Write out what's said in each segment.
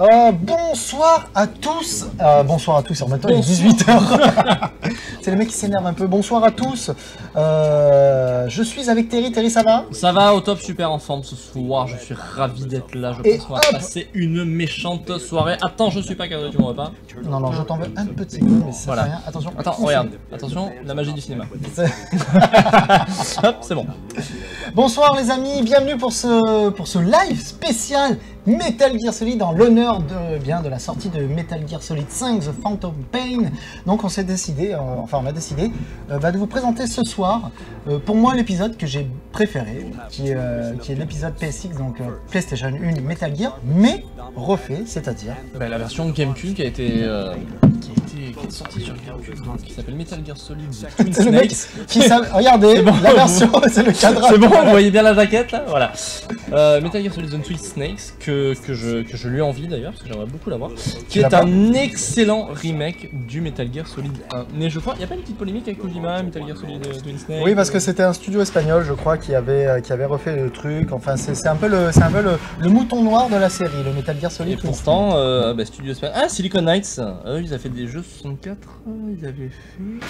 Euh, bonsoir à tous. Euh, bonsoir à tous. En même temps, il est 18h. C'est les mecs qui s'énervent un peu. Bonsoir à tous. Euh, je suis avec Terry. Terry, ça va? Ça va au top, super en forme ce soir. Je suis ravi d'être là. Je Et pense qu'on va hop. passer une méchante soirée. Attends, je suis pas cadré, tu m'en veux pas? Non, non, je t'en veux un petit peu, mais ça Voilà. fait rien. Attention. Attends, regarde. Attention, la magie du cinéma. C'est- Hop, c'est bon. Bonsoir les amis, bienvenue pour ce, pour ce live spécial Metal Gear Solid en l'honneur de, bien, de la sortie de Metal Gear Solid 5 The Phantom Pain. Donc on s'est décidé, euh, enfin on a décidé euh, bah, de vous présenter ce soir, euh, pour moi l'épisode que j'ai préféré, qui, est, euh, qui est l'épisode PSX, donc PlayStation 1 Metal Gear, mais refait, c'est-à-dire... Bah, la version GameCube qui a été, qui qui est sortie sur GameCube, qui s'appelle Metal Gear Solid Twin C'est le mec Snakes. qui. Regardez, bon. la version, c'est le cadre. C'est bon, vous voyez bien la jaquette là Voilà. Metal Gear Solid The Twin Snakes, que, que, je, que je lui envie d'ailleurs, parce que j'aimerais beaucoup l'avoir, qui est un excellent remake du Metal Gear Solid 1. Mais je crois, il n'y a pas une petite polémique avec Kojima, Metal Gear Solid euh, Twin Snakes Oui, parce que c'était un studio espagnol, je crois, qui avait, euh, qui avait refait le truc. Enfin, c'est un peu, le, un peu le, le mouton noir de la série, le Metal Gear Solid. Et pourtant, euh, bah, Studio Espagnol. Ah, Silicon Knights Eux, ils avaient fait des jeux 64. euh, Ils avaient fait.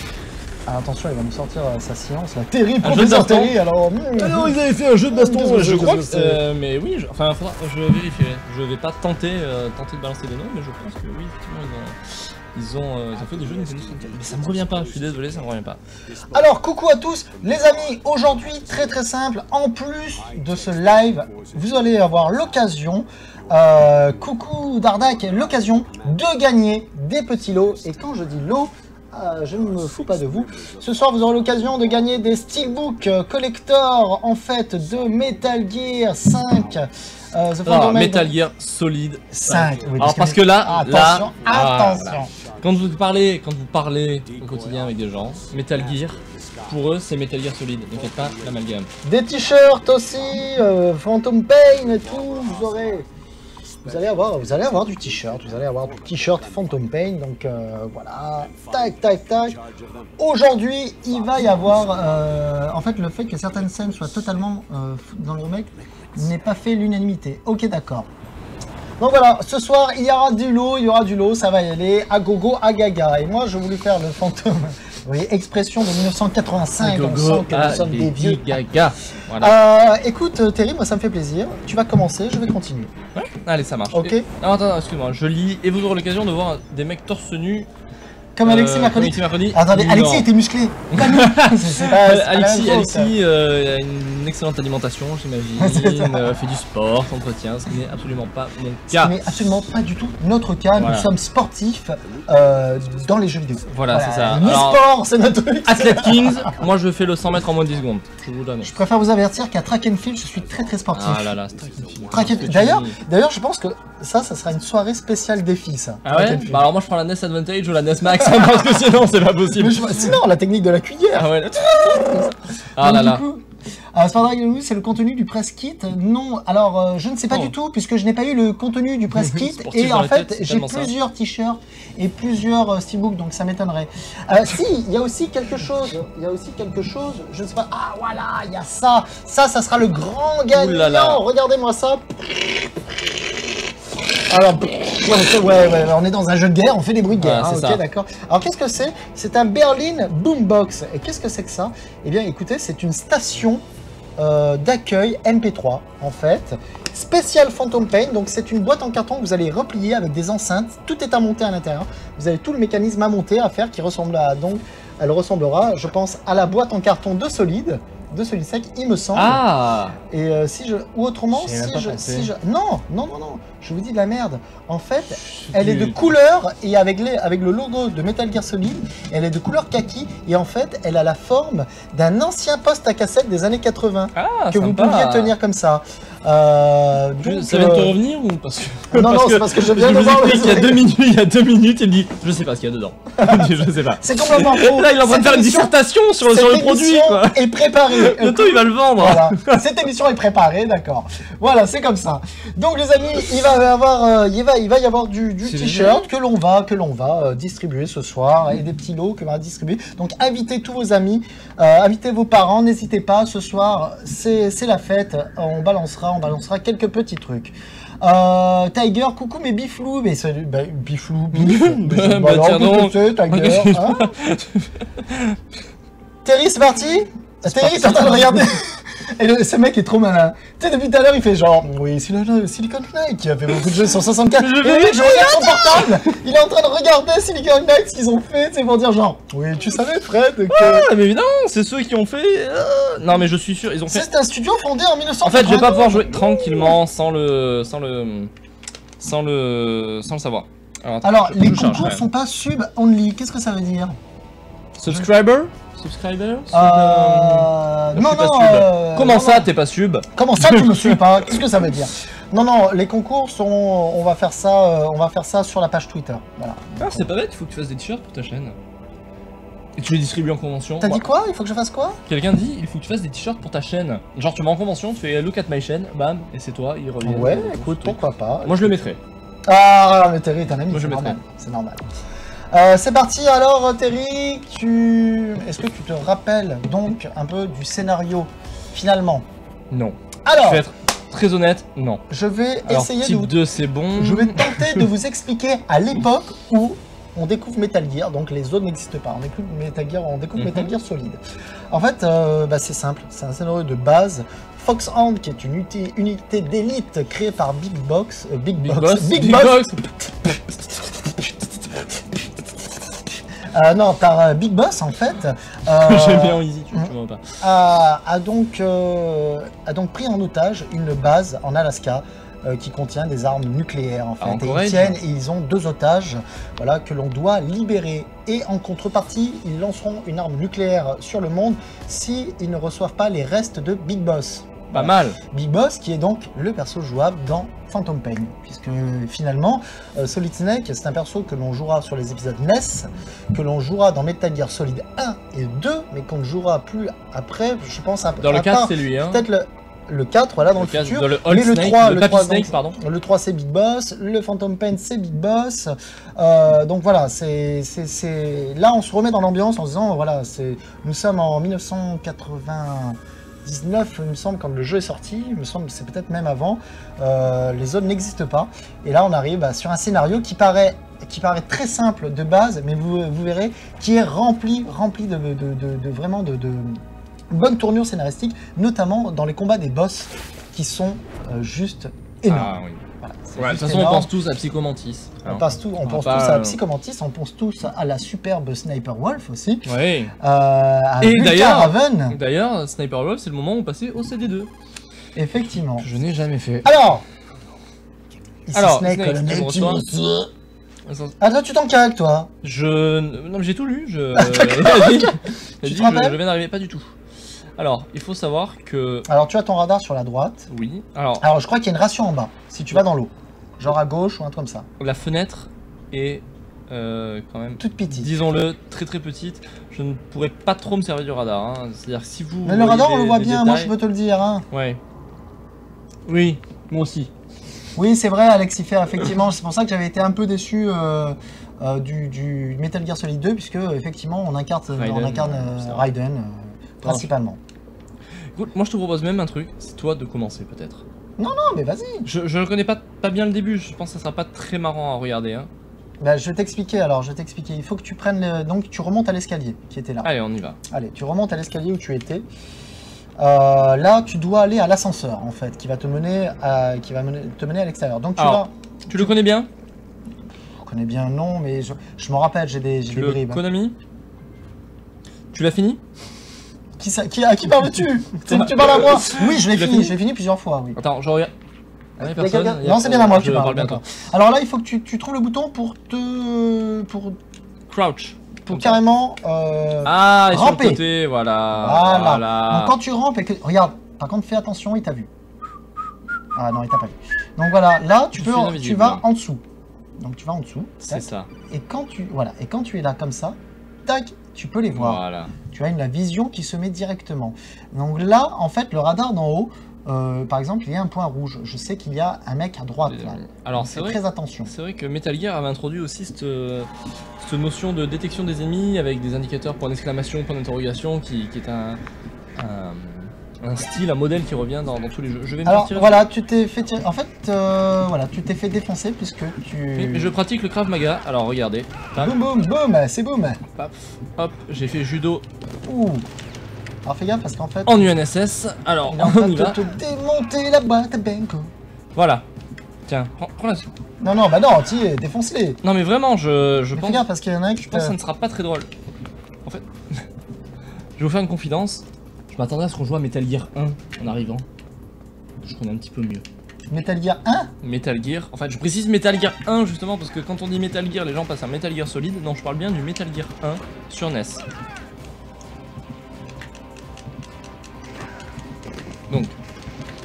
Ah, attention, il va nous sortir euh, sa science, la terrible professeur. Terry. Alors, hmm. ils avaient fait un jeu de baston, je crois que. euh, mais oui, je, enfin, faudra, je Je vais pas tenter, euh, tenter de balancer des noms, mais je pense que oui, effectivement, ils ont. Ils ont, euh, ils ont fait des jeux de Nintendo 64. Mais ça me revient pas, je suis désolé, ça me revient pas. Alors, coucou à tous, les amis. Aujourd'hui, très très simple. En plus de ce live, vous allez avoir l'occasion, euh, coucou Dardak, l'occasion de gagner des petits lots. Et quand je dis lots, euh, je ne me fous pas de vous. Ce soir, vous aurez l'occasion de gagner des steelbooks euh, collector en fait de Metal Gear 5. euh, The Pain. Metal Gear Solid 5. oui, Alors parce que là, attention, là, attention. voilà. Quand vous parlez, quand vous parlez au quotidien avec des gens, Metal Gear, pour eux, c'est Metal Gear Solid. Ne faites pas l'amalgame. Des t-shirts aussi, euh, Phantom Pain et tout, vous aurez. Vous allez avoir, vous allez avoir du t-shirt, vous allez avoir du t-shirt Phantom Pain, donc euh, voilà, tac, tac, tac. Aujourd'hui, il va y avoir, euh, en fait, le fait que certaines scènes soient totalement euh, dans le remake n'est pas fait l'unanimité. Ok, d'accord. Donc voilà, ce soir, il y aura du lot, il y aura du lot, ça va y aller, à gogo, à gaga. Et moi, je voulais faire le fantôme, vous voyez, expression de 1985, on sent que nous sommes des vieux. Gaga. Voilà. Euh, écoute, euh, Terry, moi ça me fait plaisir. Tu vas commencer, je vais continuer. Ouais. Allez, ça marche. Ok. Et- Non, attends, excuse-moi, je lis et vous aurez l'occasion de voir des mecs torse nu. Comme euh, Alexis mercredi. Alexis mercredi. Attendez, Non. Alexis était musclé. Euh, Alexis, a une excellente alimentation, j'imagine, euh, fait du sport, s'entretient, ce qui n'est absolument pas mon Ce cas. n'est absolument pas du tout notre cas. Voilà. Nous sommes sportifs euh, dans les jeux vidéo. Voilà, c'est ça. Le Alors- sport, c'est notre truc. Athlete Kings, moi je fais le 100 mètres en moins de 10 secondes. Je vous l'annonce. Je préfère vous avertir qu'à track and field, je suis très très sportif. Ah là là. Track and- Ce tu D'ailleurs, d'ailleurs, je pense que ça, ça sera une soirée spéciale défi, ça. Ah ouais. Bah alors moi je prends la NES Advantage ou la NES Max hein, parce que sinon c'est pas possible. Je- Sinon, la technique de la cuillère. Ah ouais. Ah Donc, là là. coup, euh, Spardar News, c'est le contenu du press kit. Non, alors euh, je ne sais pas Oh. du tout puisque je n'ai pas eu le contenu du press kit et en fait j'ai plusieurs t-shirts et plusieurs euh, steelbooks donc ça m'étonnerait. Euh, si, il y a aussi quelque chose. Il y a aussi quelque chose. Je ne sais pas. Ah voilà, il y a ça. Ça, ça sera le grand gagnant. Regardez-moi ça. Alors, ouais, ouais, ouais, on est dans un jeu de guerre, on fait des bruits de guerre, hein, ok, d'accord. Alors, qu'est-ce que c'est? C'est un Berlin Boombox. Et qu'est-ce que c'est que ça? Eh bien, écoutez, c'est une station euh, d'accueil MP3, en fait. Spécial Phantom Pain, donc c'est une boîte en carton que vous allez replier avec des enceintes. Tout est à monter à l'intérieur. Vous avez tout le mécanisme à monter, à faire, qui ressemble à. Donc, elle ressemblera, je pense, à la boîte en carton de Solide, de Solid 5, il me semble. Ah Et euh, si je. Ou autrement, si je, pensé. si je. Non, non, non, non, je vous dis de la merde. En fait, elle est de couleur et avec, les, avec le logo de Metal Gear Solid, elle est de couleur kaki et en fait, elle a la forme d'un ancien poste à cassette des années 80 Ah que vous pouviez tenir comme ça. Euh, donc, ça vient de te euh, revenir ou parce que Non, non, c'est parce que je viens je de voir le- il y a deux minutes, il y a deux minutes, il me dit je sais pas ce qu'il y a dedans. je sais pas. C'est complètement faux. Là il est en train de faire une dissertation sur, le- cette sur le produit quoi. est préparée. Bientôt il va le vendre. Voilà, cette émission est préparée, d'accord. Voilà, c'est comme ça. Donc les amis, il va y avoir, euh, il va, il va y avoir du, t-shirt que l'on va, que l'on va euh, distribuer ce soir et des petits lots que l'on va distribuer. Donc invitez tous vos amis, invitez vos parents, n'hésitez pas. Ce soir, c'est la fête. On balancera, on balancera quelques petits trucs. Euh, Tiger, coucou mes biflous, mais salut, bah, biflou, bif. Bah, Bah, alors, tiens Tiger hein Terry, c'est parti Terry, t'es en train de regarder Et le- ce mec est trop malin. Tu sais, depuis tout à l'heure, il fait genre, oui, c'est le, le Silicon Knight qui a fait beaucoup de jeux sur 64. Mais je Et le mec, je regarde son portable Il est en train de regarder Silicon Knight, ce qu'ils ont fait, c'est pour dire genre, oui, tu savais, Fred, que... Ah, mais évidemment, c'est ceux qui ont fait. euh, Non, mais je suis sûr, ils ont fait. C'est un studio fondé en 1992. En fait, je vais pas pouvoir jouer tranquillement sans le, sans le, sans le, sans le savoir. attends, Alors, je- les je concours sont pas sub only. Qu'est-ce que ça veut dire? Subscriber, subscriber. sub, euh, euh... Non, non. euh, Comment non, ça, t'es pas sub Comment ça, tu me suis pas Qu'est-ce que ça veut dire Non, non. Les concours sont. On va faire ça. euh, On va faire ça sur la page Twitter. Voilà. Ah, c'est pas bête, il faut que tu fasses des t-shirts pour ta chaîne. Et tu les distribues en convention. T'as dit quoi Il faut que je fasse quoi Quelqu'un dit, il faut que tu fasses des t-shirts pour ta chaîne. Genre, tu vas en convention, tu fais look at my chaîne, bam, et c'est toi, il revient. Ouais, écoute, pourquoi pas. Moi, je le mettrai. Ah, mais Terry est un ami. Moi, je c'est le mettrai. normal. C'est normal. Euh, c'est parti alors Terry, tu... est-ce que tu te rappelles donc un peu du scénario finalement? Non. Alors, Je vais être très honnête, non. je vais Alors, essayer de type vous 2, c'est bon. Je vais tenter de vous expliquer à l'époque où on découvre Metal Gear, donc les zones n'existent pas. On découvre Metal Gear, on découvre Mhm. Metal Gear solide. En fait, euh, bah, c'est simple, c'est un scénario de base. Foxhound, qui est une unité, unité d'élite créée par Big Box, euh, Big, Big Box, Boss, Big, Box. euh, non, par euh, Big Boss en fait, euh, J'aime bien en easy, tu, mm. tu vois pas. a, a donc, euh, a donc pris en otage une base en Alaska euh, qui contient des armes nucléaires en Ah, fait. et ils tiennent et ils ont deux otages voilà, que l'on doit libérer. Et en contrepartie, ils lanceront une arme nucléaire sur le monde si ils ne reçoivent pas les restes de Big Boss. Pas mal. Big Boss qui est donc le perso jouable dans Phantom Pain. Puisque finalement, euh, Solid Snake, c'est un perso que l'on jouera sur les épisodes NES, que l'on jouera dans Metal Gear Solid 1 et 2, mais qu'on ne jouera plus après, je pense à Dans le à 4, part c'est lui, hein. Peut-être le, le 4, voilà, dans le, Le 4, futur. dans le mais le Snake, 3, le le Papy 3, Snake, pardon. le 3 c'est Big Boss, le Phantom Pain c'est Big Boss. Euh, donc voilà, c'est, là on se remet dans l'ambiance en se disant voilà, c'est, nous sommes en 1999, il me semble, quand le jeu est sorti, il me semble que c'est peut-être même avant. Euh, les zones n'existent pas. Et là on arrive bah, sur un scénario qui paraît qui paraît très simple de base, mais vous, vous verrez, qui est rempli, rempli de, de, de- de- vraiment de, de bonnes tournures scénaristiques, notamment dans les combats des boss qui sont euh, juste énormes. Ah oui. Ouais, de toute façon, on pense tous à Psychomantis. On tout, on pense pas, tous à euh, Psychomantis, on pense tous à la superbe Sniper Wolf aussi, Ouais. euh, à Et d'ailleurs- Sniper Wolf, c'est le moment où on passait au CD2. effectivement. Que je n'ai jamais fait. Alors, ici Alors, Snake, Snake, le tu Ah toi tu t'en calques toi Je. Non, mais j'ai tout lu. Je. Tu dit, te je, je viens d'arriver, pas du tout. Alors, il faut savoir que. Alors tu as ton radar sur la droite, Oui. Alors, alors je crois qu'il y a une ration en bas, si tu vas dans l'eau, genre à gauche ou un truc comme ça, la fenêtre est. euh, quand même. toute petite. Disons-le, très très petite. Je ne pourrais pas trop me servir du radar. hein. C'est-à-dire, si vous. Mais le radar on le voit bien, moi je peux te le dire. Hein. Ouais. Oui, moi aussi. Oui, c'est vrai, Alexifer, effectivement. C'est pour ça que j'avais été un peu déçu euh, euh, du, du Metal Gear Solid 2, puisque effectivement, on incarne, Raiden, on incarne. Raiden, principalement. Écoute, moi je te propose même un truc. C'est toi de commencer peut-être. Non, mais vas-y. Je, je ne connais pas, pas bien le début. Je pense que ça sera pas très marrant à regarder. Hein. Bah, je vais t'expliquer alors, je vais t'expliquer. Il faut que tu prennes. le- Donc, tu remontes à l'escalier qui était là. Allez, on y va. Allez, tu remontes à l'escalier où tu étais. Euh, là, tu dois aller à l'ascenseur, en fait, qui va te mener à, qui va mener- te mener à l'extérieur. Donc, tu Alors, vas. Tu le connais bien? Je connais bien le nom, mais je, je m'en rappelle, j'ai des, des le bribes. Konami Tu l'as fini? Qui, ça- qui, à qui parles-tu Tu parles à moi Oui, je l'ai fini, je l'ai fini plusieurs fois, oui. Attends, je regarde. A a Non, c'est bien à moi que tu parles. parle. Alors là, il faut que tu, tu trouves le bouton pour te. pour, Crouch. pour carrément. euh, Ah, et sur ramper. le côté, voilà. Voilà. Voilà. Donc quand tu rampes et que. Regarde, par contre, fais attention, il t'a vu. Ah non, il t'a pas vu. Donc voilà, là, tu, peux, tu vas en dessous. Donc tu vas en dessous. C'est ça. Et quand tu. Voilà, et quand tu es là comme ça, tac, tu peux les voir. Voilà. Tu as une, la vision qui se met directement. Donc là, en fait, le radar d'en haut, euh, par exemple, il y a un point rouge. Je sais qu'il y a un mec à droite là. Alors, c'est très attention. C'est vrai que Metal Gear avait introduit aussi cette, cette notion de détection des ennemis avec des indicateurs point d'exclamation, point d'interrogation qui, qui est un, un, un style, un modèle qui revient dans, dans tous les jeux. Je vais me Alors tirer voilà, tu t'es fait tirer. En fait, euh, voilà, tu t'es fait défoncer puisque tu. Mais je pratique le Krav Maga. Alors regardez. Boum boum boum, c'est boum. paf, hop, j'ai fait judo Ouh. Alors fais gaffe parce qu'en fait, en UNSS. Alors, il est en train on y de va. te démonter la boîte à Benko. Voilà. Tiens, prends, prends la... Non non, bah non, tu défonce-les. Non mais vraiment, je, je Mais pense... Fais gaffe parce qu'il y en a un qui Je pense que ça ne sera pas très drôle. En fait, je vais vous faire une confidence. M'attendais à ce qu'on joue à Metal Gear 1 en arrivant. Je connais un petit peu mieux. Metal Gear 1 Metal Gear, en fait je précise Metal Gear 1 justement parce que quand on dit Metal Gear les gens passent à Metal Gear Solid. Non je parle bien du Metal Gear 1 sur NES. Donc,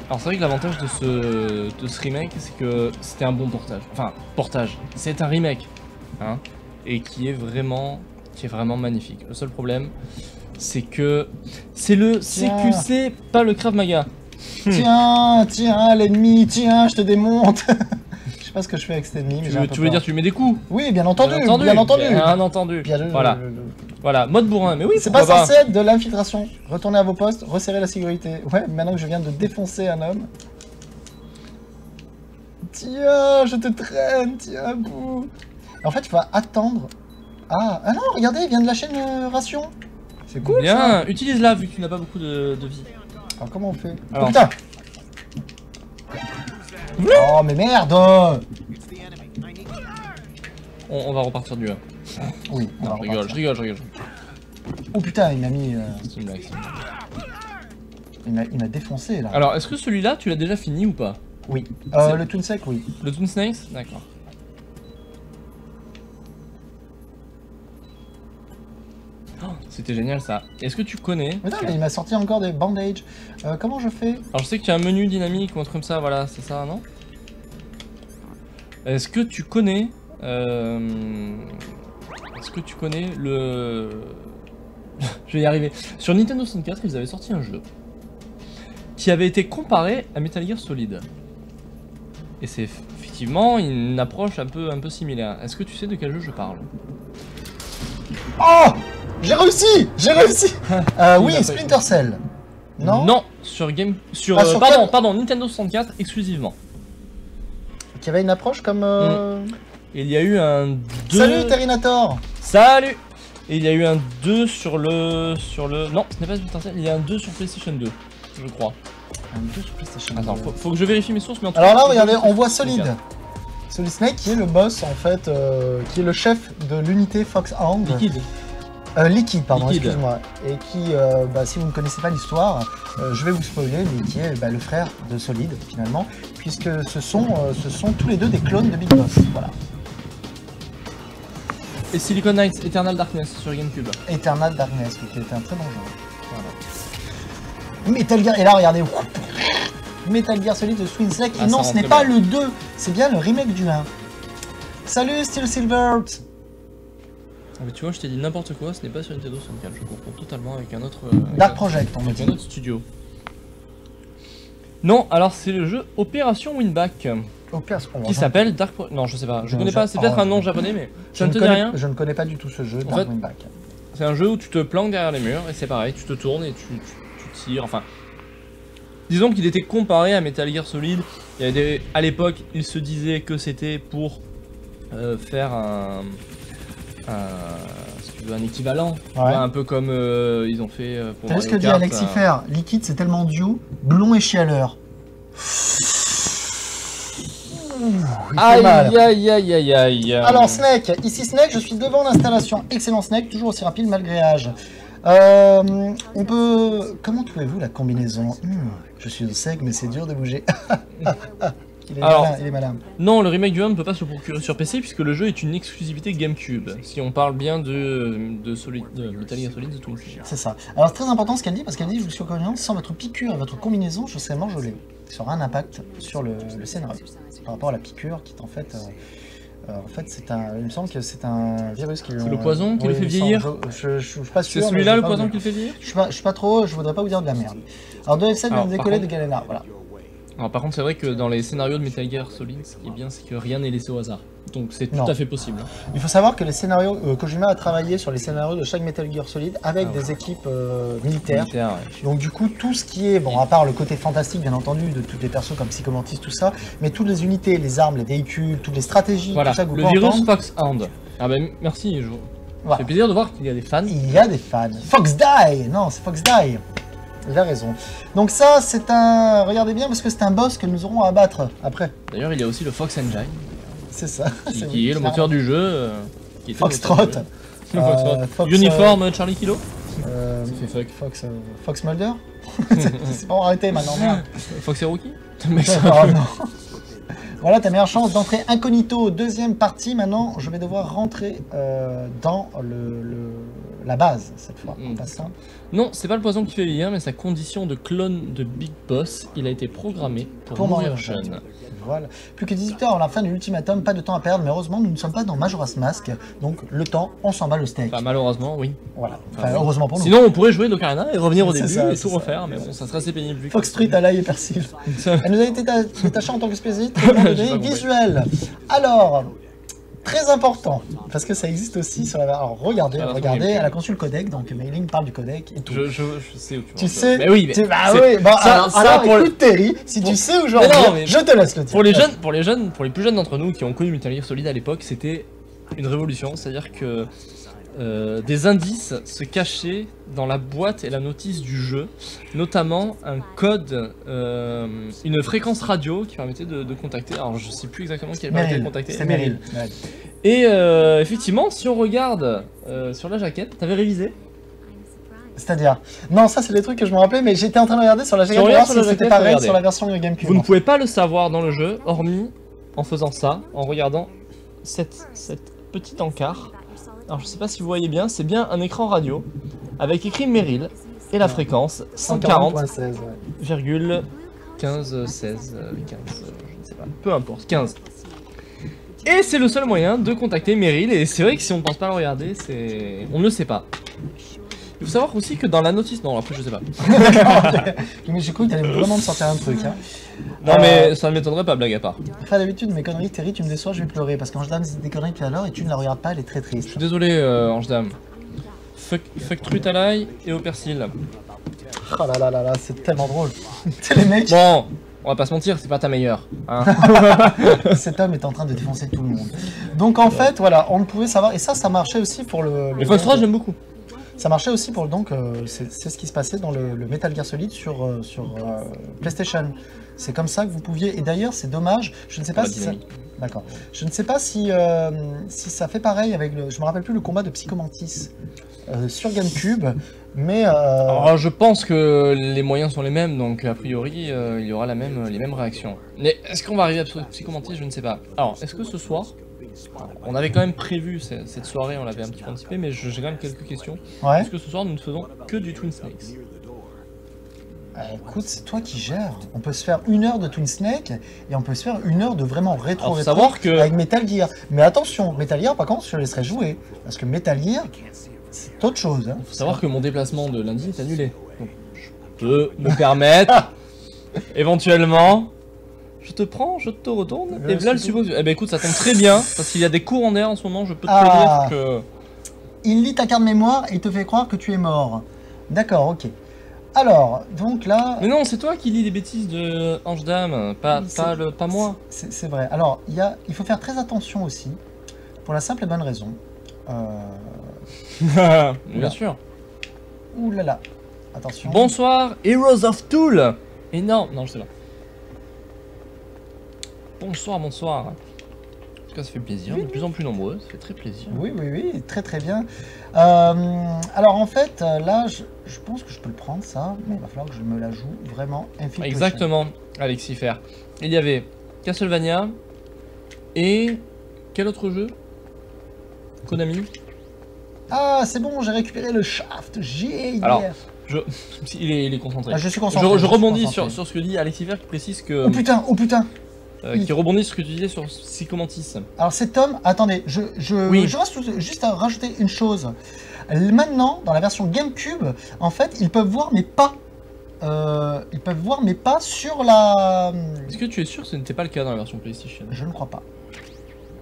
alors c'est vrai que l'avantage de ce, de ce remake c'est que c'était un bon portage. Enfin, portage, c'est un remake. Hein, et qui est vraiment qui est vraiment magnifique. Le seul problème c'est que c'est le Tiens. CQC, pas le Krav Maga. Hmm. Tiens, tiens, l'ennemi, tiens, je te démonte. je sais pas ce que je fais avec cet ennemi, mais Tu, j'ai un veux- peu tu veux peur. dire tu mets des coups? Oui, bien entendu, Bien bien entendu. Bien entendu. Bien- Voilà, voilà, mode bourrin, mais oui, C'est pourquoi pas censé être de l'infiltration. Retournez à vos postes, resserrez la sécurité. Ouais, maintenant que je viens de défoncer un homme. Tiens, je te traîne, tiens, bouh. En fait, il faut attendre. Ah, ah non, regardez, il vient de lâcher une euh, ration. C'est cool ça. Bien, utilise-la vu que tu n'as pas beaucoup de, de vie. Alors comment on fait Alors. Oh putain Oh mais merde On, on va repartir du 1. Oui, on va Non, je rigole, je rigole, je rigole. Oh putain, il m'a mis... euh, C'est une blague, il m'a- défoncé là. Alors, est-ce que celui-là, tu l'as déjà fini ou pas? Oui. Euh, le Toon Sec, oui. Le Toon Snakes? D'accord. Oh, C'était génial ça. Est-ce que tu connais Mais non, mais il m'a sorti encore des bandages. Euh, comment je fais? Alors je sais qu'il y a un menu dynamique ou un truc comme ça, voilà, c'est ça, non? Est-ce que tu connais... euh, Est-ce que tu connais le... je vais y arriver. Sur Nintendo 64, ils avaient sorti un jeu qui avait été comparé à Metal Gear Solid. Et c'est effectivement une approche un peu, un peu similaire. Est-ce que tu sais de quel jeu je parle? Oh J'ai réussi J'ai réussi euh, Oui, Splinter Cell. Non sur Game... Sur, Ah, euh, sur pardon, quel- pardon, Nintendo 64 exclusivement. Qui avait une approche comme... euh, Et il y a eu un 2... Salut Terminator Salut Et il y a eu un 2 sur le... sur le... Non, ce n'est pas Splinter Cell, il y a un 2 sur PlayStation 2, je crois. Un jeu sur PlayStation. Attends, faut, faut que je vérifie mes sources, mais en tout Alors là, regardez, on voit Solid. Solid. Solid Snake qui est le boss en fait, euh, qui est le chef de l'unité Foxhound. Liquide. Euh, Liquid, pardon, excuse-moi. Et qui, euh, bah, si vous ne connaissez pas l'histoire, euh, je vais vous spoiler, mais qui est bah, le frère de Solid finalement, puisque ce sont, euh, ce sont tous les deux des clones de Big Boss. Voilà. Et Silicon Knights Eternal Darkness sur Gamecube. Eternal Darkness, qui était un très bon jeu. Voilà. Metal Gear, et là regardez, Metal Gear Solid de Swing Snake, Ah, et non, ce n'est pas bien. le 2, c'est bien le remake du 1. Salut Steel Silver Ah, mais tu vois, je t'ai dit n'importe quoi, ce n'est pas sur Nintendo 64, je confonds totalement avec un autre... avec Dark Project, on avec un autre studio. Non, alors c'est le jeu Opération Winback, qui s'appelle Dark Pro... Non, je sais pas, je Non, connais pas, c'est peut-être oh, un nom je- japonais, mais je ne te connais, rien je ne connais pas du tout ce jeu, En Dark fait- Winback. C'est un jeu où tu te planques derrière les murs et c'est pareil, tu te tournes et tu, tu- tu tires. Enfin, disons qu'il était comparé à Metal Gear Solid. Il y avait des- à l'époque, il se disait que c'était pour euh, faire un, si tu veux, un équivalent, Tu vois, un peu comme euh, ils ont fait euh, pour T'as ce que dit Alexifer Liquide, c'est tellement duo, blond et chialeur. Ouh, mal. Aïe aïe aïe aïe aïe. Alors Snake, ici Snake, je suis devant l'installation. Excellent Snake, toujours aussi rapide malgré âge. Euh, on peut... Comment trouvez-vous la combinaison? Hmm, Je suis au sec, mais c'est dur de bouger. il, est Alors- malin, il est malin. Non, le remake du 1 ne peut pas se procurer sur PC puisque le jeu est une exclusivité GameCube. Si on parle bien de, de, Solid, de Metal Gear Solid, de Snakes. C'est ça. Alors c'est très important ce qu'elle dit, parce qu'elle dit, je vous suis au sans votre piqûre et votre combinaison, je serai mangolé. Ça aura un impact sur le, le scénario. Par rapport à la piqûre, qui est en fait... euh, euh, en fait, c'est un. Il me semble que c'est un virus qui. C'est le poison qui le fait vieillir Je, je, je suis pas sûr. C'est celui-là le poison qui le fait vieillir? Je suis pas, je suis pas trop, je voudrais pas vous dire de la merde. Alors 2 F7 vient Alors, de par décoller de Galena, voilà. Alors, par contre, c'est vrai que dans les scénarios de Metal Gear Solid, ce qui est bien, c'est que rien n'est laissé au hasard. Donc, c'est tout Non. à fait possible. Il faut savoir que les scénarios, euh, Kojima a travaillé sur les scénarios de chaque Metal Gear Solid avec Ah ouais. des équipes euh, militaires. Militaire, ouais. Donc du coup, tout ce qui est, bon, à part le côté fantastique, bien entendu, de tous les persos comme Psychomantis, tout ça, mais toutes les unités, les armes, les véhicules, toutes les stratégies, Voilà, tout ça que vous le virus entendre, Foxhound. Ah ben merci, je... ça Voilà. fait plaisir de voir qu'il y a des fans. il y a des fans. Fox Die Non, c'est Fox Die Il a raison. Donc ça, c'est un... Regardez bien, parce que c'est un boss que nous aurons à abattre après. D'ailleurs, il y a aussi le Fox Engine, C'est ça. qui, C'est- qui est le moteur du jeu. euh, qui Foxtrot. Le Euh. Fox, Uniforme Charlie Kilo Euh, fait fuck. Fox, euh, Fox Mulder C'est bon, arrêtez maintenant, merde. Fox et Rookie Oh. Voilà ta meilleure chance d'entrer incognito. Deuxième partie, maintenant, je vais devoir rentrer euh, dans le, le- la base cette fois. Mm. Pas ça. Non, c'est pas le poison qui fait vieillir, mais sa condition de clone de Big Boss, il a été programmé pour, Pour mourir mourir jeune. Voilà. Plus que 18 heures la fin de l'ultimatum, pas de temps à perdre, mais heureusement, nous ne sommes pas dans Majora's Mask, donc le temps, on s'en bat le steak. Enfin, malheureusement, oui. Voilà. Enfin, Enfin, heureusement pour nous. Sinon, on pourrait jouer d'Ocarina et revenir au début ça, et tout ça. refaire, mais bon, ça serait assez pénible. vu Fox Street, Alaï et Persil. Elle nous a été ta- détachée en tant que spécialiste visuel. Alors, très important, parce que ça existe aussi sur la. Alors, regardez, Ah, regardez, attends, elle a conçu le codec, donc Mailing parle du codec et tout. Je, je, je sais où tu. Tu sais, Mais oui, mais tu- bah oui, bah, ça- alors, ça, alors, pour le- Terry, si pour- tu sais mais- je te laisse le dire. Pour les jeunes, pour les jeunes, pour les plus jeunes d'entre nous qui ont connu Metal Gear Solid à l'époque, c'était une révolution, c'est-à-dire que euh, des indices se cachaient dans la boîte et la notice du jeu, notamment un code, euh, une fréquence radio qui permettait de, de contacter. Alors je sais plus exactement quelle permettait de contacter. c'est Meryl. Et euh, effectivement, si on regarde sur la jaquette, t'avais révisé? C'est-à-dire, non, ça c'est des trucs que je me rappelais, mais j'étais en train de regarder sur la jaquette pour voir si c'était pareil regardez. sur la version GameCube. Vous ne pouvez pas le savoir dans le jeu, hormis en faisant ça, en regardant cette, cette petite encart. Alors je sais pas si vous voyez bien, c'est bien un écran radio avec écrit Meryl et la fréquence 140,15 140.16, ouais. 16 15 euh, je ne sais pas, peu importe, 15. Et c'est le seul moyen de contacter Meryl et c'est vrai que si on ne pense pas à le regarder, c'est on ne le sait pas. Il faut savoir aussi que dans la notice, non après je sais pas. mais j'ai cru que t'allais vraiment me sortir un truc. Hein. Non Euh, mais ça ne m'étonnerait pas blague à part. Enfin, d'habitude, mes conneries, Terry, tu me déçois, je vais pleurer. Parce qu'en général, c'est des conneries que tu adores et tu ne la regardes pas, elle est très Je triste. suis désolé euh, Ange Dame. Fuck, fuck truite à l'ail et au persil. Oh là là là là, c'est tellement drôle. Les mecs, Bon, on va pas se mentir, c'est pas ta meilleure. Hein. cet homme est en train de défoncer tout le monde. Donc en fait, voilà, on ne pouvait savoir. Et ça, ça marchait aussi pour le. le 3 j'aime beaucoup. Ça marchait aussi pour le donc, euh, c'est ce qui se passait dans le, le Metal Gear Solid sur, euh, sur euh, PlayStation. C'est comme ça que vous pouviez. Et d'ailleurs, c'est dommage. Je ne sais pas si ça... D'accord. Je ne sais pas si euh, si ça fait pareil avec le. Je me rappelle plus le combat de Psychomantis euh, sur GameCube, mais. euh, Alors je pense que les moyens sont les mêmes, donc a priori euh, il y aura la même, les mêmes réactions. Mais est-ce qu'on va arriver à Psy- Psychomantis? Je ne sais pas. Alors, est-ce que ce soir, on avait quand même prévu ce- cette soirée, on l'avait un petit peu anticipé, mais j'ai quand même quelques questions. Ouais. Est-ce que ce soir nous ne faisons que du Twin Snakes Euh, écoute, c'est toi qui gères. On peut se faire une heure de Twin Snake et on peut se faire une heure de vraiment rétro rétro savoir que- avec Metal Gear. Mais attention, Metal Gear, par contre, je laisserai jouer parce que Metal Gear, c'est autre chose. Hein. Faut savoir que mon déplacement de lundi est annulé. Donc je peux me permettre, éventuellement, je te prends, je te retourne, et là le suppose. Eh ben écoute, ça tombe très bien, parce qu'il y a des cours en air en ce moment, je peux te Ah. dire que. Il lit ta carte mémoire et il te fait croire que tu es mort. D'accord, ok. Alors, donc là, Mais non, c'est toi qui lis des bêtises de Ange Dame, pas, pas, le, pas moi. c'est vrai. Alors, il, y a, il faut faire très attention aussi, pour la simple et bonne raison. Euh... Bien sûr. Ouh là là. Attention. Bonsoir, Heroes of Tool Et non, non, je sais pas. Bonsoir, bonsoir. En tout cas, ça fait plaisir, de plus en plus nombreux, ça fait très plaisir. Oui, oui, oui, très très bien. Euh, alors en fait, euh, là, je, je pense que je peux le prendre ça, mais il va falloir que je me la joue vraiment infiltration. Exactement, Alexis Fer. Il y avait Castlevania et quel autre jeu Konami? Ah, c'est bon, j'ai récupéré le shaft. J'ai. Alors, je... il, est, il est concentré. Ah, je suis je, concentré. je suis rebondis concentré. sur, sur ce que dit Alexis Fer qui précise que. Oh putain, oh putain. Euh, qui rebondit sur ce que tu disais sur Psychomantis. Alors cet homme, attendez, je, je, Oui. je reste juste à rajouter une chose. Maintenant, dans la version GameCube, en fait, ils peuvent voir mes pas. euh, ils peuvent voir mes pas sur la... Est-ce que tu es sûr que ce n'était pas le cas dans la version PlayStation? Je ne crois pas.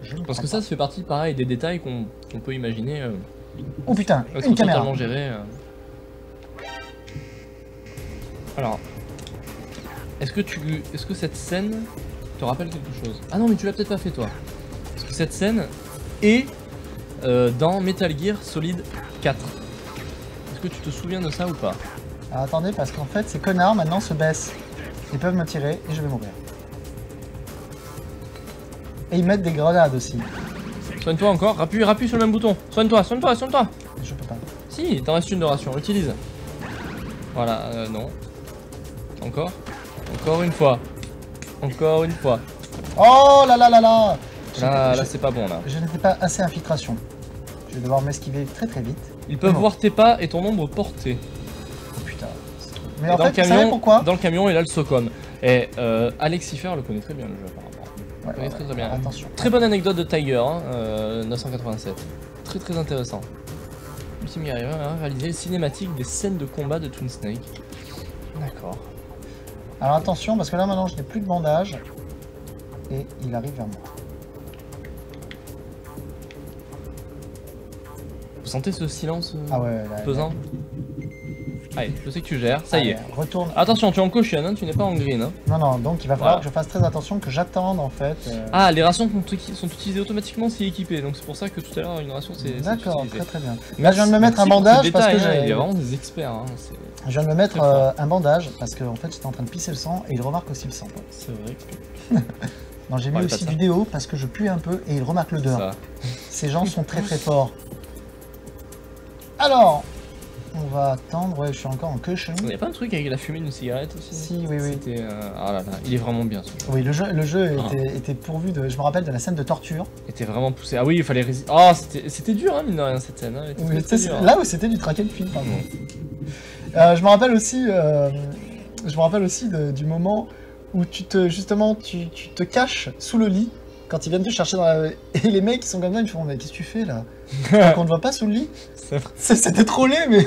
Je ne Parce crois que ça, pas. ça fait partie, pareil, des détails qu'on peut imaginer euh, Oh putain, une caméra. totalement. Alors, est-ce que tu, est-ce que cette scène te rappelle quelque chose? Ah non, mais tu l'as peut-être pas fait toi. Parce que cette scène est euh, dans Metal Gear Solid 4. Est-ce que tu te souviens de ça ou pas? Alors attendez, parce qu'en fait, ces connards maintenant se baissent. Ils peuvent me tirer et je vais mourir. Et ils mettent des grenades aussi. Soigne-toi encore, appuie, appuie sur le même bouton. Soigne-toi, soigne-toi, soigne-toi. Je peux pas. Si, il t'en reste une de ration, utilise. Voilà, euh, non. Encore. Encore une fois. Encore une fois. Oh là là là là Là, là c'est pas bon là. Je n'étais pas assez infiltration. Je vais devoir m'esquiver très très vite. Ils peuvent Non. voir tes pas et ton ombre portée. Oh putain. Mais Et en dans fait, le camion, pourquoi dans le camion, il a le Socom. Et euh, Alex Siffer le connaît très bien le jeu apparemment. Ouais, Oui, ouais, très, très bien. Attention. Très bonne anecdote de Tiger, hein, euh, 987. Très très intéressant. Ultime Guerrier a réalisé les cinématiques des scènes de combat de Twin Snake. D'accord. Alors attention, parce que là maintenant je n'ai plus de bandage. Et il arrive vers moi. Vous sentez ce silence euh, Ah ouais, là, pesant Allez, je sais que tu gères, ça y est. Retourne. Attention, tu es en caution, hein, tu n'es pas en green. hein. Non, non, donc il va falloir Voilà. que je fasse très attention, que j'attende en fait. euh, Ah, les rations sont, uti- sont utilisées automatiquement si équipées, donc c'est pour ça que tout à l'heure une ration c'est. D'accord, très très bien. Là je viens de me mettre un bandage parce que hein, j'ai. Il y a vraiment des experts, hein, Je viens de me mettre euh, un bandage parce que en fait j'étais en train de pisser le sang et il remarque aussi le sang. c'est vrai que Non, j'ai mis aussi du déo parce que je pue un peu et il remarque l'odeur. Ces gens sont très très forts. Alors, on va attendre. Ouais, je suis encore en cushion. Il n'y a pas un truc avec la fumée d'une cigarette aussi? Si, oui, oui. Euh, Ah là là, il est vraiment bien ce jeu. Oui, le jeu, le jeu Ah. était, était pourvu de. Je me rappelle de la scène de torture. Il était vraiment poussé. Ah oui, il fallait résister. Oh, c'était dur, hein, mine de rien, cette scène. Hein. Oui, c'est- hein. là où c'était du track and field, pardon. Euh, je me rappelle aussi. euh, je me rappelle aussi de- du moment où tu te justement tu, tu te caches sous le lit quand ils viennent te chercher dans la et les mecs ils sont comme ça ils me font mais qu'est-ce que tu fais là Donc on ne voit pas sous le lit C'était trop laid mais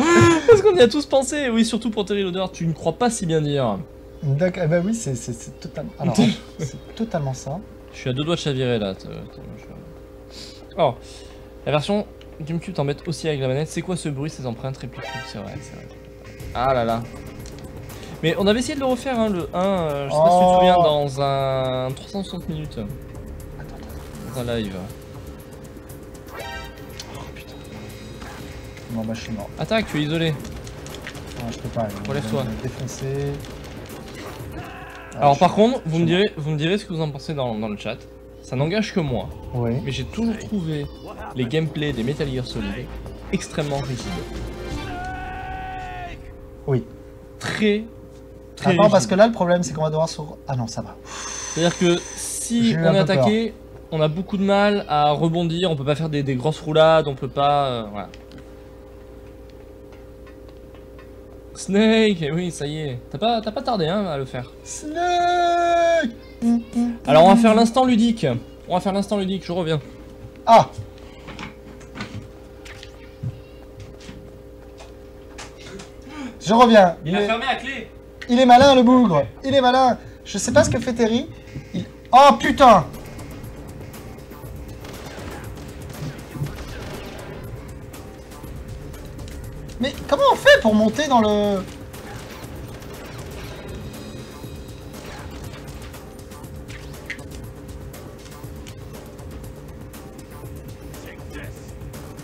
Parce qu'on y a tous pensé. Oui, surtout pour Terry Loader, tu ne crois pas si bien dire. D'accord, ben oui, c'est totalement. Alors, c'est totalement ça. Je suis à deux doigts de chavirer là. Oh, la version GameCube t'embête aussi avec la manette. C'est quoi ce bruit, ces empreintes répliques C'est vrai, c'est vrai. Ah là là. Mais on avait essayé de le refaire, hein, le 1, euh, je sais pas si tu te Oh. souviens, dans un 360 minutes. Dans un live. Oh putain. Non, bah je suis mort. Attaque, tu es isolé. Non, je peux pas. Relève-toi. défoncer. Ah, Alors par contre, vous me, direz, vous me direz ce que vous en pensez dans, dans le chat. Ça n'engage que moi. Oui. mais j'ai toujours trouvé les gameplays des Metal Gear Solid extrêmement rigides. Oui. Très, très Attends, parce que là, le problème, c'est qu'on va devoir se. Ah non, ça va. C'est-à-dire que si on est attaqué, on a beaucoup de mal à rebondir, on peut pas faire des, des grosses roulades, on peut pas... euh, voilà. Snake, eh oui, ça y est. T'as pas, t'as pas tardé hein, à le faire. Snake Alors on va faire l'instant ludique. On va faire l'instant ludique, je reviens. Ah Je reviens. Il est, fermé à clé. Il est malin, le bougre. Il est malin. Je sais pas ce que fait Terry. Oh putain Mais comment on fait pour monter dans le...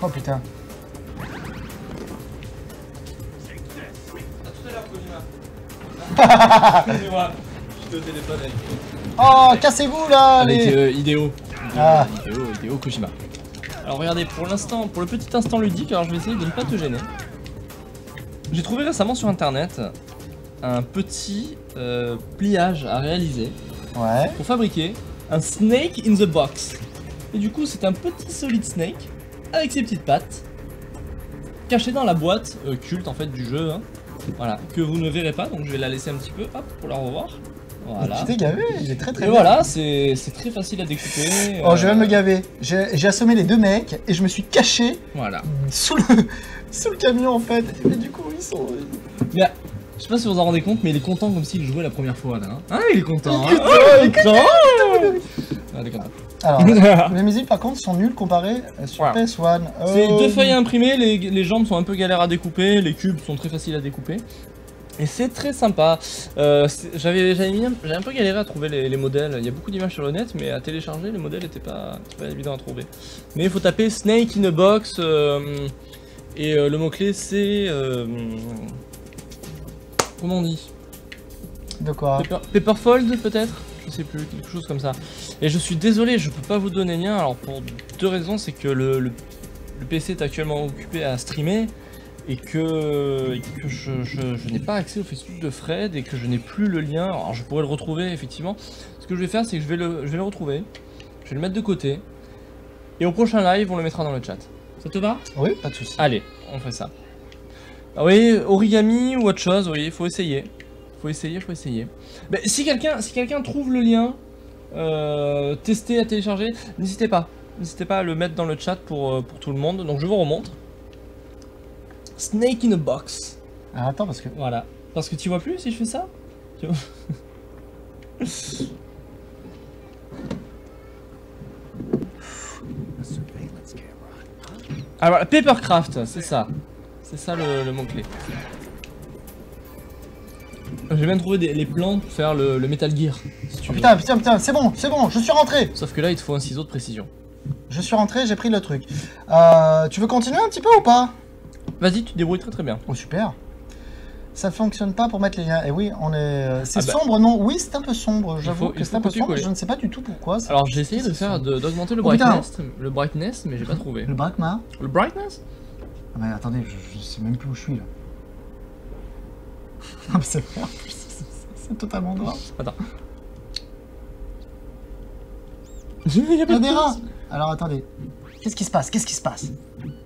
Oh putain. Excusez-moi, j'étais au téléphone avec, Oh, cassez-vous là avec les... euh, Hideo. Hideo, Ah. Hideo, Hideo Kojima. Alors regardez, pour l'instant, pour le petit instant ludique, alors je vais essayer de ne pas te gêner. J'ai trouvé récemment sur internet un petit euh, pliage à réaliser Ouais. pour fabriquer un snake in the box. Et du coup, c'est un petit solid snake avec ses petites pattes caché dans la boîte euh, culte en fait du jeu. hein. Voilà, que vous ne verrez pas, donc je vais la laisser un petit peu, hop, pour la revoir. Voilà. Tu t'es gavé, il est très très Et bien. voilà, c'est très facile à découper. Oh, je viens de me euh, gaver. J'ai assommé les deux mecs et je me suis caché Voilà. sous le, sous le camion en fait. Et du coup, ils sont. Mais Je sais pas si vous vous en rendez compte, mais il est content comme s'il jouait la première fois là. hein. Ah, il est content. hein. il est content. Ah, il est content. Alors, les musiques par contre sont nulles comparées euh, sur Ouais. PS1. C'est Euh, deux feuilles à imprimer, les, les jambes sont un peu galères à découper, les cubes sont très faciles à découper. Et c'est très sympa. Euh, J'avais un- j'ai un peu galéré à trouver les, les modèles. Il y a beaucoup d'images sur le net, mais à télécharger, les modèles n'étaient pas, étaient pas évidents à trouver. Mais il faut taper Snake in a Box. euh, et euh, le mot-clé c'est. euh, comment on dit? De quoi? Paper, Paperfold peut-être? Je sais plus, quelque chose comme ça. Et je suis désolé, je peux pas vous donner lien. Alors pour deux raisons, c'est que le, le- le PC est actuellement occupé à streamer et que, et que je, je- je n'ai pas accès au Facebook de Fred et que je n'ai plus le lien. Alors je pourrais le retrouver effectivement. Ce que je vais faire, c'est que je vais, le, je vais le retrouver, je vais le mettre de côté et au prochain live, on le mettra dans le chat. Ça te va? Oui, pas de soucis. Allez, on fait ça. Ah oui, origami ou autre chose, oui, faut essayer. Faut essayer, faut essayer. Mais si quelqu'un si quelqu'un trouve le lien, euh, tester à télécharger, n'hésitez pas. N'hésitez pas à le mettre dans le chat pour, euh, pour tout le monde. Donc je vous remonte. Snake in a box. Alors, attends, parce que. Voilà. Parce que tu vois plus si je fais ça? Tu vois? Ah Papercraft, c'est ça. C'est ça le, le mot-clé. J'ai même trouvé des, les plans pour faire le, le Metal Gear, si tu Oh, putain, putain, putain, c'est bon, c'est bon, je suis rentré Sauf que là, il te faut un ciseau de précision. Je suis rentré, j'ai pris le truc. Euh, tu veux continuer un petit peu ou pas? Vas-y, tu te débrouilles très très bien. Oh, super. Ça fonctionne pas pour mettre les liens. Et oui, on est. euh, C'est Ah bah. sombre, non? Oui, c'est un peu sombre. J'avoue que c'est un peu sombre. Je ne sais pas du tout pourquoi. c'est- Alors j'ai essayé de c'est faire d'augmenter le Oh, brightness, le brightness, mais j'ai pas trouvé. Le Brakma Le brightness? Ah, mais attendez, je, je sais même plus où je suis là. Ah, mais c'est en plus, c'est- c'est totalement noir. Il y a Il y a des rats. Alors attendez. Qu'est-ce qui se passe? Qu'est-ce qui se passe?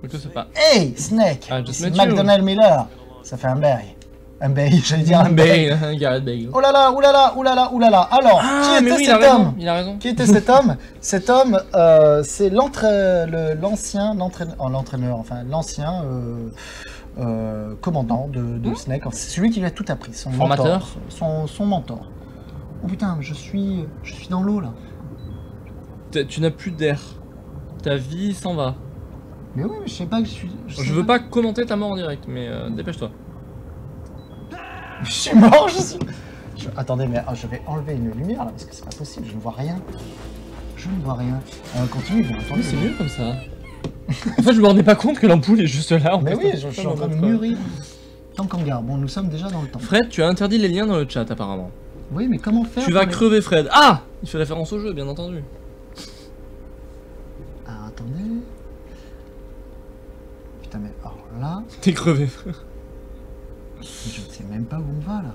Je sais pas. Hey, Snake Ah, you. McDonald Miller. Ça fait un bail. Un bail, j'allais dire un bail. Hein, Gareth Bale. Oh là là, oh là là, oh là là, oh là là. Alors, Ah, qui était oui, il a cet homme? Il a raison. Qui était cet homme? Cet homme, euh, c'est l'entra- le- l'ancien l'entraîneur, oh, l'entraîneur, enfin l'ancien euh, euh, commandant de, de Snake. C'est celui qui lui a tout appris, son Formateur. mentor, son, son mentor. Oh putain, je suis, je suis dans l'eau là. T'as- Tu n'as plus d'air. Ta vie s'en va. Mais oui, mais je sais pas que je suis. sais Je veux pas commenter ta mort en direct, mais euh, dépêche-toi. Je suis mort, je suis. je- Attendez, mais ah, je vais enlever une lumière là parce que c'est pas possible, je ne vois rien. Je ne vois rien. Euh, continue, bien entendu. Oui, c'est mieux comme ça. En fait, je me rendais pas compte que l'ampoule est juste là. En Mais fait, oui, je, je suis en train de mûrir. Garde. Bon, nous sommes déjà dans le temps. Fred, tu as interdit les liens dans le chat apparemment. Oui, mais comment faire Tu vas les- crever Fred. Ah Il fait référence au jeu, bien entendu. Ah, attendez. Putain, mais alors là, T'es crevé, frère. je ne sais même pas où on va là.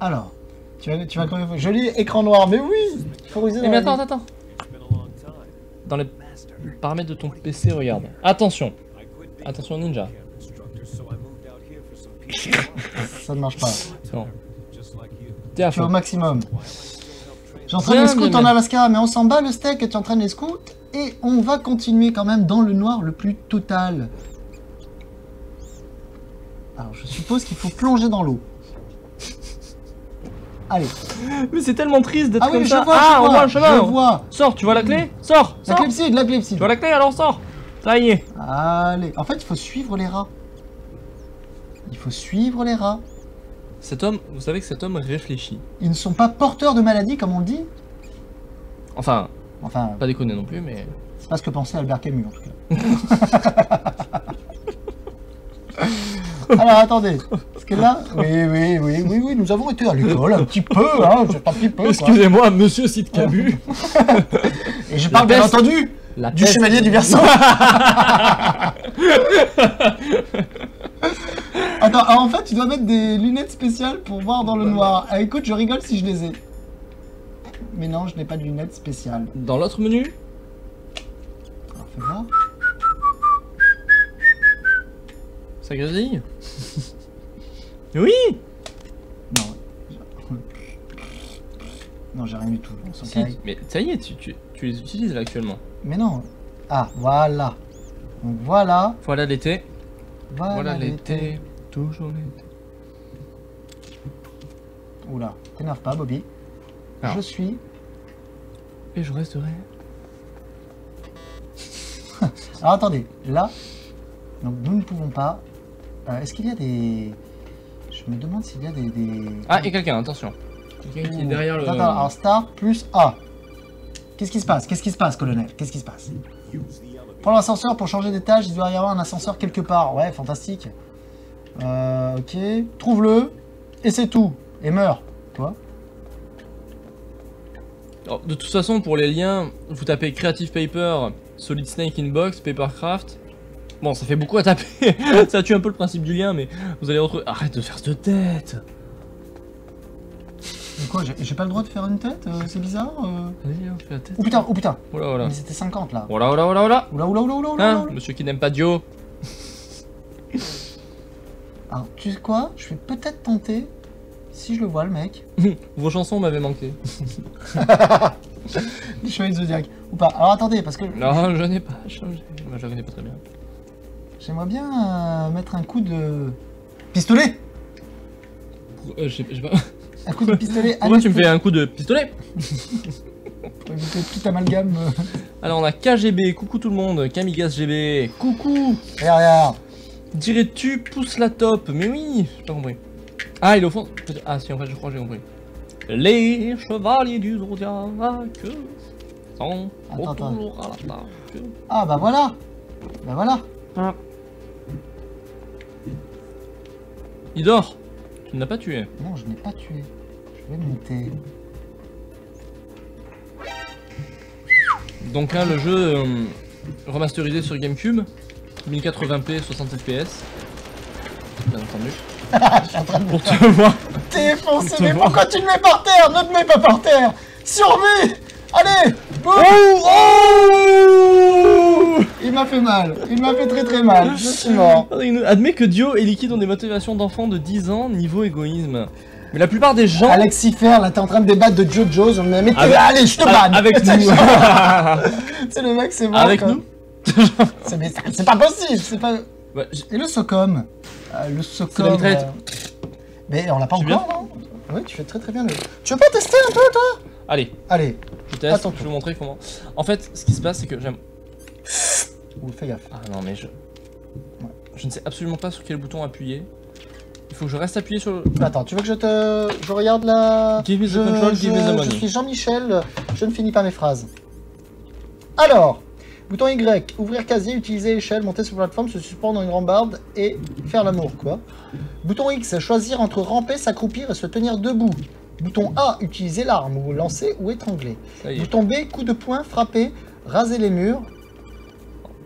Alors, tu vas, tu vas quand même. Joli écran noir, mais oui Eh, dans mais attends, attends. Dans les paramètres de ton PC, regarde. Attention. Attention ninja. Ça ne marche pas. Non. T'es à au maximum. J'entraîne les scouts en. Alaska, mais on s'en bat le steak et tu entraînes les scouts. Et on va continuer quand même dans le noir le plus total. Alors je suppose qu'il faut plonger dans l'eau. Allez. Mais c'est tellement triste d'être Ah comme oui, je ça. vois, ah, je on vois, voit le chemin. je vois. Sors, tu vois la clé Sors, La sors. clepsydre, la. Tu vois la clé alors sors. Ça y est. Allez. En fait, il faut suivre les rats. Il faut suivre les rats. Cet homme, vous savez que cet homme réfléchit. Ils ne sont pas porteurs de maladies, comme on le dit. Enfin, Enfin, pas déconner non plus, mais. c'est pas ce que pensait Albert Camus, en tout cas. Alors, attendez. Parce que là... Oui, oui, oui, oui, oui, nous avons été à l'école un petit peu, hein, un petit peu. Excusez-moi, monsieur Sid Cabu. Et je parle, bien entendu, La du peste. chevalier du Verseau. Attends, en fait, tu dois mettre des lunettes spéciales pour voir dans le noir. Ah, écoute, je rigole si je les ai. Mais non, je n'ai pas de lunettes spéciales. Dans l'autre menu, Alors, fais voir. Ça grésille. oui. Non. Non, j'ai rien du tout. On Si, mais ça y est, tu, tu, tu les utilises là actuellement. Mais non. Ah, voilà. Donc voilà. Voilà l'été. Voilà, Voilà l'été. l'été, toujours l'été. Oula, t'énerve pas, Bobby. Alors. Je suis. Et je resterai. Alors attendez, là, donc nous ne pouvons pas. Euh, Est-ce qu'il y a des. Je me demande s'il y a des. des... Ah, et quelqu'un, attention. Quelqu'un qui est derrière le. Attends, attends, alors star plus A. Qu'est-ce qui se passe? Qu'est-ce qui se passe, colonel? Qu'est-ce qui se passe? Prends l'ascenseur pour changer d'étage, il doit y avoir un ascenseur quelque part. Ouais, fantastique. Euh, ok. Trouve-le, et c'est tout. Et meurs. Toi? De toute façon, pour les liens, vous tapez Creative Paper, Solid Snake Inbox, Papercraft. Bon, ça fait beaucoup à taper. ça tue un peu le principe du lien, mais vous allez retrouver. Arrête de faire cette tête. Mais quoi J'ai pas le droit de faire une tête euh, C'est bizarre euh Vas-y, hein, fais la tête. Oh putain, oh putain Voilà, voilà. Mais c'était 50 là. Voilà, voilà, voilà, voilà. Oula, oula, oula, oula, oula, Hein, oula. monsieur qui n'aime pas Dio. Alors, tu sais quoi Je vais peut-être tenter, si je le vois, le mec, Vos chansons m'avaient manqué. les chevaliers de Zodiac. Ou pas. Alors attendez, parce que Non, je n'ai pas changé. Moi, je la connais pas très bien. J'aimerais bien euh, mettre un coup de. Pistolet Euh, je sais pas. Un coup de pistolet Pourquoi tu me fais un coup de pistolet? Pour éviter tout amalgame. Alors, on a KGB. Coucou tout le monde. Kamikaze GB. Coucou. Regarde. Dirais-tu pousse la top? Mais oui, j'ai pas compris. Ah, il est au fond. Ah, si, en fait, je crois que j'ai compris. Les chevaliers du sont Attends, attends. à. Ah bah voilà Bah voilà Ah. Il dort. Tu ne l'as pas tué. Non, je n'ai pas tué. Je vais monter. Donc là, le jeu euh, remasterisé sur GameCube, 1080p, 60 fps. Bien entendu. je suis en train de Pour te voir. défoncer. Te Mais pourquoi tu le mets par terre? Ne te mets pas par terre Survie Allez boum. Oh Il m'a fait mal. Il m'a fait très très mal. Je suis mort. Admets que Dio et Liquid ont des motivations d'enfants de 10 ans niveau égoïsme. Mais la plupart des gens. Alexifer, là, t'es en train de débattre de Jojo's. On me met Avec- Allez, je te banne avec nous. C'est le mec, c'est mort. avec quoi. nous C'est pas possible. C'est pas. Ouais, j- Et le Socom Euh, Le Socom. euh, Mais on l'a pas encore, non Oui, tu fais très très bien. Le... Tu veux pas tester un peu, toi? Allez, Allez. je teste, Attends. je vais vous montrer comment. En fait, ce qui se passe, c'est que j'aime. Ouh, fais gaffe. Ah non, mais je. Je ne sais absolument pas sur quel bouton appuyer. Il faut que je reste appuyé sur le. Attends, tu veux que je te. Je regarde la. Give me the je, control, give me the money. Je suis Jean-Michel, je ne finis pas mes phrases. Alors, bouton Y, ouvrir casier, utiliser échelle, monter sur plateforme, se suspendre dans une rambarde et faire l'amour, quoi. Bouton X, choisir entre ramper, s'accroupir et se tenir debout. Bouton A, utiliser l'arme ou lancer ou étrangler. Bouton B, coup de poing, frapper, raser les murs.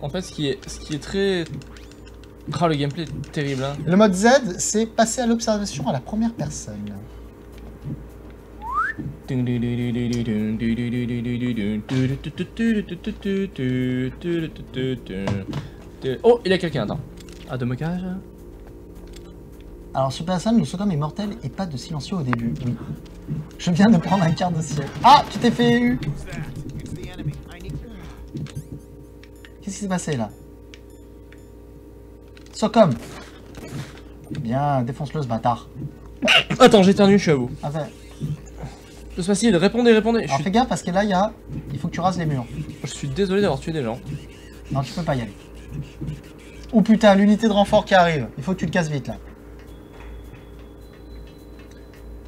En fait, ce qui est, ce qui est très. Ah, le gameplay est terrible, hein. Le mode Z, c'est passer à l'observation à la première personne. Oh, il y a quelqu'un, attends. Ah, de mocage Alors, sur personne, le Socom est mortel et pas de silencieux au début. Oui. Je viens de prendre un quart de ciel. Ah, tu t'es fait eu Qu'est-ce qui s'est passé là? Socom Bien, défonce-le ce bâtard. Attends, j'éternue, je suis à vous. Enfin, C'est facile, répondez, répondez. Je alors suis, fais gaffe parce que là, il y a... Il faut que tu rases les murs. je suis désolé d'avoir tué des gens. Non, tu peux pas y aller. Oh putain, l'unité de renfort qui arrive. Il faut que tu le casses vite là.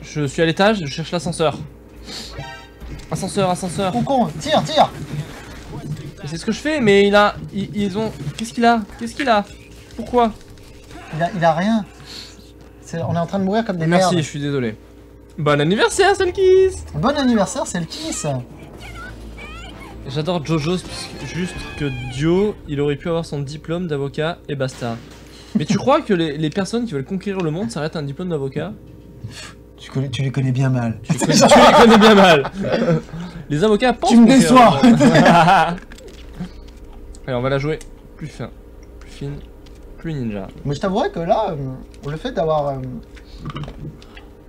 Je suis à l'étage, je cherche l'ascenseur. Ascenseur, ascenseur. Oh con, tire, tire C'est ce que je fais, mais il a. Ils, ils ont. Qu'est-ce qu'il a? Qu'est-ce qu'il a? Pourquoi? Il a, il a rien. On est en train de mourir comme des Merci, je suis désolé. Bon anniversaire, Selkiss Bon anniversaire, c'est le kiss J'adore Jojo's, puisque juste que Dio, il aurait pu avoir son diplôme d'avocat et basta. Mais tu crois que les, les personnes qui veulent conquérir le monde s'arrêtent à un diplôme d'avocat? Tu, connais- tu les connais bien mal. tu, connais- tu les connais bien mal. Les avocats pensent Tu me déçois. Allez, on va la jouer plus fin, plus fine, plus ninja. Mais je t'avouerais que là, euh, le fait d'avoir euh,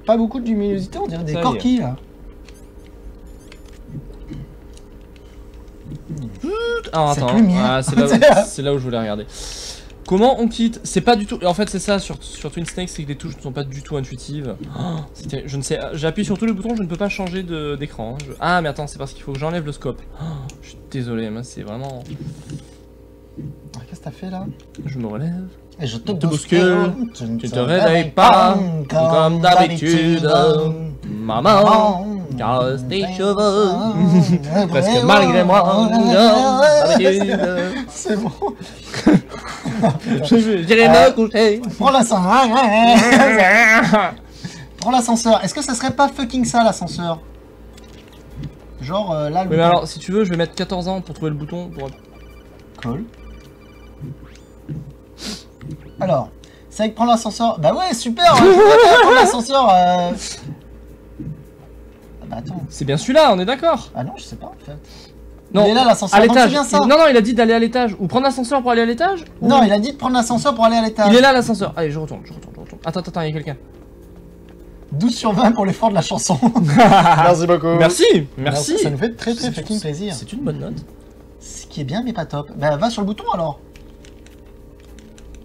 pas beaucoup de luminosité, on dirait des Ça corquilles là. Ah, attends, ah, c'est là, où- c'est là où je voulais regarder. Comment on quitte C'est pas du tout. En fait, c'est ça sur, sur Twin Snake, c'est que les touches ne sont pas du tout intuitives. Oh, je ne sais. J'appuie sur tous les boutons, je ne peux pas changer d'écran. hein. Ah, mais attends, c'est parce qu'il faut que j'enlève le scope. Oh, je suis désolé, mais c'est vraiment. Ah, Qu'est-ce que t'as fait là? Je me relève. Et je te Te bouscule, tu ne te réveilles pas, comme d'habitude. Maman, caresse tes cheveux. Presque malgré moi. C'est bon. J'irai me coucher. Prends l'ascenseur. Prends l'ascenseur. Est-ce que ça serait pas fucking ça l'ascenseur? Genre euh, là le Oui, mais alors, si tu veux, je vais mettre 14 ans pour trouver le bouton. Pour... Cool. Alors, c'est avec prendre l'ascenseur. Bah ouais, super. hein, prendre l'ascenseur. euh. Ah bah attends. C'est bien celui-là, on est d'accord. Ah non, je sais pas en fait. Non, Il est là l'ascenseur. c'est l'étage. bien ça. Il- Non, non, il a dit d'aller à l'étage. Ou prendre l'ascenseur pour aller à l'étage. ou- Non, il a dit de prendre l'ascenseur pour aller à l'étage. Il est là l'ascenseur. Allez, je retourne, je retourne, je retourne. Attends, attends, attends, il y a quelqu'un. 12 sur 20 pour l'effort de la chanson. Merci beaucoup. Merci, merci. Ça nous fait très très fucking plaisir. C'est une bonne note. Ce qui est bien mais pas top. Bah va sur le bouton alors.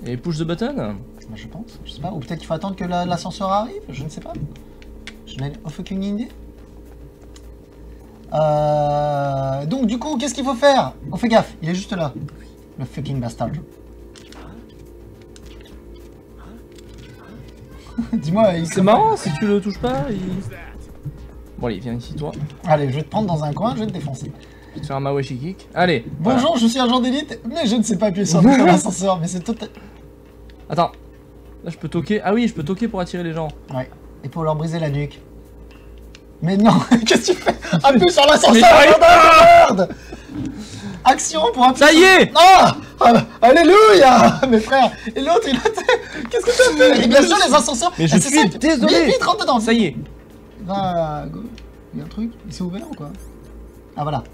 Et push the button. Bah, je pense, je sais pas. Ou peut-être qu'il faut attendre que la- l'ascenseur arrive, je ne sais pas. Je n'ai au fucking idée. Euh, donc du coup, qu'est-ce qu'il faut faire? On fait gaffe, il est juste là. Le fucking bastard. Dis-moi, il C'est marrant, si tu le touches pas, il... Bon allez, viens ici toi. Allez, je vais te prendre dans un coin, je vais te défoncer. Je vais te faire un Mawashi kick. Allez. Bonjour, je suis agent d'élite, mais je ne sais pas appuyer sur d'ascenseur, mais c'est total... Attends. Là je peux toquer. Ah oui, je peux toquer pour attirer les gens. Ouais, et pour leur briser la nuque. Mais non, qu'est-ce que tu fais? Appuie sur l'ascenseur, merde Action pour appuyer Ça y est Ah Ah, Alléluia Mes frères Et l'autre, il a... Qu'est-ce que tu as fait Et bien sûr, les ascenseurs... Mais je Ah, c'est suis ça, désolé. Vite, rentre dedans Ça y est. Va, go. Il y a un truc Il s'est ouvert ou quoi? Ah, voilà.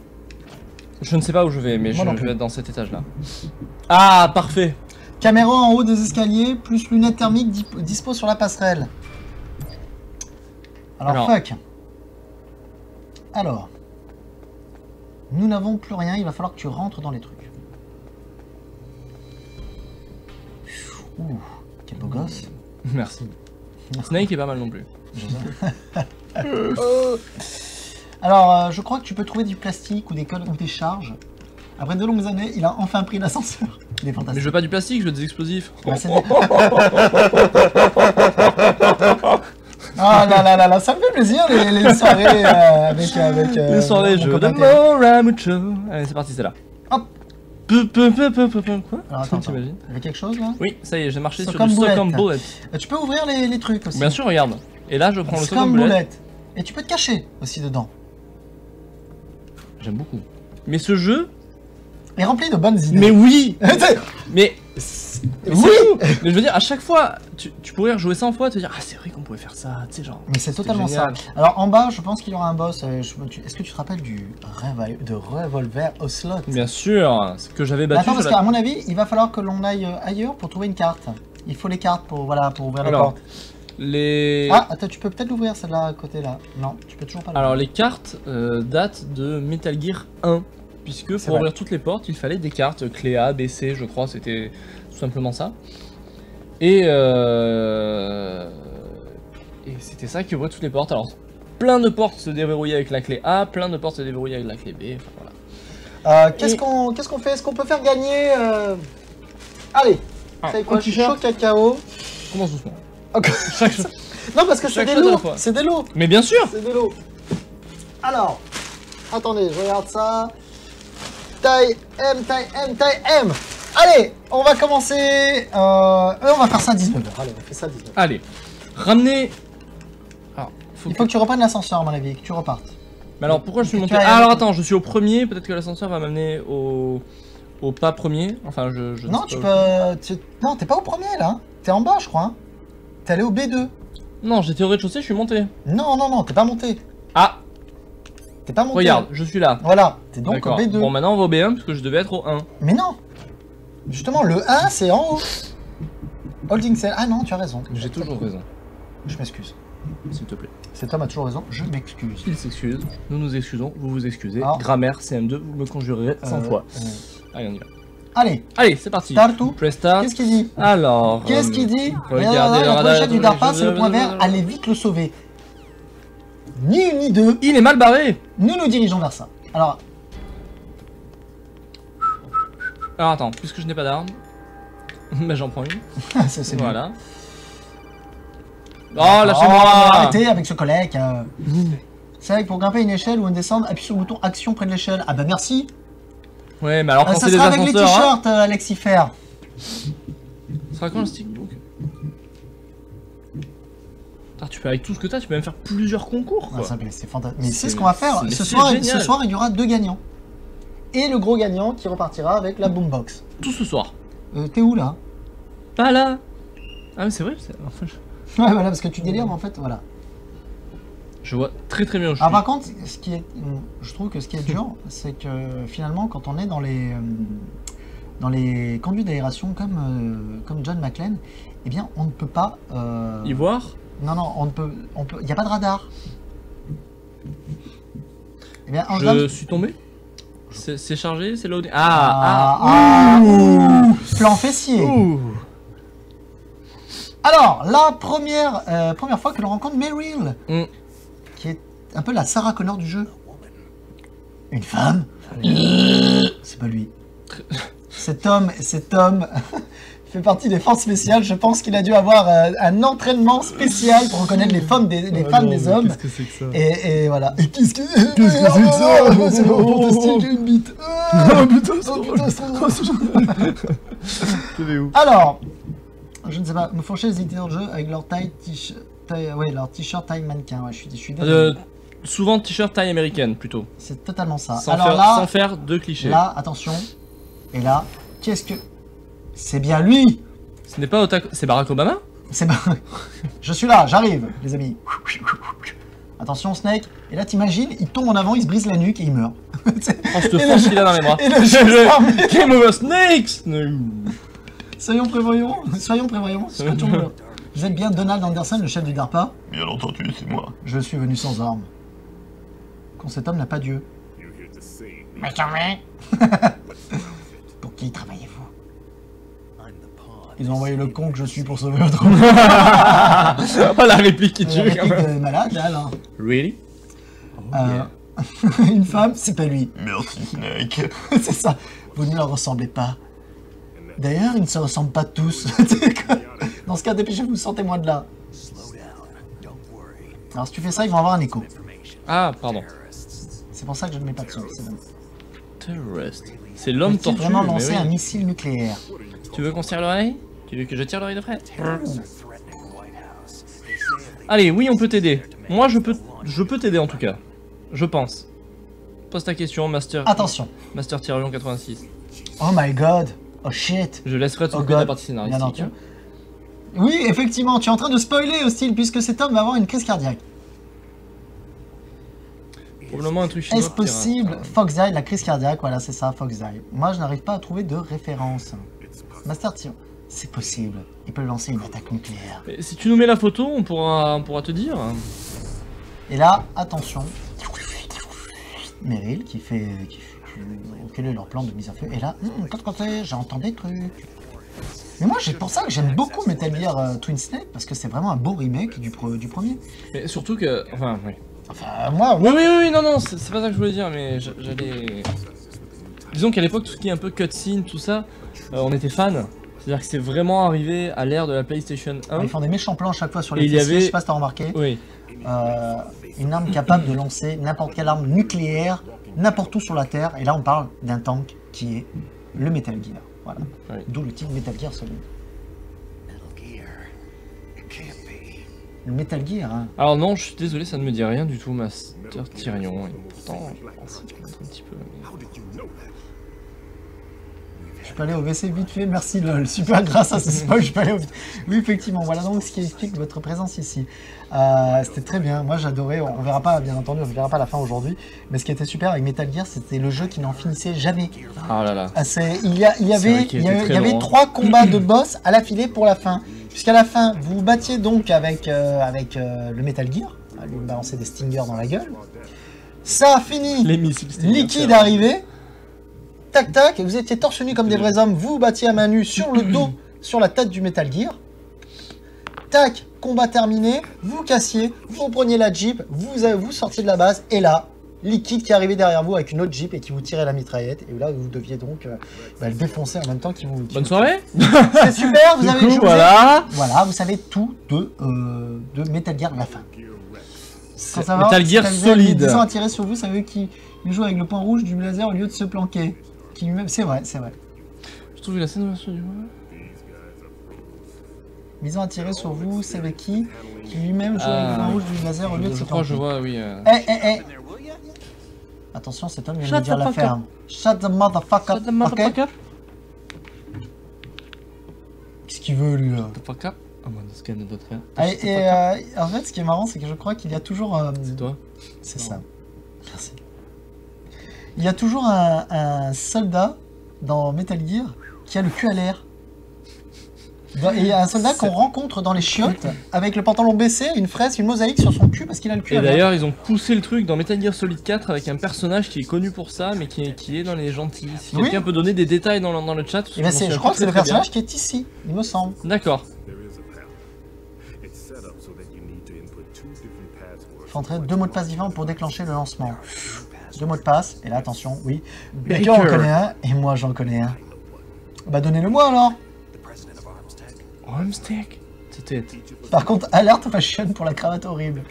Je ne sais pas où je vais, mais je, je vais être dans cet étage là. Ah, parfait. Caméra en haut des escaliers, plus lunettes thermiques dispo sur la passerelle. Alors, Alors. fuck. Alors. Nous n'avons plus rien, il va falloir que tu rentres dans les trucs. Ouh, quel beau gosse. Merci. Snake est pas mal non plus. Alors, euh, je crois que tu peux trouver du plastique ou des codes ou des charges. Après de longues années, il a enfin pris l'ascenseur. Il est Mais fantastique. je veux pas du plastique, je veux des explosifs. Ah, des- Ah là là là là, ça me fait plaisir les, les soirées euh, avec avec. euh, Les soirées jeux de. Moramucho. Allez, c'est parti, c'est là. Hop. Peu, peu, peu. Quoi Alors attends, attends. T'imagines Il y avait quelque chose là? Oui, ça y est, j'ai marché sur Stockholm du Stockholm Bullet. Bullet. Euh, Tu peux ouvrir les, les trucs aussi. Bien sûr, regarde. Et là, je prends le Stockholm comme Bullet. boulette. Et tu peux te cacher aussi dedans. J'aime beaucoup. Mais ce jeu. Et rempli de bonnes idées. Mais oui Mais Mais. oui Mais je veux dire, à chaque fois, tu, tu pourrais rejouer 100 fois, te dire, ah, c'est vrai qu'on pouvait faire ça, tu sais, genre. Mais c'est totalement génial. ça. Alors en bas, je pense qu'il y aura un boss. euh, Est-ce que tu te rappelles du revol- de revolver au slot? Bien sûr, ce que j'avais battu Attends, parce la- qu'à mon avis, il va falloir que l'on aille euh, ailleurs pour trouver une carte. Il faut les cartes pour, voilà, pour ouvrir la Alors, porte. Les... Ah, attends, tu peux peut-être l'ouvrir celle-là à côté là. Non, tu peux toujours pas l'ouvrir. Alors les cartes euh, datent de Metal Gear 1, puisque pour ouvrir toutes les portes, il fallait des cartes clé A, B, C, je crois, c'était tout simplement ça. Et, euh... et c'était ça qui ouvrait toutes les portes. Alors plein de portes se déverrouillaient avec la clé A, plein de portes se déverrouillaient avec la clé B. Enfin, voilà. Euh, qu'est-ce Et- qu'on qu'est-ce qu'on fait? Est-ce qu'on peut faire gagner euh, Allez, Ah, c'est quoi. Chaud cacao. Commence doucement. Non, parce que c'est des lots. C'est des lots. Mais bien sûr C'est des lots. Alors, attendez, je regarde ça. Taille M, taille M, taille M. Allez, on va commencer. Euh, on va faire ça à 19h. Allez, on fait ça à 19h. Allez, ramenez... Alors, faut Il faut que tu reprennes l'ascenseur, à mon avis, que tu repartes. Mais alors pourquoi je suis monté Ah, alors attends, je suis au premier, peut-être que l'ascenseur va m'amener au... au pas premier. Enfin, je. Non, tu pas. peux. tu- Non, t'es pas au premier là. T'es en bas, je crois. T'es allé au B2. Non, j'étais au rez-de-chaussée, je suis monté. Non, non, non, t'es pas monté. Ah, T'es pas monté. regarde, je suis là. Voilà, t'es donc au D'accord. B2. Bon, maintenant on va au B1 parce que je devais être au 1. Mais non Justement, le 1, c'est en haut. Holding cell. Ah non, tu as raison. J'ai toujours raison, Je m'excuse. s'il te plaît. Cet homme a toujours raison. Je m'excuse. Il s'excuse, nous nous excusons, vous vous excusez. Ah. Grammaire CM2, vous me conjurerez 100 Euh, fois. euh, Allez, on y va. Allez, Allez, c'est parti. start tout. Qu'est-ce qu'il dit Alors. Qu'est-ce euh, qu'il dit regardez Regarde, le radar, du DARPA, c'est le point vert. Allez vite le sauver. Ni une ni deux, Il est mal barré. nous nous dirigeons vers ça. Alors, Alors attends, puisque je n'ai pas d'arme, bah j'en prends une. ça c'est. Voilà. Oh, Oh, lâchez-moi Arrêtez avec ce collègue. euh. C'est vrai que pour grimper une échelle ou une descente, appuie sur le bouton action près de l'échelle. Ah bah merci. Ouais, mais alors Euh, quand ça c'est des sera avec les hein, t-shirts, euh, Alexifer. ça sera quand le stickbook Putain, tu peux avec tout ce que t'as, tu peux même faire plusieurs concours Ah, quoi. c'est fantastique. Mais c'est ce qu'on va faire. Ce soir, ce soir, il y aura deux gagnants. Et le gros gagnant qui repartira avec la boombox. Tout ce soir. Euh, T'es où là? Pas là Ah mais c'est vrai, c'est- enfin, je... Ouais, voilà, parce que tu délires, mais en fait, voilà. Je vois très très bien où je Ah, suis. par contre, ce qui est, je trouve que ce qui est dur, c'est que finalement, quand on est dans les, euh, dans les conduits d'aération comme, euh, comme John McClane, eh bien, on ne peut pas. euh, Y voir? Non, non, on ne peut, on peut, il n'y a pas de radar. Eh bien, Je suis tombé? C'est chargé, c'est loadé. Ah, Ah, ah, ouh, plan fessier. ah Ouh. Alors, la première, euh, première fois que l'on rencontre Meryl, Mm. Qui est un peu la Sarah Connor du jeu. Une femme C'est pas lui. Cet homme, cet homme fait partie des forces spéciales. Je pense qu'il a dû avoir euh, un entraînement spécial pour reconnaître les femmes des, les Ah femmes non, des hommes. Qu'est-ce que c'est que ça Et, et voilà. Et qu'est-ce que Qu'est-ce que c'est que ça Ah, C'est vraiment Oh, oh, fantastique, oh. une bite. Oh putain, c'est Oh, putain, c'est trop. C'est Alors, je ne sais pas, me font chier les éditeurs de jeu avec leur taille t-shirt, taille- ouais, leur t-shirt taille mannequin. Ouais, je suis, je suis. Euh, Souvent t-shirt taille américaine plutôt. C'est totalement ça. Sans, Alors faire, là, sans faire de clichés. là, attention. Et là, qu'est-ce que C'est bien lui. Ce n'est pas Otaku. C'est Barack Obama? C'est bon. Je suis là, j'arrive, les amis. Attention, Snake. Et là, t'imagines, il tombe en avant, il se brise la nuque et il meurt. Oh, je te qu'il a dans les bras. et le jeu. Game over Snakes Soyons prévoyants, soyons prévoyants. Vous êtes bien Donald Anderson, le chef du DARPA Bien entendu, c'est moi. Je suis venu sans armes. Quand cet homme n'a pas Dieu. Mais jamais Pour qui travaillez-vous? Ils ont envoyé le con que je suis pour sauver votre oh la réplique qui tue quand réplique même. de malade, là, là. Really? Euh, Une femme, c'est pas lui. Merci Snake. c'est ça. Vous ne leur ressemblez pas. D'ailleurs, ils ne se ressemblent pas tous. Dans ce cas, dépêchez-vous, sortez-moi de là. Alors, si tu fais ça, ils vont avoir un écho. Ah, pardon. C'est pour ça que je ne mets pas de son. C'est bon. Terrorist. C'est l'homme tortue. vraiment mais lancer oui. un missile nucléaire Tu veux qu'on se tire l'oreille Tu veux que je tire l'oreille de Fred Allez, oui, on peut t'aider. Moi, je peux, je peux t'aider en tout cas. Je pense. Pose ta question, Master. Attention. Master Tyrion 86. Oh my god. Oh shit. Je laisserai Oh s'occuper de la partie scénaristique. entendu. Oui, effectivement, tu es en train de spoiler, Hostile, puisque cet homme va avoir une crise cardiaque. Probablement un truc chinois. Est-ce possible Foxeye, la crise cardiaque, voilà, c'est ça, Foxeye. Moi, je n'arrive pas à trouver de référence. Master Tyrion, c'est possible. Il peut lancer une attaque nucléaire. Si tu nous mets la photo, on pourra, on pourra te dire. Et là, attention. Meryl qui fait. Qui, quel est leur plan de mise à feu Et là, hum, c'est, j'ai entendu des trucs. Mais moi, c'est pour ça que j'aime beaucoup Metal Gear euh, Twin Snake, parce que c'est vraiment un beau remake du, pre- du premier. Mais surtout que. Enfin, oui. Enfin, moi, Oui, oui, oui, non, non, c'est c'est pas ça que je voulais dire, mais j'a- j'allais. Disons qu'à l'époque, tout ce qui est un peu cutscene, tout ça, euh, on était fan. C'est-à-dire que c'est vraiment arrivé à l'ère de la PlayStation 1. ils font des méchants plans chaque fois sur Et les il y avait- je sais pas si t'as remarqué. Oui. Euh, une arme capable de lancer n'importe quelle arme nucléaire, n'importe où sur la Terre. Et là, on parle d'un tank qui est le Metal Gear. Voilà. D'où le titre Metal Gear Solid. Le Metal Gear, hein. Alors non, je suis désolé, ça ne me dit rien du tout, Master Tyrion. Et pourtant, je un petit peu. mais- Je peux aller au WC vite fait, merci lol. Super, grâce à ce spoil, je peux aller au Oui, effectivement, voilà donc ce qui explique votre présence ici. Euh, c'était très bien, moi j'adorais, on, on verra pas, bien entendu, on ne verra pas la fin aujourd'hui, mais ce qui était super avec Metal Gear, c'était le jeu qui n'en finissait jamais. Ah là là. Ah, c'est- il y, a- il y avait, il y avait, très il y avait long, trois combats de boss à l'affilée pour la fin. Puisqu'à la fin, vous vous battiez donc avec, euh, avec euh, le Metal Gear, à lui balancer des stingers dans la gueule. Ça a fini, Les missiles. liquide arrivé. Tac tac, vous étiez torse nu comme des vrais hommes, vous vous battiez à main nue sur le dos, sur la tête du Metal Gear. Tac, combat terminé, vous cassiez, vous preniez la Jeep, vous, vous sortiez de la base, et là, Liquide qui arrivait derrière vous avec une autre Jeep et qui vous tirait la mitraillette. Et là, vous deviez donc euh, bah, le défoncer en même temps qu'il vous... qu'il Bonne soirée C'est super, vous Du avez coup, joué. voilà Voilà, vous savez tout de, euh, de Metal Gear la fin. Savoir, Metal Gear solide. 10 ans à tirer sur vous, ça veut qu'il il joue avec le point rouge du laser au lieu de se planquer. Qui lui-même, c'est vrai, c'est vrai. Je trouve la scène du Visant à tirer sur vous, c'est avec qui Qui lui-même joue avec le point rouge du laser au lieu de Je se crois, je vois, oui. euh. Eh, eh, eh Attention, cet homme vient de Shut dire la ferme. Shut the motherfucker Shut the motherfucker Qu'est-ce qu'il veut, lui là The fuck up et, et, euh, en fait, ce qui est marrant, c'est que je crois qu'il y a toujours... euh, C'est toi C'est ça. Merci. Il y a toujours un, un soldat dans Metal Gear qui a le cul à l'air. Dans- Et il y a un soldat qu'on rencontre dans les chiottes avec le pantalon baissé, une fraise, une mosaïque sur son cul parce qu'il a le cul Et d'ailleurs, ils ont poussé le truc dans Metal Gear Solid 4 avec un personnage qui est connu pour ça, mais qui est, qui est dans les gentils. Si Oui. quelqu'un peut donner des détails dans le, dans le chat, Et ben m'en c'est, je crois que c'est le bien. personnage qui est ici, il me semble. D'accord. Il faut entrer deux mots de passe différents pour déclencher le lancement. Deux mots de passe, et là attention, oui. Baker. Baker en connaît un, et moi j'en connais un. Bah donnez-le moi alors Armstick. Par contre, alerte fashion pour la cravate horrible.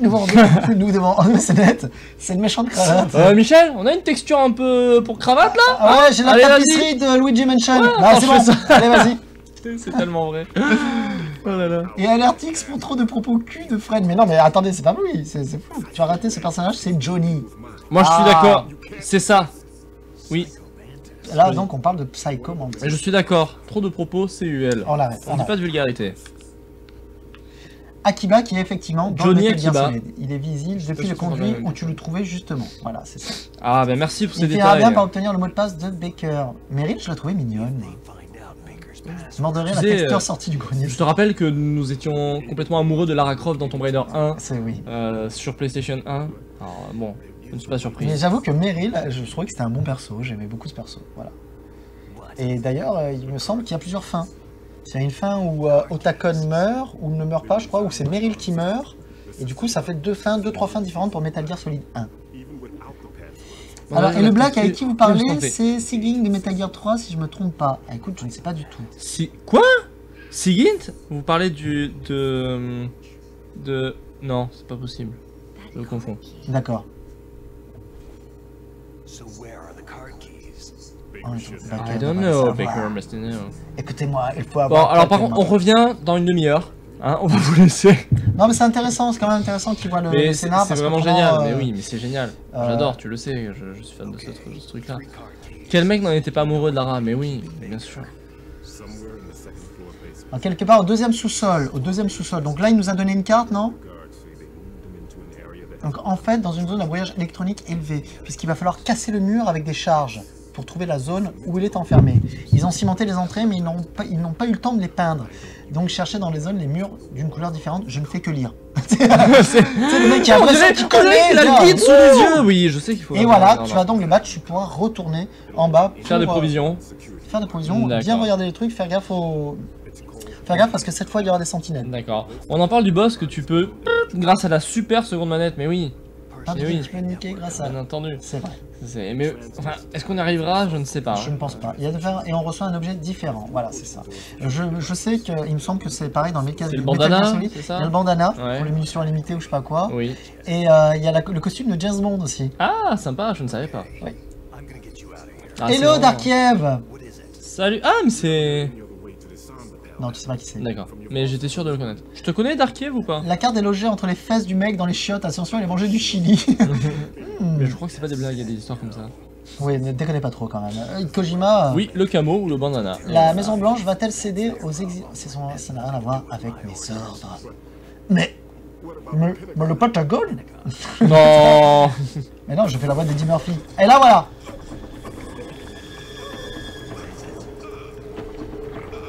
Nous vendons, nous devons, oh, mais c'est net, c'est une méchante cravate. Euh, Michel, on a une texture un peu pour cravate là? Ah ouais, j'ai la Allez, tapisserie de Luigi Mansion. Ouais, c'est bon. ça. Allez, vas-y. C'est tellement vrai. Oh là là. Et alerte X pour trop de propos cul de Fred. Mais non, mais attendez, c'est pas lui, c'est c'est fou. Tu as raté ce personnage, c'est Johnny. Moi je suis Ah. d'accord. C'est ça. Oui, Là, donc, on parle de Psycho Mantis. je suis d'accord. Trop de propos, c'est UL. On l'arrête. On dit pas de vulgarité. Akiba qui est effectivement dans Johnny le Akiba. Solid. Il est visible depuis je le conduit bien. où tu le trouvais justement. Voilà, c'est ça. Ah bah merci pour ces Il détails. bien par obtenir le mot de passe de Baker. Meryl, je la trouvais mignonne. Je m'en la Tu sais, texture euh, sortie du grenier. Je te rappelle que nous étions complètement amoureux de Lara Croft dans Tomb Raider 1 C'est oui. euh, sur PlayStation 1. Alors bon, je ne suis pas surpris. Mais j'avoue que Meryl, je trouvais que c'était un bon perso, j'aimais beaucoup ce perso, voilà. Et d'ailleurs, euh, il me semble qu'il y a plusieurs fins. Il y a une fin où euh, Otacon meurt, ou ne meurt pas, je crois, où c'est Meryl qui meurt, et du coup ça fait deux fins, deux, trois fins différentes pour Metal Gear Solid 1. Even without the path. Alors, et le Black avec qui vous parlez, c'est Sigling de Metal Gear 3, si je me trompe pas. Ah, écoute, je ne sais pas du tout. Si... Quoi? Sigint? Vous parlez du... de... de... Non, c'est pas possible. Je me confonds. D'accord. Oh, Baker I don't know. Baker must know. Écoutez-moi, il faut Bon, avoir... alors par contre, on revient dans une demi-heure. Hein, on va vous laisser. Non, mais c'est intéressant, c'est quand même intéressant qu'il voit le, le Mais c'est scénar. c'est parce que vraiment génial. euh, Mais oui, mais c'est génial. euh, J'adore, tu le sais. Je, je suis fan de ce, ce truc-là. Quel mec n'en était pas amoureux de Lara Mais oui, bien sûr. Alors, quelque part au deuxième sous-sol, au deuxième sous-sol. Donc là, il nous a donné une carte, non? Donc en fait, dans une zone à brouillage électronique élevé, puisqu'il va falloir casser le mur avec des charges pour trouver la zone où il est enfermé. Ils ont cimenté les entrées, mais ils n'ont pas, ils n'ont pas eu le temps de les peindre. Donc chercher dans les zones les murs d'une couleur différente, je ne fais que lire. c'est le mec qui a l'impression qu'il connaît. a le guide sous les yeux. Oui, je sais qu'il faut. Et voilà, tu vas donc le battre, tu pourras retourner en bas pour Faire des euh, provisions. faire des provisions, bien regarder les trucs, faire gaffe au... Faire gaffe parce que cette fois il y aura des sentinelles. D'accord. On en parle du boss que tu peux, grâce à la super seconde manette, mais oui, Ah, tu, oui. tu peux niquer grâce à... bien entendu. C'est vrai. C'est- Mais enfin, est-ce qu'on y arrivera? Je ne sais pas. Je ne pense pas. Il y a de faire et on reçoit un objet différent. Voilà, c'est ça. Je, je sais qu'il me semble que c'est pareil dans le C'est le bandana, Il y a le bandana Ouais. pour les munitions illimitées ou je sais pas quoi. Oui. Et euh, il y a la- le costume de James Bond aussi. Ah, sympa, je ne savais pas. Here. Ah, Hello Darkiev? Salut. Ah, mais c'est. the other way to the Samba Palace. Non, tu sais pas qui c'est. D'accord. Mais j'étais sûr de le connaître. Je te connais Darkiev ou pas? La carte est logée entre les fesses du mec dans les chiottes. Attention, il est mangé du chili. Hmm. Mais je crois que c'est pas des blagues, il y a des histoires comme ça. oui, ne déconnez pas trop quand même. Euh, Kojima, euh, Oui, le camo ou le bandana. la Maison Blanche va-t-elle céder aux exil... son- Ça n'a rien à voir avec mes ordres. Mais... Mais, mais le Patagone Non Mais non, je fais la voix d'Eddie Murphy. Et là, voilà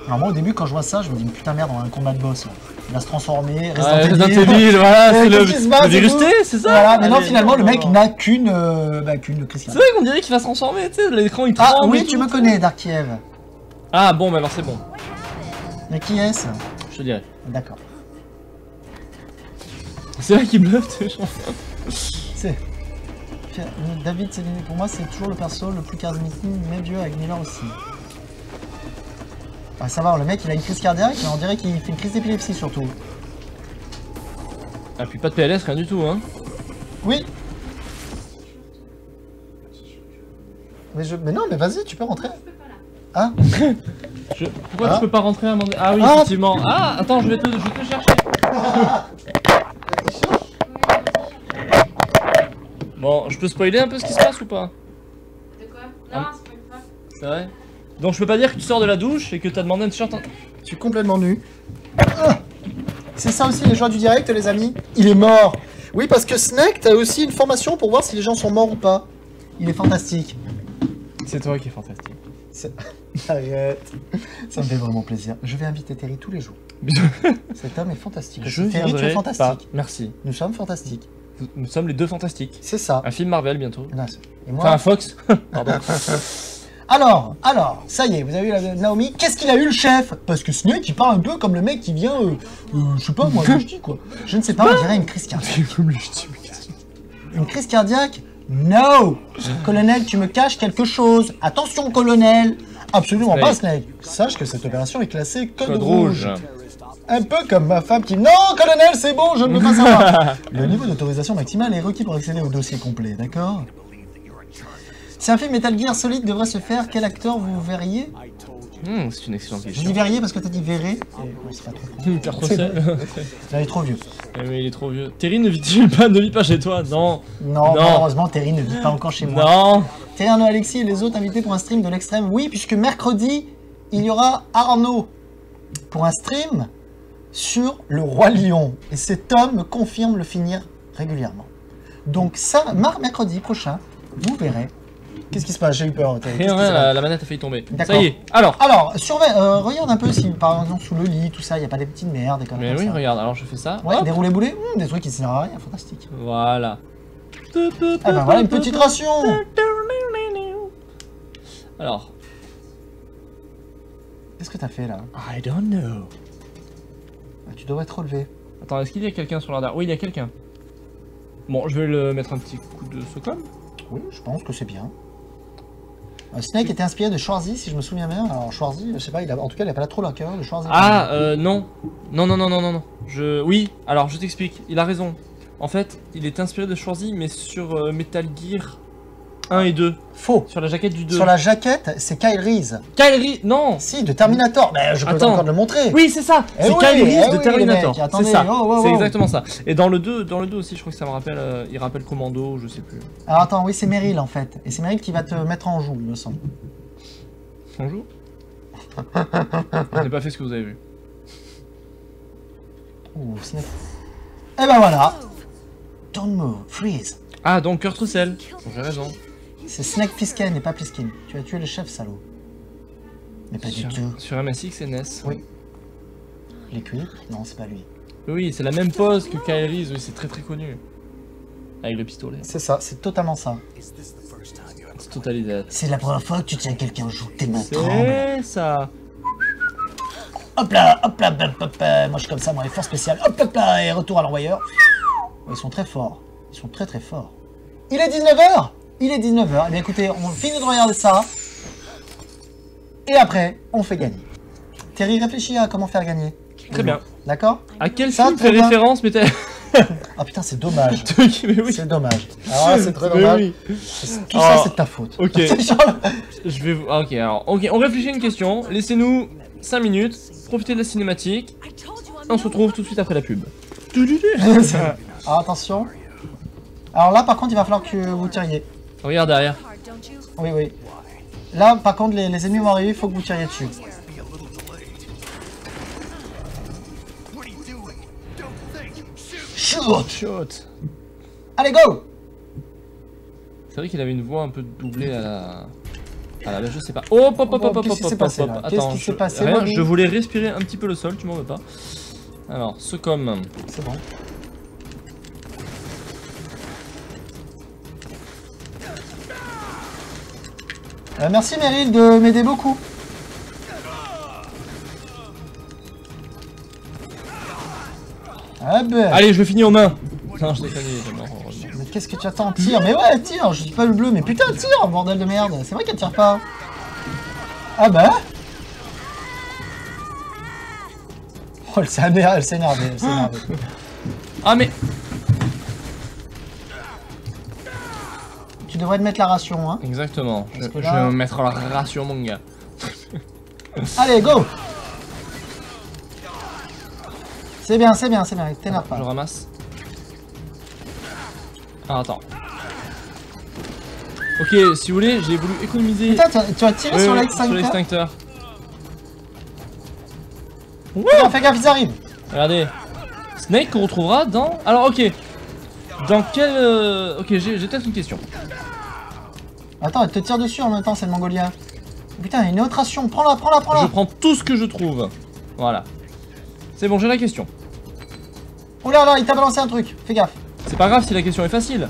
Alors moi, au début, quand je vois ça, je me dis, putain, merde, on a un combat de boss, là. Il va se transformer, Resident Evil. Voilà, c'est le, le virus T, c'est ça Voilà, mais non, finalement, le mec n'a qu'une euh, bah, qu'une. C'est vrai qu'on dirait qu'il va se transformer, tu sais, l'écran il Ah tremble. oui, et tu me connais, Dark Kiev. Ah bon, mais alors c'est bon, Mais qui est-ce je te dirai. D'accord. C'est vrai qu'il bluffe, tu. C'est. David Céline, pour moi, c'est toujours le perso le plus charismatique, même vieux avec Miller aussi. Ah, ça va, le mec, il a une crise cardiaque, mais on dirait qu'il fait une crise d'épilepsie surtout. Ah, puis pas de PLS, rien du tout, hein. Oui mais, je... mais non, mais vas-y, tu peux rentrer. Ah Je- Pourquoi Ah. tu peux pas rentrer à un moment donné Ah oui, Ah. effectivement. Ah, attends, je vais te, je vais te chercher. Bon, je peux spoiler un peu ce qui se passe ou pas? De quoi? Ah. Non, c'est pas grave. C'est vrai? Donc je peux pas dire que tu sors de la douche et que t'as demandé un t-shirt en... Je suis complètement nu. Ah C'est ça aussi les joies du direct, les amis Il est mort Oui, parce que Snake, t'as aussi une formation pour voir si les gens sont morts ou pas. Il est fantastique. C'est toi qui est fantastique. C'est- Arrête. Ça me fait vraiment plaisir. Je vais inviter Terry tous les jours. Bisous. Cet homme est fantastique. Je Terry, tu es fantastique. pas. Merci. Nous sommes fantastiques. Nous- Nous sommes les deux fantastiques. C'est ça. Un film Marvel bientôt. Non, c'est- Et moi... Enfin, un Fox. Pardon. Alors, alors, ça y est, vous avez vu la Naomi. Qu'est-ce qu'il a eu le chef? Parce que Snake, il parle un peu comme le mec qui vient, euh, euh, je sais pas moi, je dis quoi. Je ne sais pas, on dirait une crise cardiaque. Une crise cardiaque? No Colonel, tu me caches quelque chose. Attention, colonel Absolument Snake. pas, Snake. Sache que cette opération est classée code, Code rouge. rouge. Un peu comme ma femme qui... Non, colonel, c'est bon, je ne veux pas savoir. Le niveau d'autorisation maximale est requis pour accéder au dossier complet, d'accord? Si un film Metal Gear Solid devrait se faire, quel acteur vous verriez Hmm, c'est une excellente Je dis question. verriez parce que t'as dit verré. Là, il est trop vieux. Eh, mais il est trop vieux. Terry ne vit-il pas, ne vit pas chez toi? Non. Non, Non. malheureusement, Terry ne vit pas encore chez moi. Non. Terry, Arnaud, Alexis et les autres invités pour un stream de l'extrême. Oui, puisque mercredi, il y aura Arnaud pour un stream sur le Roi Lion. Et cet homme me confirme le finir régulièrement. Donc ça, mercredi prochain, vous verrez. Qu'est-ce qui se passe J'ai eu peur. Rien, passe la, la manette a failli tomber. Ça y est. Alors. Alors, surveille, euh, regarde un peu si par exemple sous le lit, tout ça, il n'y a pas des petites merdes et comme Mais comme oui, ça. regarde. Alors je fais ça. Ouais, Hop. des roulés boulets, Hum, des trucs qui ne servent à rien, fantastique. Voilà. Ah ben voilà une petite ration Alors. Qu'est-ce que t'as fait là? I don't know. Ah, Tu devrais te relever. Attends, est-ce qu'il y a quelqu'un sur le radar Oui, il y a quelqu'un. Bon, je vais le mettre un petit coup de socom. Oui, je pense que c'est bien. Euh, Snake était inspiré de Schwarzy, si je me souviens bien. Alors Schwarzy, je sais pas, en tout cas, il a pas trop cœur de Schwarzy. Ah, euh, non. Non, non, non, non, non, non. Je... Oui, alors je t'explique. Il a raison. En fait, il est inspiré de Schwarzy, mais sur euh, Metal Gear 1 et 2. Faux. Sur la jaquette du 2. Sur la jaquette, c'est Kyle Reese. Kyle Reese- Non Si, de Terminator. Mais je peux Attends. encore te le montrer. Oui, c'est ça Eh C'est oui, Kyle Reese eh de oui, Terminator. C'est ça. oh, oh, C'est oh. exactement ça. Et dans le 2, dans le 2 aussi, je crois que ça me rappelle... euh, il rappelle Commando, je sais plus. Alors attends, oui, c'est Meryl en fait. Et c'est Meryl qui va te mettre en joue, il me semble. Bonjour Je n'ai pas fait ce que vous avez vu. Ouh, Snake. Et ben voilà. Don't move, freeze. Ah, donc Kurt Russell. J'ai raison. C'est Snake Plissken et pas Pliskin. Tu as tué le chef, salaud. Mais pas Sur, du tout. sur MSX et NES. Oui. Les cuirs Non, c'est pas lui. Oui, c'est la même pose que Reese, oui, c'est très très connu. Avec le pistolet. C'est ça, c'est totalement ça. Is this the first time you ever C'est totalisé. C'est la première fois que tu tiens quelqu'un au joue, tes mains tremblent. C'est ça. Hop là, hop là, hop, hop, hop, euh, moi je suis comme ça, moi, effort spécial, hop, hop là, et retour à l'envoyeur. Ils sont très forts, ils sont très très forts. Il est 19h Il est 19h, eh bien écoutez, on finit de regarder ça, et après, on fait gagner. Terry, réfléchis à comment faire gagner. Très bien. D'accord À quel Ça, film fait référence, mais t'es... Ah putain, c'est dommage. oui. C'est dommage. Alors là, c'est très Mais dommage. oui. Tout ça, c'est de ta faute. Ok. Je vais vous... ah, ok, alors... Ok, on réfléchit à une question. Laissez-nous 5 minutes. Profitez de la cinématique. On se retrouve tout de suite après la pub. Alors attention. Alors là, par contre, il va falloir que vous tiriez. Regarde derrière. Oui, oui. Là, par contre, les, les ennemis vont arriver, il faut que vous tiriez dessus. Shoot! Shoot Shot. Allez, go C'est vrai qu'il avait une voix un peu doublée à la... Ah là, je sais pas. Oh, pop, pop, pop, qu'est-ce pop, qui pop, s'est pop, passé, pop. Attends, Qu'est-ce qui je... s'est passé, rien, je voulais respirer un petit peu le sol, tu m'en veux pas. Alors, ce com. C'est bon. Euh, merci Meryl de m'aider beaucoup. Ah ben, Allez, je le finis aux mains. Non, je déconne, mais qu'est-ce que tu attends Tire Mais ouais, tire Je dis pas le bleu, mais putain, tire Bordel de merde C'est vrai qu'elle tire pas Ah bah Oh, elle s'est énervée, elle s'est énervée, elle s'est énervée. Ah, mais. Tu devrais te mettre la ration, hein. Exactement. Je, je vais me mettre la ration, mon gars. Allez, go C'est bien, c'est bien, c'est bien, t'énerve Je pas. ramasse. Ah, attends. Ok, si vous voulez, j'ai voulu économiser. Putain, tu as, tu as tiré Oui, sur oui, l'extincteur l'extincteur. Fais gaffe, Fais gaffe, ils arrivent Regardez. Snake qu'on retrouvera dans. Alors, ok. Dans quel. euh, Ok, j'ai peut-être une question. Attends, elle te tire dessus en même temps, c'est le Mongolia. Putain, il y a une autre ration, prends-la, prends-la, Je prends-la prends tout ce que je trouve. Voilà. C'est bon, j'ai la question. Oh là là, il t'a balancé un truc, fais gaffe. C'est pas grave si la question est facile.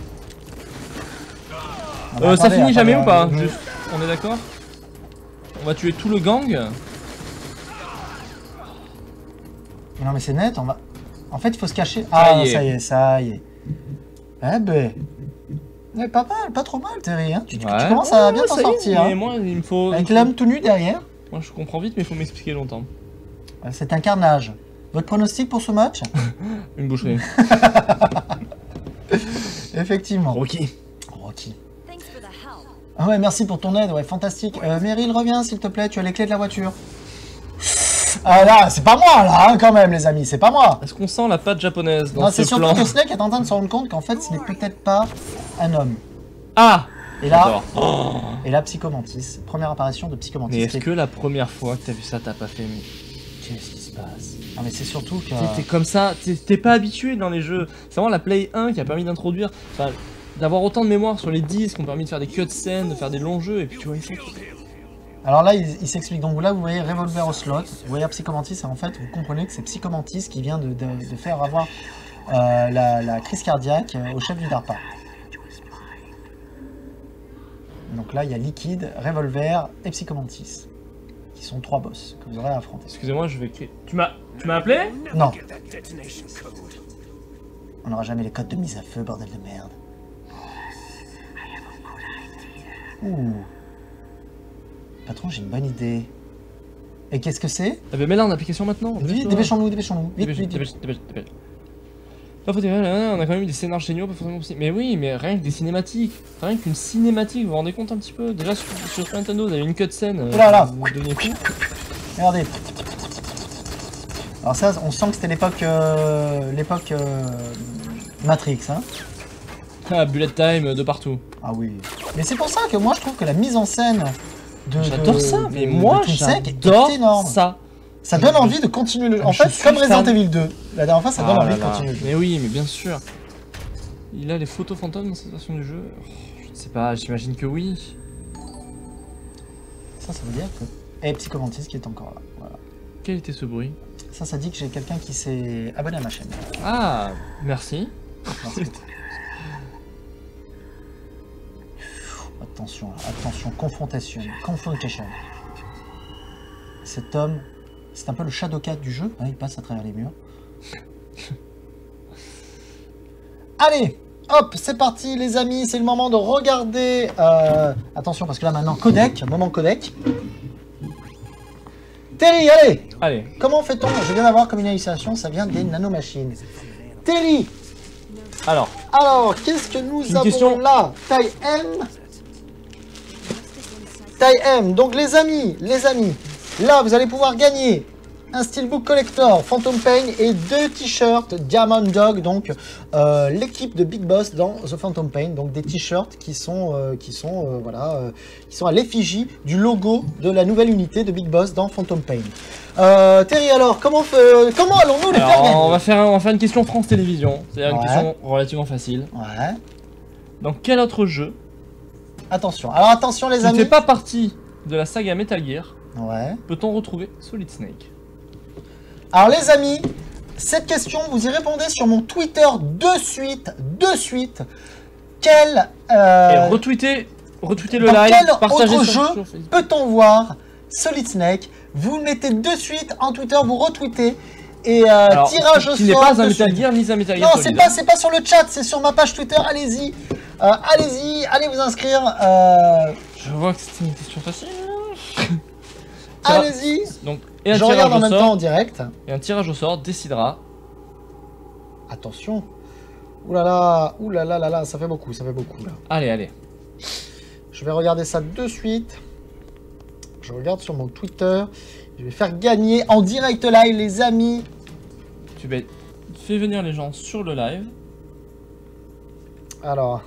Ah bah, Euh, ça attendez, finit jamais ou pas Juste, on est d'accord On va tuer tout le gang. Non mais c'est net, on va... En fait, il faut se cacher. Ça Ah, y est. ça y est, ça y est. Eh ben... Pas mal, pas trop mal, Terry, hein. Tu, tu Ouais. commences à bien Ouais, t'en est, sortir. Mais hein. moi, il me faut. Avec il me faut- l'homme tout nu derrière. Moi, je comprends vite, mais il faut m'expliquer longtemps. Euh, C'est un carnage. Votre pronostic pour ce match? Une boucherie. Effectivement. Rocky. Rocky. Thanks for the help. Ah ouais, merci pour ton aide, ouais, fantastique. Euh, Meryl, reviens s'il te plaît, tu as les clés de la voiture. Ah là, c'est pas moi là, hein, quand même, les amis, c'est pas moi. Est-ce qu'on sent la patte japonaise dans Non, ce c'est surtout plan que Snake est en train de se rendre compte qu'en fait, ce n'est peut-être pas un homme. Ah Et là, et là, Psychomantis, première apparition de Psychomantis. Mais est-ce C'est- que la première fois que t'as vu ça, t'as pas fait mais qu'est-ce qui se passe? Non, mais c'est surtout que. T'es- T'es comme ça, t'es- pas habitué dans les jeux. C'est vraiment la Play 1 qui a permis d'introduire, enfin, d'avoir autant de mémoire sur les disques, qui ont permis de faire des cutscenes, de faire des longs jeux, et puis tu vois, fait Alors là, il, il s'explique. Donc là, vous voyez Revolver au slot, vous voyez Psychomantis, et en fait, vous comprenez que c'est Psychomantis qui vient de, de- de faire avoir euh, la, la crise cardiaque euh, au chef du DARPA. Donc là, il y a Liquid, Revolver et Psychomantis, qui sont trois boss que vous aurez à affronter. Excusez-moi, je vais. Tu m'as. Tu m'as appelé? Non, on n'aura jamais les codes de mise à feu, bordel de merde. Ouh. Patron, j'ai une bonne idée. Et qu'est-ce que c'est? Ah bah mets là en application maintenant. Vite, dépêchons-nous, dépêchons-nous. Vite, vite, vite. faut dire, on a quand même eu des scénars géniaux, pas forcément possible. Mais oui, mais rien que des cinématiques. Rien qu'une cinématique, vous vous rendez compte un petit peu? Déjà sur, Nintendo, vous avez une cutscene. euh, Oh là là. Vous. Regardez. Alors ça, on sent que c'était l'époque euh, l'époque euh, Matrix, hein. Ah, bullet time de partout. Ah oui. Mais c'est pour ça que moi je trouve que la mise en scène J'adore ça, mais moi j'adore ça. Ça donne envie de continuer le. En Je fait, suis comme Resident. Evil 2. La dernière fois, ça donne Ah envie là de continuer le jeu. Mais oui, mais bien sûr. Il a les photos fantômes dans cette version du jeu Je ne sais pas, j'imagine que oui. Ça, ça veut dire que. Et Psychomantis qui est encore là. Voilà. Quel était ce bruit? Ça, ça dit que j'ai quelqu'un qui s'est abonné à ma chaîne. Ah, merci. Merci. Attention, attention, confrontation, confrontation. Cet homme, c'est un peu le Shadow Cat du jeu, hein, il passe à travers les murs. Allez, hop, c'est parti les amis, c'est le moment de regarder... euh, Attention, parce que là maintenant, codec, moment codec. Terry, allez Allez, Comment fait-on? Je viens d'avoir comme une initiation, ça vient des nanomachines. Terry, alors, alors, qu'est-ce que nous avons question. là? Taille M. Taille M. Donc les amis, les amis, là vous allez pouvoir gagner un Steelbook Collector Phantom Pain et deux t-shirts Diamond Dog, donc euh, l'équipe de Big Boss dans The Phantom Pain, donc des t-shirts qui sont, euh, qui sont, euh, voilà, qui sont à l'effigie du logo de la nouvelle unité de Big Boss dans Phantom Pain. Terry, alors comment, comment allons-nous les faire gagner on va faire, on va faire une question France Télévisions. C'est-à-dire une question relativement facile. Ouais. Dans quel autre jeu Attention. Alors attention les amis. fait pas partie de la saga Metal Gear Ouais. peut-on retrouver Solid Snake? Alors les amis, cette question, vous y répondez sur mon Twitter de suite, de suite. Quel, euh, Et retweetez, retweetez le dans live, quel partagez autre jeu peut-on voir Solid Snake? Vous le mettez de suite en Twitter, vous retweetez et euh, Alors, tirage au qui n'est sort pas un Metal. Gear ni un Metal Gear Non, c'est pas, c'est pas sur le chat, c'est sur ma page Twitter. Allez-y, Euh, allez-y, allez vous inscrire. euh, Je vois que c'était une question facile. Tira- allez-y. Donc, et un Je regarde en même sort, temps en direct. et un tirage au sort décidera. Attention. Ouh là là, ouh là là là là, ça fait beaucoup, ça fait beaucoup là. Allez, allez. Je vais regarder ça de suite. Je regarde sur mon Twitter. Je vais faire gagner en direct live les amis. Tu vas- fais venir les gens sur le live. Alors.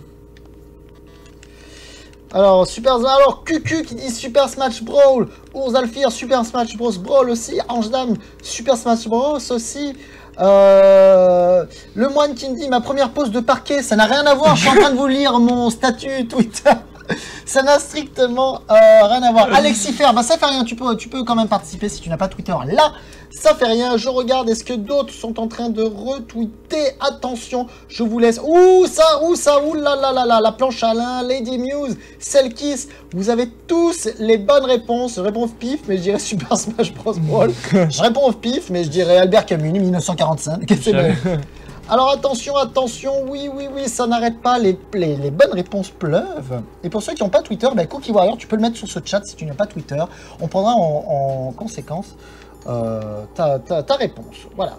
Alors, Super... Alors, QQ qui dit Super Smash Brawl. Ours Alfir, Super Smash Bros. Brawl aussi. Ange Dame, Super Smash Bros. aussi. Euh, le moine qui me dit ma première pause de parquet, ça n'a rien à voir. Je suis en train de vous lire mon statut Twitter. Ça n'a strictement euh, rien à voir. Alexis Fer, bah ça fait rien. Tu peux, tu peux quand même participer si tu n'as pas Twitter. Là, ça fait rien. Je regarde. Est-ce que d'autres sont en train de retweeter? Attention, je vous laisse. Ouh ça, ouh ça, ouh là là là là. La planche à lin, Lady Muse, Selkiss. Vous avez tous les bonnes réponses. Je réponds au pif, mais je dirais Super Smash Bros. Brawl. je réponds au pif, mais je dirais Albert Camus, 1945. Alors attention, attention, oui, oui, oui, ça n'arrête pas, les, bonnes réponses pleuvent. Et pour ceux qui n'ont pas Twitter, bah, Cookie Warrior, tu peux le mettre sur ce chat si tu n'as pas Twitter. On prendra en, en conséquence euh, ta, réponse. Voilà.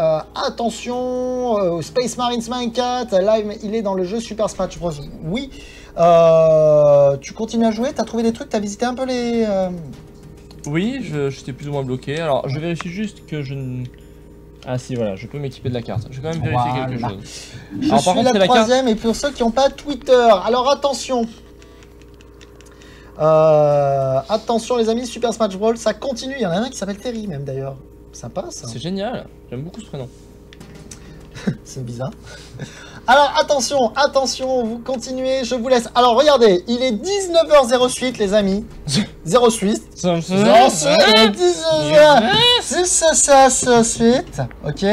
Euh, attention, euh, Space Marines Minecraft, live, il est dans le jeu Super Smash Bros. Oui. Tu continues à jouer, t'as trouvé des trucs, t'as visité un peu les... Oui, j'étais plus ou moins bloqué. Alors, je vérifie juste que je ne. Ah si, voilà, je peux m'équiper de la carte. Je vais quand même vérifier Voilà. quelque chose. Je Alors, suis contre, la carte- troisième et pour ceux qui n'ont pas Twitter, alors attention. Euh, attention les amis, Super Smash Bros, ça continue. Il y en a un qui s'appelle Terry même d'ailleurs. Sympa ça. C'est génial. J'aime beaucoup ce prénom. C'est bizarre. Alors attention, attention, vous continuez, je vous laisse. Alors regardez, il est 19h08 les amis. 08. Ça- ça- 19h. C'est ça, ça, ça, suite. Ok.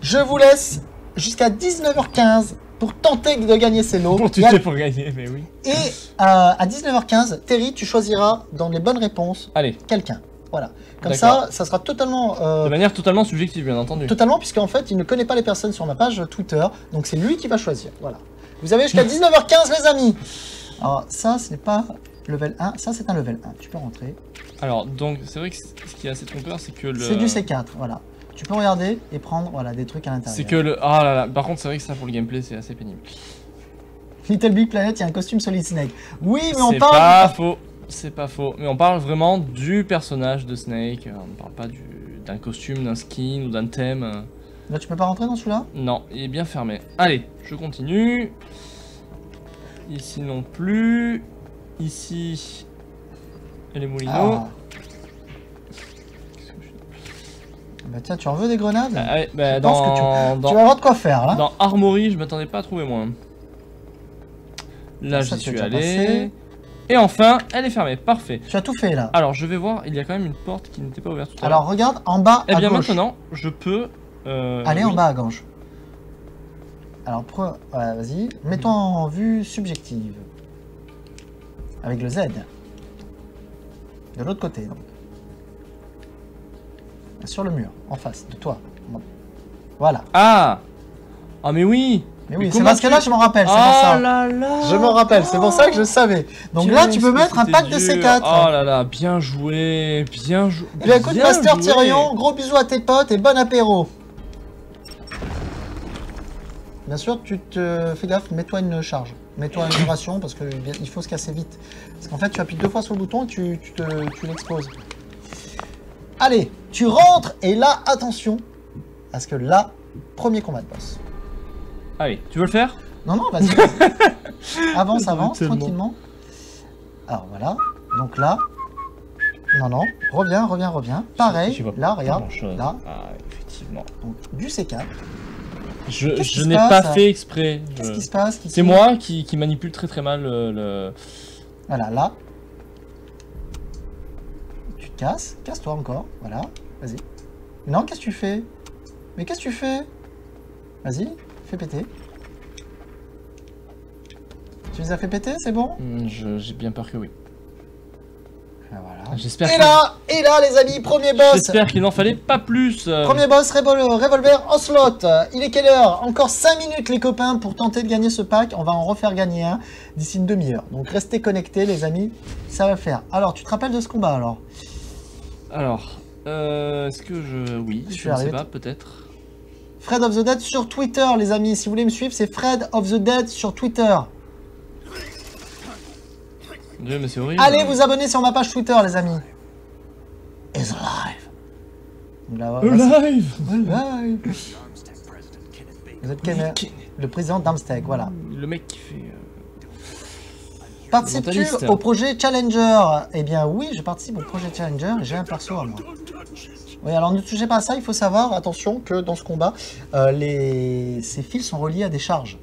Je vous laisse jusqu'à 19h15 pour tenter de gagner ces lots. Pour tuer pour gagner, mais oui. Et euh, à 19h15, Terry, tu choisiras dans les bonnes réponses quelqu'un. Voilà. Comme ça, ça sera totalement. euh, de manière totalement subjective, bien entendu. totalement, puisqu'en fait, il ne connaît pas les personnes sur ma page Twitter. Donc c'est lui qui va choisir. Voilà. Vous avez jusqu'à 19h15, les amis. Alors, ça, ce n'est pas level 1. Ça, c'est un level 1. Tu peux rentrer. Alors, donc, c'est vrai que ce qui est assez trompeur, c'est que le. C'est du C4. Voilà. Tu peux regarder et prendre voilà, des trucs à l'intérieur. C'est que le. Ah là là, par contre, c'est vrai que ça pour le gameplay, c'est assez pénible. Little Big Planet, il y a un costume Solid Snake. Oui, mais on C'est parle. pas faux. C'est pas faux. Mais on parle vraiment du personnage de Snake. On ne parle pas du- d'un costume, d'un skin ou d'un thème. Là, tu peux pas rentrer dans celui-là Non, il est bien fermé. Allez, je continue. Ici non plus. Ici. Les moulineaux. Ah. Bah tiens, tu en veux des grenades Ah, ouais, bah, que dans, dans, Tu vas avoir de quoi faire là. dans Armory, je m'attendais pas à trouver moins. Là, j'y suis allé. passé. Et enfin, elle est fermée. Parfait. Tu as tout fait là. Alors, je vais voir. Il y a quand même une porte qui n'était pas ouverte tout à l'heure. Alors regarde en bas Eh à bien, gauche. maintenant, je peux. euh, Allez en oui. bas à gauche. Alors pre... ouais, vas-y. Mets-toi en vue subjective. Avec le Z. De l'autre côté donc. Sur le mur, en face, de toi. Voilà. Ah Ah, mais oui Mais oui, c'est parce que là je m'en rappelle, c'est pour Oh ça. là là Je m'en rappelle, c'est pour ça que je savais. Donc là tu peux mettre un pack de C4. Oh là là, bien joué, bien joué. Eh bien écoute bien Master joué. Tyrion, gros bisous à tes potes et bon apéro. Bien sûr, tu te fais gaffe, mets-toi une charge. Mets-toi une ration parce que bien- il faut se casser vite. Parce qu'en fait, tu appuies deux fois sur le bouton et tu, tu tu l'exploses. Allez, tu rentres et là, attention. Parce que là, premier combat de boss. Allez, tu veux le faire? Non, non, vas-y. avance, avance, tranquillement. Alors voilà. Donc là. Non, non. Reviens, reviens, reviens. Pareil. Là, pas regarde. Là. Ah, effectivement. Donc, du C4. Je, n'ai pas fait exprès. Qu'est-ce Je- qui se passe C'est moi qui, qui manipule très très mal le. le- Voilà, là. Tu te casses. Casse-toi encore. Voilà. Vas-y. Non, qu'est-ce que tu fais? Mais qu'est-ce que tu fais? Vas-y, fais péter. Tu les as fait péter, c'est bon? Je- J'ai bien peur que oui. Ah, voilà. J'espère Et que- là, et là les amis, premier boss J'espère qu'il n'en fallait pas plus. euh. Premier boss, Revol- Revolver Ocelot. Il est quelle heure? Encore 5 minutes les copains pour tenter de gagner ce pack. On va en refaire gagner un d'ici une demi-heure. Donc restez connectés les amis, ça va le faire. Alors, tu te rappelles de ce combat alors? Alors, euh, est-ce que je. Oui, Je je, suis ne sais pas, peut-être. Fred of the Dead sur Twitter les amis. Si vous voulez me suivre, c'est Fred of the Dead sur Twitter. Mon Dieu, mais c'est horrible. Allez vous abonner sur ma page Twitter les amis. Is alive. Là, Alive Alive. Kenneth. Vous êtes le président d'Amsteg, voilà. Le mec qui fait. euh, Participes-tu au projet Challenger? Eh bien oui, je participe au projet Challenger et j'ai un perso à moi. Oui, alors ne touchez pas à ça, il faut savoir, attention, que dans ce combat, euh, les... ces fils sont reliés à des charges.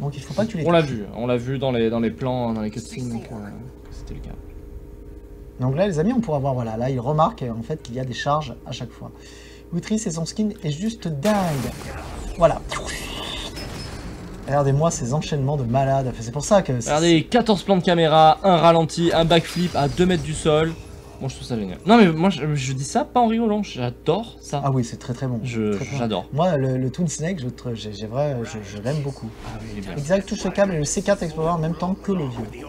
Donc il faut pas que tu les On l'a vu, on l'a vu dans les, dans les plans, dans les cutscenes que, que c'était le cas. Donc là, les amis, on pourra voir, voilà, là, il remarque euh, en fait qu'il y a des charges à chaque fois. Witris et son skin est juste dingue. Voilà. Regardez-moi ces enchaînements de malades. C'est pour ça que... Regardez, 14 plans de caméra, un ralenti, un backflip à 2 mètres du sol. Moi je trouve ça génial. Non mais moi je, je dis ça pas en rigolant, j'adore ça. Ah oui, c'est très très bon. J'adore. Moi, le, le Twin Snake, je, je, je l'aime beaucoup. Ah oui, il est bien. Exact, touche le câble et le C4 Explorer en même temps que le vieux.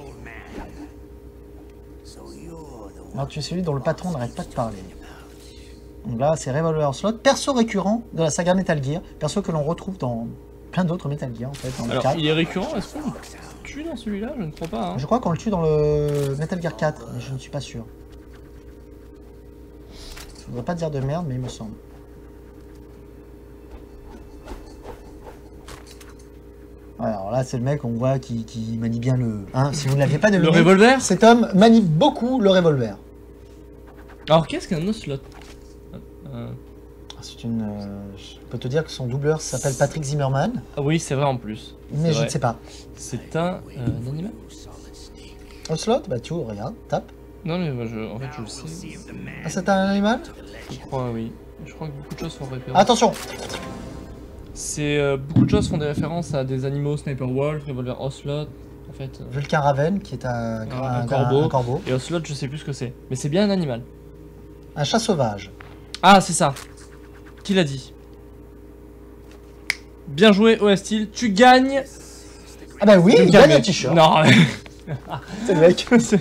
Alors tu es celui dont le patron n'arrête pas de parler. Donc là, c'est Revolver Slot, perso récurrent de la saga Metal Gear, perso que l'on retrouve dans plein d'autres Metal Gear en fait. Dans le Alors 4. il est récurrent, est-ce qu'on le tue dans celui-là? Je ne crois pas. Hein. Je crois qu'on le tue dans le Metal Gear 4, mais je ne suis pas sûr. Je voudrais pas dire de merde, mais il me semble. Alors là, c'est le mec, on voit, qui, qui manie bien le... Hein, si vous ne l'aviez pas Le revolver cet homme manie beaucoup le revolver. Alors qu'est-ce qu'un ocelot Euh, Ah, C'est une... euh, je peux te dire que son doubleur s'appelle Patrick Zimmerman, Ah oui, c'est vrai en plus. mais je ne sais pas. C'est un, euh, un animal Ocelot Bah tu vois, regarde, tape. Non mais moi, je, en fait je le sais. Ah, c'est un animal Je crois oui. Je crois que beaucoup de choses font référence. Attention C'est euh, beaucoup de choses font des références à des animaux, Sniper Wolf, Revolver Ocelot, en fait. euh. Vulcain Raven, qui est un, Un- un corbeau. un corbeau. Et Ocelot, je sais plus ce que c'est. Mais c'est bien un animal. Un chat sauvage. Ah, c'est ça. Qui l'a dit? Bien joué, OS-Steel. Tu gagnes. Ah bah oui, Tu il gagnes. gagne un t-shirt. Non, mais C'est le mec. c'est-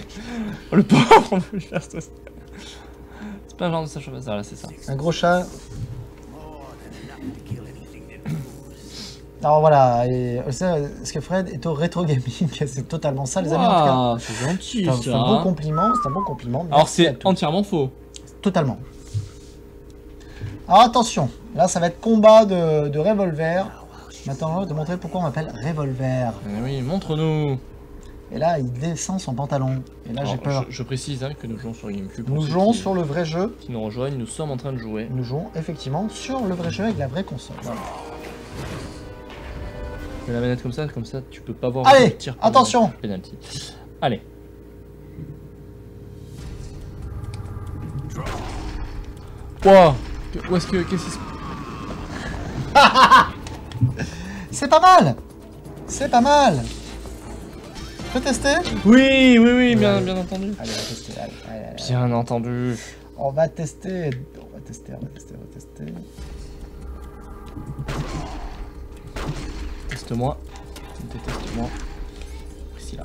Oh, le pauvre, on peut lui faire ça. C'est pas un genre de sa chauve là, c'est ça. Un gros chat. Alors voilà, et euh, ce que Fred est au rétro gaming, c'est totalement ça les amis. En tout cas, Waouh, c'est gentil c'est un, c'est un bon compliment, c'est un bon compliment. Alors c'est entièrement faux. totalement. Alors attention, là ça va être combat de, de revolver. Maintenant, on va te montrer pourquoi on m'appelle revolver. Eh oui, montre-nous. Et là, il descend son pantalon. Et là, j'ai peur. Je, je précise hein, que nous jouons sur GameCube. Nous jouons qui, sur le vrai jeu. qui nous rejoignent, nous sommes en train de jouer. Nous jouons effectivement sur le vrai jeu avec la vraie console. Voilà. Je la manette comme ça, comme ça tu peux pas voir Allez, pour attention. penalty. Allez. Wow. Où est-ce que qu'est-ce qui se C'est pas mal C'est pas mal peux tester Oui, oui, oui, bien, bien entendu. Allez, on va tester. Allez, allez, allez. Bien entendu. On va tester. On va tester, on va tester, on va tester. Teste-moi. Déteste-moi. Priscilla.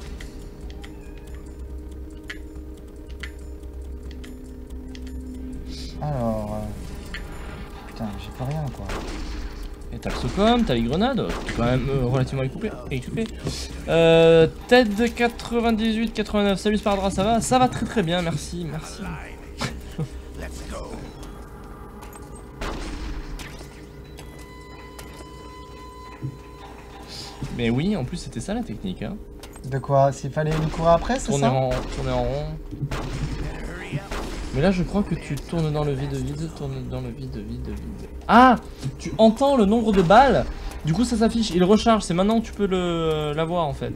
Alors. euh, Putain, j'ai pas rien quoi. Et t'as le Socom, t'as les grenades, t'es quand même euh, relativement équipé. équipé. Euh, Ted 98 89, salut Spardra, ça va? Ça va très très bien, merci, merci. Mais oui, en plus c'était ça la technique, hein. De quoi? S'il fallait nous courir après, c'est Tourner ça? tourner en rond. Mais là je crois que tu tournes dans le vide vide, tournes dans le vide vide vide. Ah Tu entends le nombre de balles Du coup ça s'affiche, il recharge, c'est maintenant que tu peux le l'avoir en fait.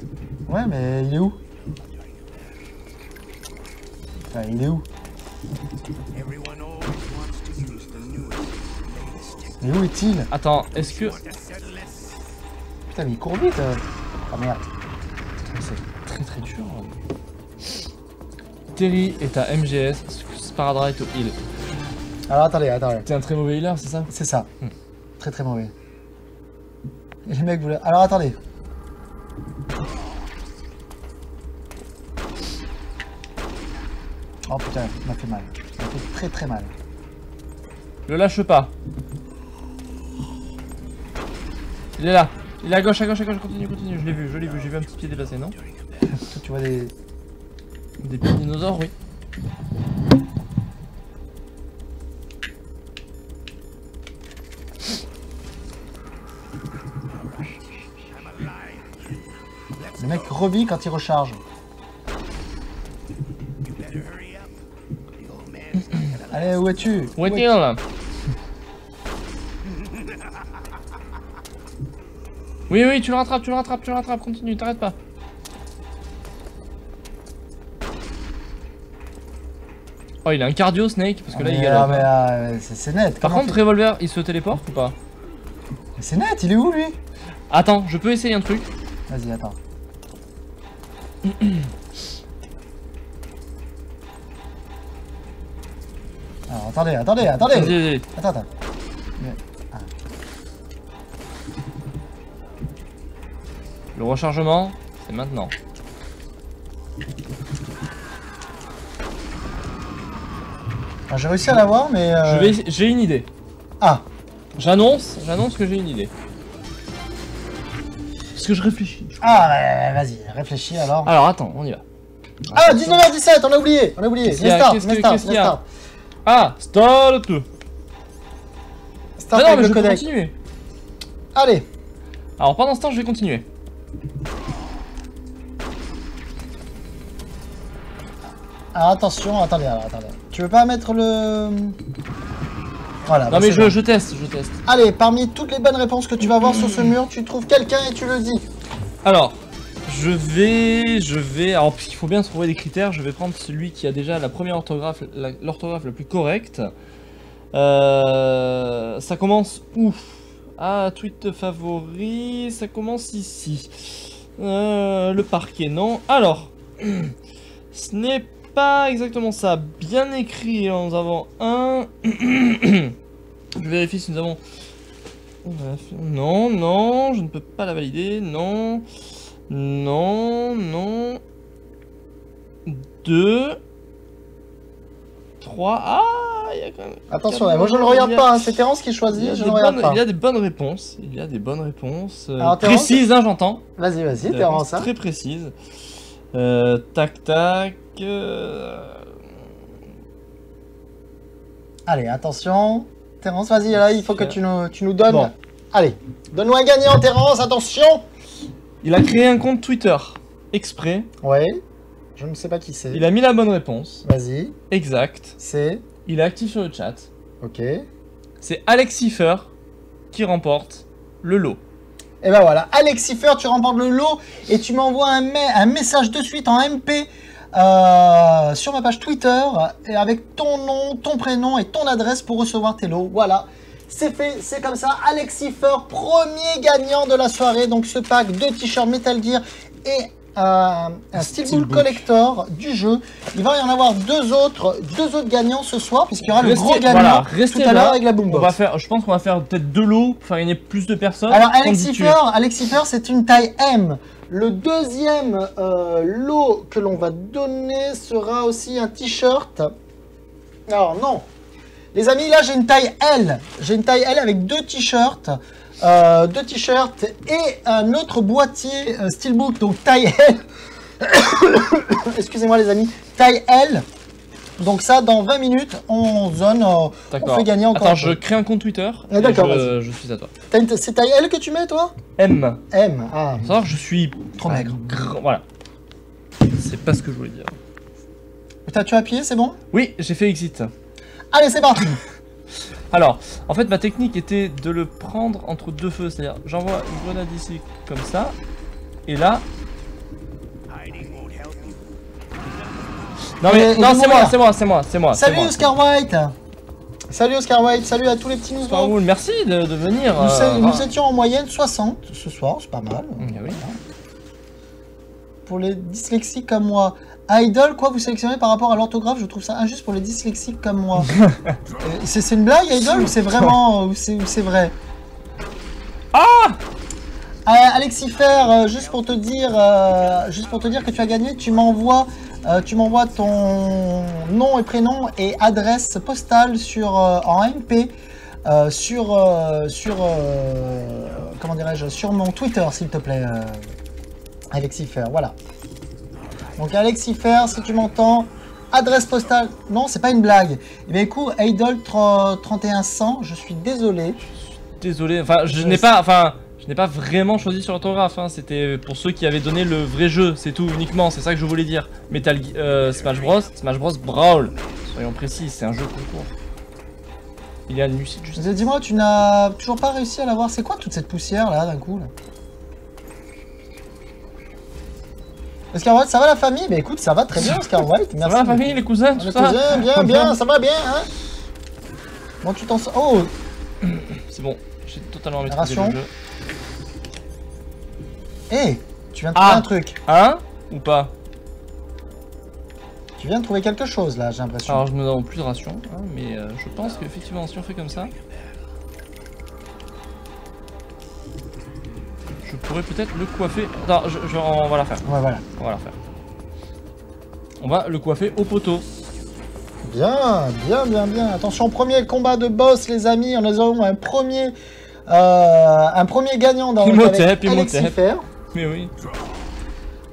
Ouais, mais il est où? Enfin, il est où? Mais où est-il? Attends, est-ce que. Putain, mais il court vite. Ah merde. C'est très très dur. Terry est à MGS, Sparadrap est au heal. Alors attendez, attendez. T'es un très mauvais healer, c'est ça? C'est ça. Hmm. Très très mauvais. Et les mecs voulaient. Alors attendez. Oh putain, il m'a fait mal. Il m'a fait très très mal. Le lâche pas. Il est là. Il est à gauche, à gauche, à gauche. Continue, continue. Je l'ai vu, je l'ai vu. J'ai vu un petit pied déplacé, non? Tu vois des. Des petits dinosaures, oui. Le mec revit quand il recharge. Allez, où es-tu? Où est-il là? Oui, oui, tu le rattrapes, tu le rattrapes, tu le rattrapes. Continue, t'arrêtes pas. Oh, il a un cardio Snake parce que là il Mais, galère. ah, mais, ah, c'est net. Par contre, Revolver, il se téléporte ou pas? C'est net, il est où lui? Attends, je peux essayer un truc. Vas-y, attends. Alors, attendez, attendez, attendez. Attends, attends. Le rechargement, c'est maintenant. Alors, J'ai réussi à l'avoir, mais... euh, j'ai une idée. Ah J'annonce, j'annonce que j'ai une idée. Parce que je réfléchis. Ah, ouais, ouais, vas-y, réfléchis alors. Alors attends, on y va. Ah, 19h17, on a oublié On a oublié Qu'est-ce qu'il y a Nestart, Qu'est-ce que- Nestart, qu'est-ce qu'il y a Nestart. Ah, start Start Ah non, avec mais le je peux codec. continuer. Allez Alors pendant ce temps, je vais continuer. Alors attention, attendez, alors, attendez. Tu veux pas mettre le... Voilà, Non bah, mais je, bon. je teste, je teste. Allez, parmi toutes les bonnes réponses que tu vas voir sur ce mur, tu trouves quelqu'un et tu le dis. Alors, je vais, je vais, alors puisqu'il faut bien trouver des critères, je vais prendre celui qui a déjà la première orthographe, la- l'orthographe la, plus correcte. Euh, ça commence où? Ah, tweet favori, ça commence ici. Euh, le parquet, non. Alors, ce n'est pas exactement ça. Bien écrit, nous avons un. je vérifie si nous avons. Non, non, je ne peux pas la valider. Non. Non, non. Deux. Trois. Ah, il y a quand même. Attention, Quatre- moi je ne regarde a- pas, hein, c'est Terence qui choisit, a je des ne regarde bonnes, pas. il y a des bonnes réponses. Il y a des bonnes réponses. euh, Alors, précises, hein, j'entends. Vas-y, vas-y, Terence. hein. Très précises. Euh, tac, tac. Euh, Allez, attention. Terence, vas-y, là, il faut que tu nous, tu nous donnes. Bon. Allez, donne-nous un gagnant, Terence, attention Il a créé un compte Twitter exprès. Ouais, je ne sais pas qui c'est. Il a mis la bonne réponse. Vas-y, Exact. c'est... Il est actif sur le chat. Ok. Et C'est Alex Cipher qui remporte le lot. ben voilà, Alexifer, tu remportes le lot et tu m'envoies un message de suite en MP euh, sur ma page Twitter et avec ton nom, ton prénom et ton adresse pour recevoir tes lots. Voilà. C'est fait, c'est comme ça. Alexifer, premier gagnant de la soirée. Donc ce pack de t-shirts Metal Gear et euh, un Steelbook. Collector du jeu. Il va y en avoir deux autres, deux autres gagnants ce soir, puisqu'il y aura le gros gagnant voilà, restez tout à là. l'heure avec la On va boombox. faire, je pense qu'on va faire peut-être deux lots pour faire gagner plus de personnes. Alors Alexifer, c'est une taille M. Le deuxième euh, lot que l'on va donner sera aussi un t-shirt. Alors non. Les amis, là j'ai une taille L. J'ai une taille L avec deux t-shirts. euh, deux t-shirts et un autre boîtier euh, Steelbook, donc taille L. Excusez-moi les amis, taille L. Donc ça, dans 20 minutes, on zone, euh, on fait gagner encore. Attends, un je peu. crée un compte Twitter. Ah, d'accord, je, je suis à toi. C'est taille L que tu mets toi? M. M. Ah, Faut savoir que je suis Trop maigre. grand- Voilà. C'est pas ce que je voulais dire. T'as tu as appuyé, c'est bon? Oui, j'ai fait exit. Allez, c'est parti Alors, en fait, ma technique était de le prendre entre deux feux. C'est-à-dire, j'envoie une grenade ici, comme ça. Et là. Non, mais, Mais non, c'est moi, c'est moi, c'est moi, c'est moi. Salut moi. Oscar White Salut Oscar White, salut à tous les petits nouveaux. Merci de, de venir. Nous, euh, nous étions en moyenne 60 ce soir, c'est pas mal. Oui. Pour les dyslexiques comme moi. Idol, quoi, vous sélectionnez par rapport à l'orthographe, je trouve ça injuste pour les dyslexiques comme moi. Euh, c'est une blague, Idol, ou c'est vraiment. ou c'est vrai? Ah Alexifer, euh, juste pour te dire, euh, juste pour te dire que tu as gagné, tu m'envoies, euh, tu m'envoies ton nom et prénom et adresse postale sur euh, en MP euh, sur sur comment dirais-je sur mon Twitter, s'il te plaît, Alexifer. Voilà. Donc Alexifer, si tu m'entends, adresse postale. Non, c'est pas une blague. Eh bien écoute, Idol 3100, je suis désolé. Désolé, enfin, je n'ai pas, enfin, je n'ai pas vraiment choisi sur l'orthographe. Hein. C'était pour ceux qui avaient donné le vrai jeu, c'est tout uniquement. C'est ça que je voulais dire. Metal, euh, Smash Bros, Smash Bros Brawl. Soyons précis, c'est un jeu concours. Il est à Lucide juste. Dis-moi, tu n'as toujours pas réussi à l'avoir. C'est quoi toute cette poussière là d'un coup là? Oscar White, ça va la famille? Bah écoute, ça va très bien Oscar White, Ça merci. va la famille, les cousins, tout Les ça cousins, bien, bien, ça va bien, hein Bon, tu t'en sors. Oh, C'est bon, j'ai totalement maîtrisé le jeu. Hé Tu viens de trouver Ah. un truc. Hein Ou pas Tu viens de trouver quelque chose là, j'ai l'impression. Alors je me donne plus de ration, hein, mais euh, je pense qu'effectivement si on fait comme ça, je pourrais peut-être le coiffer. Non, je, je- on va la faire. Ouais, voilà. On va la faire. On va le coiffer au poteau. Bien, bien, bien, bien. Attention, premier combat de boss, les amis. On aurons un premier, euh, un premier gagnant dans Imhotep, avec Imhotep. Mais oui.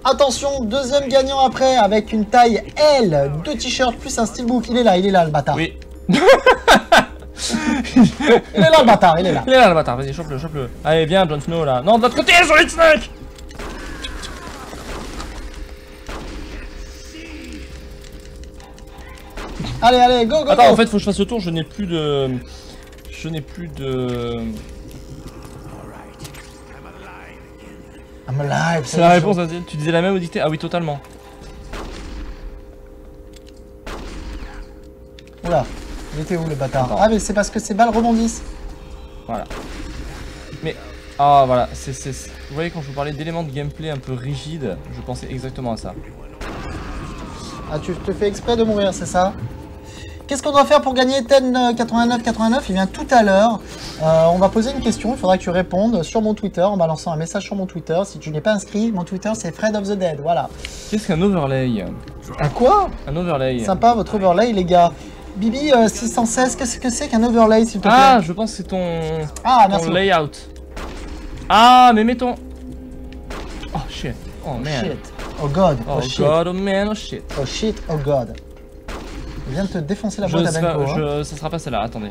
Attention, deuxième gagnant après avec une taille L, deux t-shirts plus un steelbook. Il est là, il est là le bâtard. Oui. Il est là le bâtard, il est là. Il est là le bâtard, vas-y, chope-le, chope-le. Allez, viens, Jon Snow là. Non, de l'autre côté, Solid Snake Allez, allez, go, go, Attends, go. en fait, faut que je fasse le tour, je n'ai plus de. Je n'ai plus de. I'm alive. C'est la réponse. Tu disais la même au dicté Ah oui, totalement. Oula, il était où le bâtard Attends. Ah, mais c'est parce que ces balles rebondissent. Voilà. Mais. Ah voilà, c'est. Vous voyez, quand je vous parlais d'éléments de gameplay un peu rigides, je pensais exactement à ça. Ah, tu te fais exprès de mourir, c'est ça? Qu'est-ce qu'on doit faire pour gagner Ten 89 89 Eh bien, tout à l'heure, euh, on va poser une question. Il faudra que tu répondes sur mon Twitter en balançant un message sur mon Twitter. Si tu n'es pas inscrit, mon Twitter c'est Fred of the Dead. Voilà. Qu'est-ce qu'un overlay? À quoi? Un overlay. Sympa votre overlay, les gars. Bibi euh, 616, qu'est-ce que c'est qu'un overlay, s'il te plaît? Ah, je pense que c'est ton. Ah, ton layout. Ah, mais mets ton. Oh shit. Oh man. Shit. Oh god. Oh Oh, shit. god, oh man, oh shit. Oh shit. Oh god. Je viens de te défoncer la Je, boîte à Benko. pas, hein. je, ça sera pas celle-là, attendez.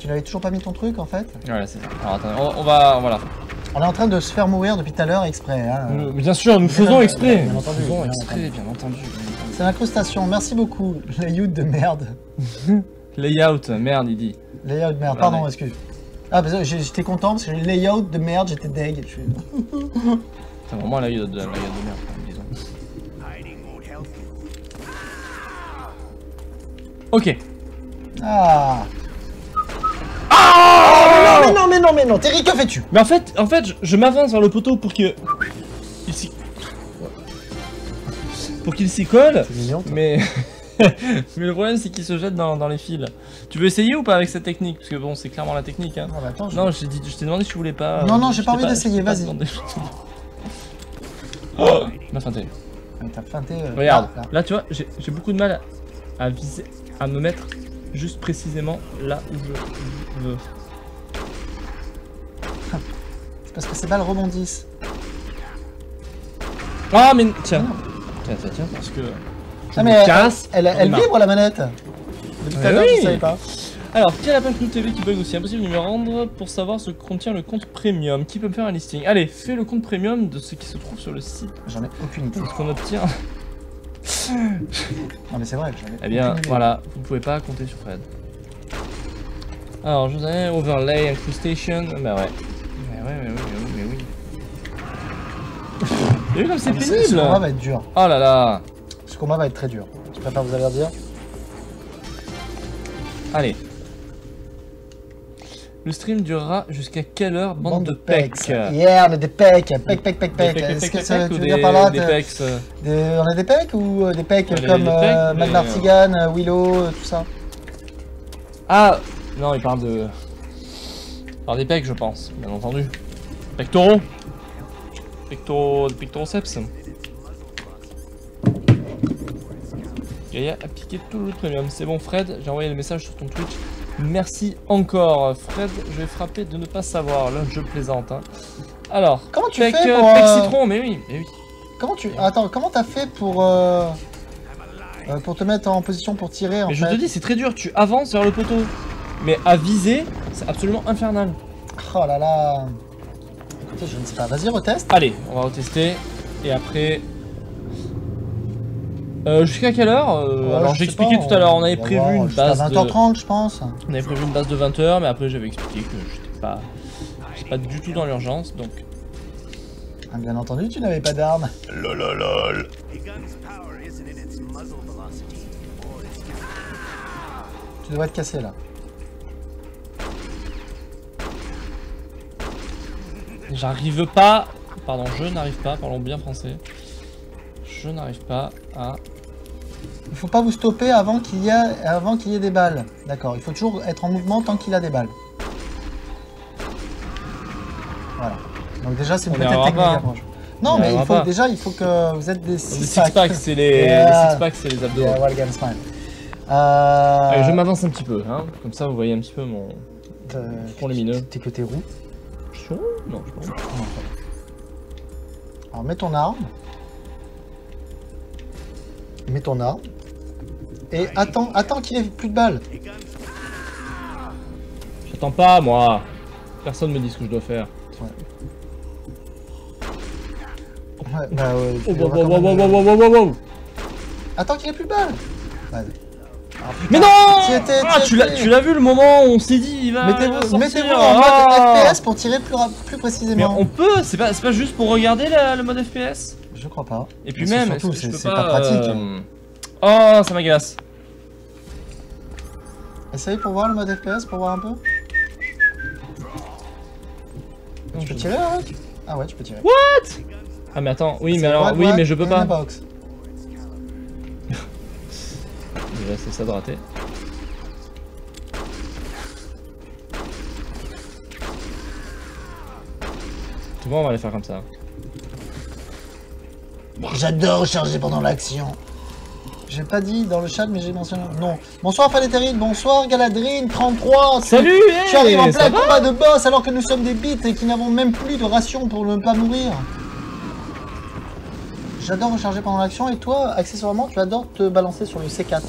Tu n'avais toujours pas mis ton truc en fait Voilà, c'est ça. Alors attendez, on, on va. Voilà. On est en train de se faire mourir depuis tout à l'heure exprès. Hein. Nous- bien sûr, nous faisons exprès. bien Nous entendu, faisons bien exprès, bien entendu. C'est l'incrustation, merci beaucoup. Layout de merde. Layout, merde, il dit. Layout de merde, pardon, ouais. excuse. Ah, j'ai- j'étais content parce que j'ai layout de merde, j'étais deg. Je C'est vraiment un layout de, layout de merde, Ok. Ah. Ah mais non, mais non, mais non, mais non, Terry, que fais-tu? Mais en fait, en fait, je, je m'avance vers le poteau pour que. Il s'y. Pour qu'il s'y colle, C'est mignon. mais. mais le problème, c'est qu'il se jette dans, dans les fils. Tu veux essayer ou pas avec cette technique? Parce que bon, c'est clairement la technique, hein. Attends, je- Non, je t'ai dit- je t'ai demandé si tu voulais pas. Non, non, j'ai pas envie d'essayer, vas-y. Oh m'a feinté. Ah, T'as feinté. euh, Regarde, là, là. là tu vois, j'ai j'ai beaucoup de mal à, à viser, à me mettre juste précisément là où je veux. C'est parce que ces balles rebondissent. Ah mais tiens, tiens, tiens, tiens, parce que je Ah, mais elle, casse. elle, vibre la manette. Depuis tout à l'heure, je savais pas. Alors, qui a la page Nous TV qui bug aussi Impossible de me rendre pour savoir ce que contient le compte premium. Qui peut me faire un listing? Allez, fais le compte premium de ce qui se trouve sur le site. J'en ai aucune idée. Ce qu'on obtient. Non, mais c'est vrai, j'en ai Eh bien, voilà, vous ne pouvez pas compter sur Fred. Alors, je vous ai overlay, incrustation. Bah ouais. Mais ouais, mais oui, mais oui, mais oui. T'as vu comme c'est Ah, mais ce- combat pénible va être dur. Oh là là Ce combat va être très dur. Je préfère vous avertir. Allez. Le stream durera jusqu'à quelle heure, bande, de pecs Yeah, on est des pecs. Pec, pec, pec, Des pec. pecs, Est-ce pecs, que pecs, ça, pecs tu veux dire par là des de- pecs On est des pecs ou euh, des pecs comme euh, Matt euh, Willow, tout ça Ah Non, il parle de... Parle des pecs, je pense, bien entendu. Pectoraux Pectoraux... Pectoroceps Gaïa a piqué tout le premium. C'est bon, Fred, j'ai envoyé le message sur ton Twitch. Merci encore. Fred, je vais frapper de ne pas savoir. Là, je plaisante. hein. Alors, Comment tu pec, fais euh, pour, euh, citron, mais oui, mais oui. Comment tu... Attends, comment t'as fait pour... euh, euh, pour te mettre en position pour tirer en Mais je te dis, c'est très dur. Tu avances vers le poteau. Mais à viser, c'est absolument infernal. Oh là là Écoutez, je ne sais pas. Vas-y, reteste. Allez, on va retester. Et après. Euh, Jusqu'à quelle heure Euh, Ouais, Alors je j'ai expliqué pas, tout à l'heure, on va avait voir, prévu une base de. 20h30, je pense. On avait prévu une base de 20h, mais après j'avais expliqué que j'étais pas. J'étais pas du tout dans l'urgence, donc. Ah, bien entendu, tu n'avais pas d'arme. Lololol. Tu devrais te casser là. J'arrive pas. Pardon, je n'arrive pas, parlons bien français. Je n'arrive pas à. Il faut pas vous stopper avant qu'il y, qu'il y ait des balles. D'accord, il faut toujours être en mouvement tant qu'il a des balles. Voilà. Donc déjà, c'est une petite technique hein. d'approche. Non, mais il faut, déjà, il faut que vous êtes des Les six packs, c'est les, Yeah. les six packs, c'est les abdos. Yeah, well, mine. Euh... Allez, je m'avance un petit peu, hein. Comme ça, vous voyez un petit peu mon. euh, Pour les mineux. T'es t'es roux. Je suis rond Non, je rond. Alors mets ton arme. Mets ton arme. Et attends, attends qu'il ait plus de balles. J'attends pas, moi. Personne me dit ce que je dois faire. Ouais, bah ouais, tu Oh, wow, devras wow, quand wow, même- wow, wow, wow, wow, wow. Attends qu'il ait plus de balles. Vas-y. Ah, Mais non Ah, tu l'as, étais. tu l'as vu le moment où on s'est dit il va. Mettez-vous mettez-vous en mode Ah. FPS pour tirer plus, Mais précisément. on peut, c'est pas, juste pour regarder la- le mode FPS Je crois pas. Et puis Mais même, je c'est- pas pratique. euh, Oh, ça m'agace. Essaye pour voir le mode FPS, pour voir un peu. Tu peux tirer avec Ah ouais, tu peux tirer. Ah mais attends, oui mais alors, droite, oui droite, mais je peux pas. box. Déjà c'est ça de rater. Vois, on va les faire comme ça. J'adore charger pendant l'action. J'ai pas dit dans le chat, mais j'ai mentionné. Non. Bonsoir Fanétérine, bonsoir Galadrine 33. tu- Salut Tu hey, arrives en plein combat de boss alors que nous sommes des bites et qui n'avons même plus de ration pour ne pas mourir. J'adore recharger pendant l'action et toi, accessoirement, tu adores te balancer sur le C4.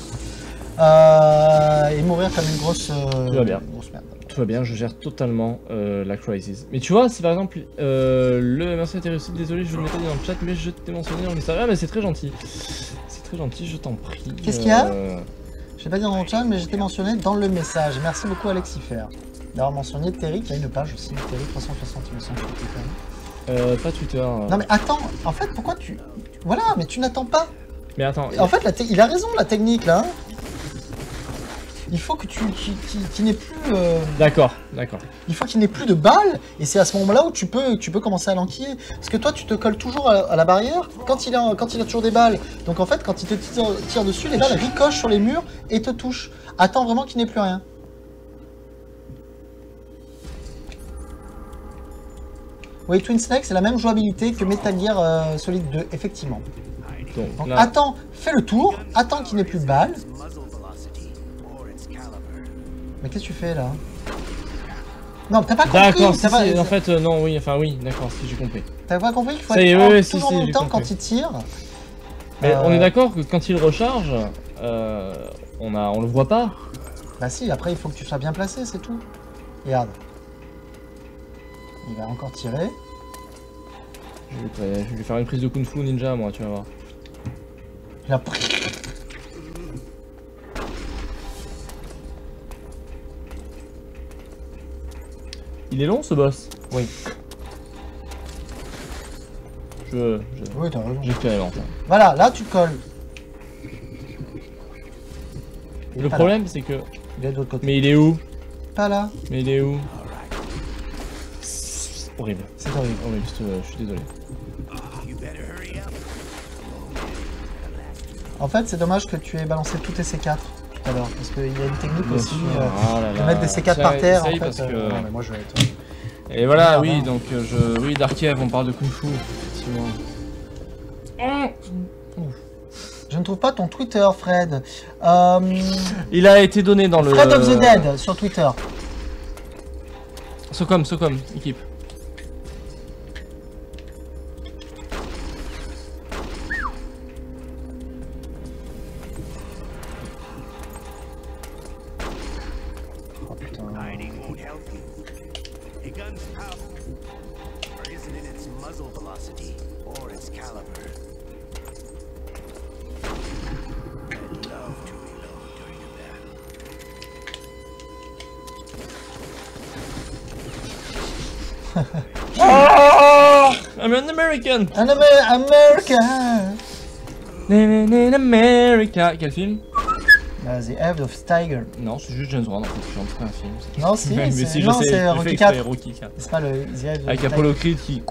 Euh, et mourir comme une grosse, euh, bien. grosse merde. Tout va bien, je gère totalement euh, la crisis. Mais tu vois, si par exemple euh, le merci était réussi, désolé je ne l'ai pas dit dans le chat, mais je t'ai mentionné en message. Ah mais c'est très gentil. C'est très gentil, je t'en prie. Qu'est-ce qu'il y a Euh, Je l'ai pas dit dans le chat, mais j'étais mentionné dans le message. Merci beaucoup Alexifer d'avoir mentionné Terry, qui a une page aussi, Terry 360 il me semble. euh, pas Twitter. Non mais attends, en fait pourquoi tu... Voilà, mais tu n'attends pas. Mais attends, En fait, la te- il a raison la technique là. hein. Il faut que tu, qu'il- n'ait plus, euh, d'accord, d'accord. il faut qu'il n'ait plus de balles, et c'est à ce moment-là où tu peux, tu peux commencer à l'enquiller. Parce que toi, tu te colles toujours à, à la barrière quand il, a, quand il a toujours des balles. Donc en fait, quand il te tire, tire dessus, les balles ricochent sur les murs et te touchent. Attends vraiment qu'il n'ait plus rien. Oui, Twin Snake, c'est la même jouabilité que Metal Gear euh, Solid 2, effectivement. Donc attends, fais le tour, attends qu'il n'ait plus de balles. Mais qu'est-ce que tu fais là? Non, t'as pas compris D'accord, si, pas, si, en fait, euh, non, oui, enfin oui, d'accord, si j'ai compris. t'as pas compris qu'il faut être oui, en- oui, si, toujours compris. quand il tire. Mais Euh, on est d'accord que quand il recharge, euh, on, a, on le voit pas? Bah si, après il faut que tu sois bien placé, c'est tout. Regarde. Il va encore tirer. Je vais, lui- je vais lui faire une prise de kung fu ninja, moi, tu vas voir. Il a... Il est long ce boss Oui. Je. je Oui, t'as raison. J'expérimente. hein. Voilà, là tu colles. Il Le problème, c'est que Il est de l'autre côté. Mais il est où? Pas là. Mais il est où? Horrible. C'est horrible. Horrible, je, te- je suis désolé. En fait, c'est dommage que tu aies balancé tous tes C4 tout à l'heure. Parce qu'il y a une technique Bien aussi euh, Oh là de là. mettre des C4 Tiens, par terre. En fait, parce euh, que- non, mais moi je vais être. Et voilà, oui, donc euh, je. Oui, Darkiev, on parle de Kung Fu, effectivement. Je ne trouve pas ton Twitter, Fred. Euh, Il a été donné dans le. Fred of the Dead sur Twitter. Socom, Socom, équipe. An American! An Amer- America Living in America! Quel film? Ah, The Head of Tiger. Non, c'est juste James Bond en fait, de film. Non, si, Mais c'est si, je non, c'est Rocky exprès, 4. Rocky 4. C'est pas le The Head of Avec. Apollo Creed qui.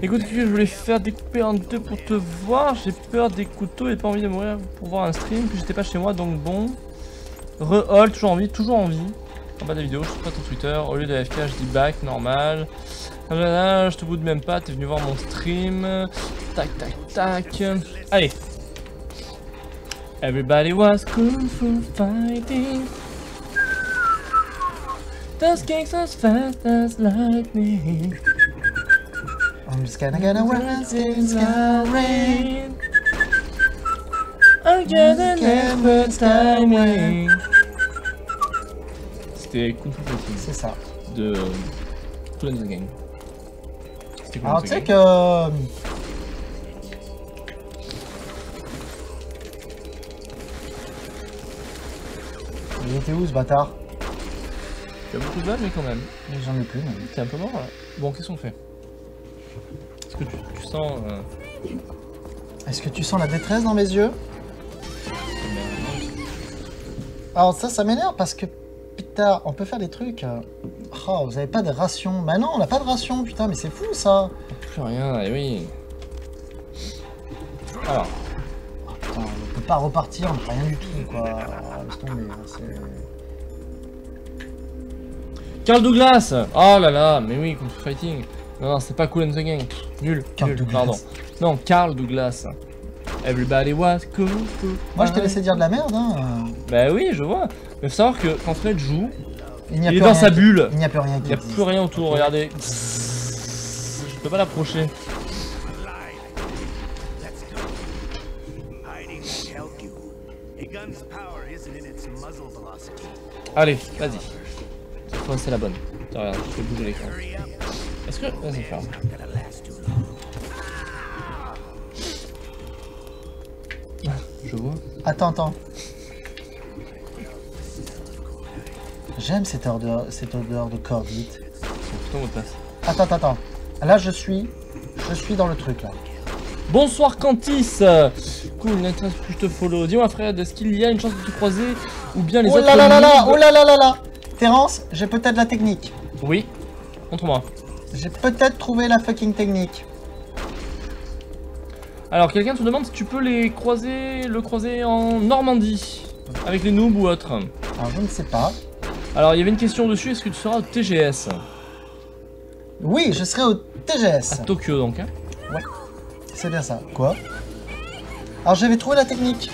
Écoute, je voulais faire découper en deux pour te voir. J'ai peur des couteaux et pas envie de mourir pour voir un stream. Puis j'étais pas chez moi donc bon. Re-all, toujours en vie, toujours en vie. En bas de la vidéo, je suis pas ton Twitter. Au lieu de AFK, je dis back, normal. Ah je te boude même pas, t'es venu voir mon stream. Tac, tac, tac. Allez. Everybody was kung fu fighting. Those gangsters fast as lightning. I'm just gonna get away things got rain. I get an expert timing. C'était Fighting C'est ça. de Cool and Alors tu sais que... euh, Il était où ce bâtard? Tu as beaucoup de balles, mais quand même. J'en ai plus. T'es un peu mort là. Bon, qu'est-ce qu'on fait? Est-ce que tu, tu sens. Euh... Est-ce que tu sens la détresse dans mes yeux? Alors ça, ça m'énerve parce que... On peut faire des trucs... euh, Oh, vous avez pas de ration Bah non, on n'a pas de ration, putain, mais c'est fou ça Plus rien, et oui. Alors, Oh, Putain, on peut pas repartir, on n'a rien du tout, quoi. Ah, Laisse tomber, hein, c'est... Carl Douglas Oh là là, mais oui, Fu Fighting. Non, non, c'est pas Cool and the Gang. Nul, Carl nul, Douglas. pardon. Non, Carl Douglas. Everybody was cool. cool. Moi, je t'ai laissé dire de la merde, hein. Bah oui, je vois. Mais faut savoir que quand Fred joue, Il, n'y a il est dans sa qui- bulle. Il n'y a plus rien Il n'y a existe. plus rien autour, regardez. Je peux pas l'approcher. Allez, vas-y. Cette fois, c'est la bonne. Tiens, regarde, je fais bouger l'écran. Est-ce que. Vas-y, ferme. Long. Je vois. Attends, attends. J'aime cette odeur, cette odeur de cordite. C'est ton mot de passe. Attends, attends, attends. Là, je suis... Je suis dans le truc, là. Bonsoir Cantis Cool, que je te follow. Dis-moi Fred, est-ce qu'il y a une chance de te croiser ou bien les Oh autres là là là là noobs Oh là là là là Terence, j'ai peut-être la technique. Oui, montre-moi. J'ai peut-être trouvé la fucking technique. Alors, quelqu'un te demande si tu peux les croiser, le croiser en Normandie, avec les noobs ou autres. Alors, je ne sais pas. Alors, il y avait une question dessus, est-ce que tu seras au TGS Oui, je serai au TGS. À Tokyo donc, hein C'est bien ça. Quoi? Alors, j'avais trouvé la technique.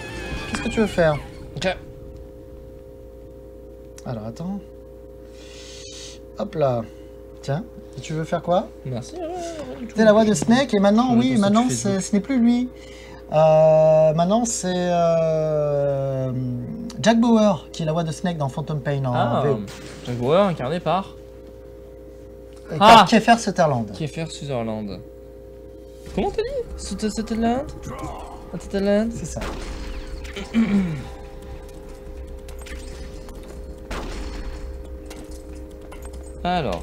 Qu'est-ce que tu veux faire? Ok. Alors, attends. Hop là. Tiens, tu veux faire quoi? Merci. ouais, tout. C'était la voix de Snake et maintenant, oui, maintenant, ce n'est plus lui. Euh, maintenant, c'est euh, Jack Bauer qui est la voix de Snake dans Phantom Pain en Ah, VO. Jack Bauer incarné par Et Ah Kiefer Sutherland. Kiefer Sutherland. Comment t'as dit Sut- Sutherland Sutherland C'est ça. Alors.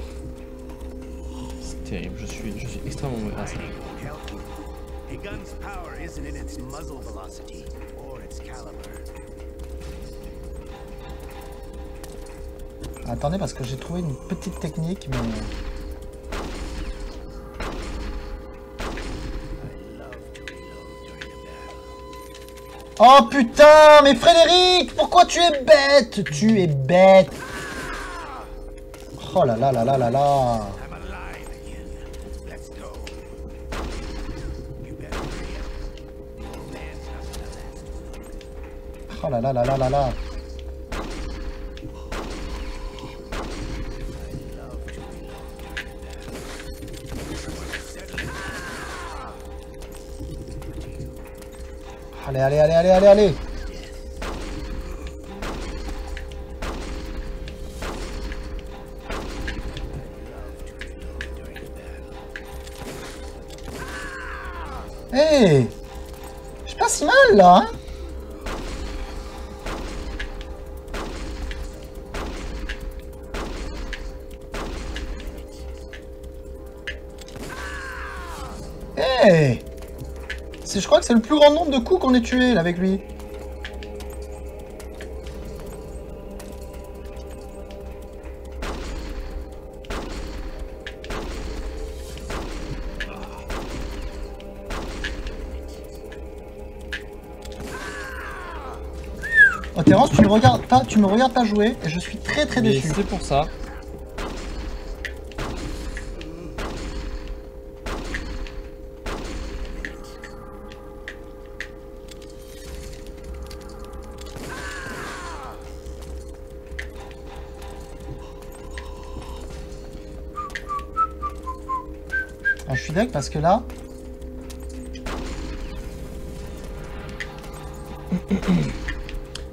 C'est terrible, je suis, je suis extrêmement mauvais à ça. Muzzle. Attendez, parce que j'ai trouvé une petite technique, mais... Oh putain, mais Frédéric, pourquoi tu es bête? Tu es bête. Oh là là là là là là. Oh là là là là là là. Allez, allez, allez, allez, allez, allez. Hey Je suis pas si mal là, hein Je crois que c'est le plus grand nombre de coups qu'on ait tué là avec lui. Oh Terence, tu me regardes pas, tu me regardes pas jouer et je suis très très Mais déçu. c'est pour ça. Parce que là,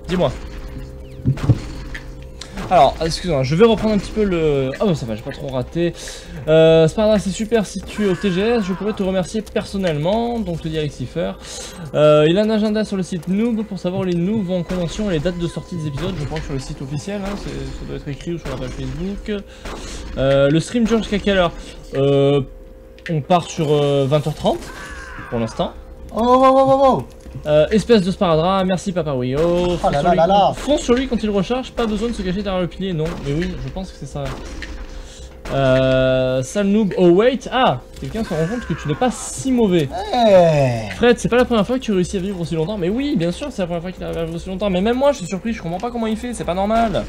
Dis-moi. Alors, excuse-moi, je vais reprendre un petit peu le... Ah bah ça va, j'ai pas trop raté. Euh, Spardra, c'est super si tu es au TGS, je pourrais te remercier personnellement, donc te dire. Euh, il a un agenda sur le site Noob pour savoir les vont en convention et les dates de sortie des épisodes, je que sur le site officiel, hein, ça doit être écrit ou sur la page Facebook. Euh, le stream dure jusqu'à quelle heure On part sur euh, 20h30 pour l'instant. oh, oh, oh, oh, oh. Euh, espèce de sparadrap, merci Papa Wio. Oh là Fonce sur là lui- là là. Fonce sur lui quand il recharge, pas besoin de se cacher derrière le pilier, non. Mais oui, je pense que c'est ça. Euh, sale noob, oh wait, ah Quelqu'un se rend compte que tu n'es pas si mauvais. Hey Fred, c'est pas la première fois que tu réussis à vivre aussi longtemps. Mais oui, bien sûr, c'est la première fois qu'il arrive à vivre aussi longtemps. Mais même moi, je suis surpris, je comprends pas comment il fait, c'est pas normal.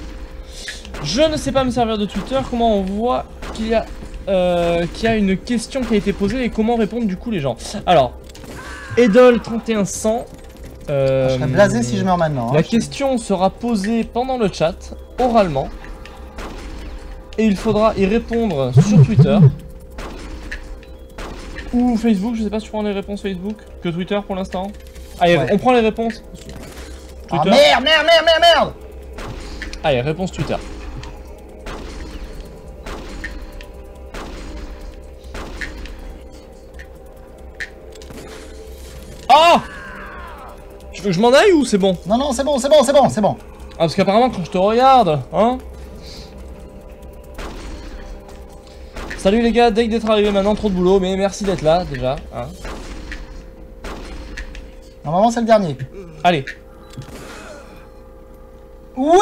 Je ne sais pas me servir de Twitter, comment on voit qu'il y a... euh, qu'il y a une question qui a été posée et comment répondre du coup les gens. Alors, Edol3100... Euh, Je serais blasé si je meurs maintenant. hein. la question sera posée pendant le chat, oralement. Et il faudra y répondre sur Twitter. Ou Facebook, je sais pas si tu prends les réponses Facebook que Twitter pour l'instant. Allez, Ouais. on prend les réponses. Ah Twitter. merde, merde, merde, merde, merde Allez, réponse Twitter. Ah Tu veux que je m'en aille ou c'est bon Non, non, c'est bon, c'est bon, c'est bon, c'est bon. Ah parce qu'apparemment quand je te regarde, hein Salut les gars, dès que d'être arrivé maintenant, trop de boulot, mais merci d'être là déjà. Hein. Normalement, c'est le dernier. Allez. Oui,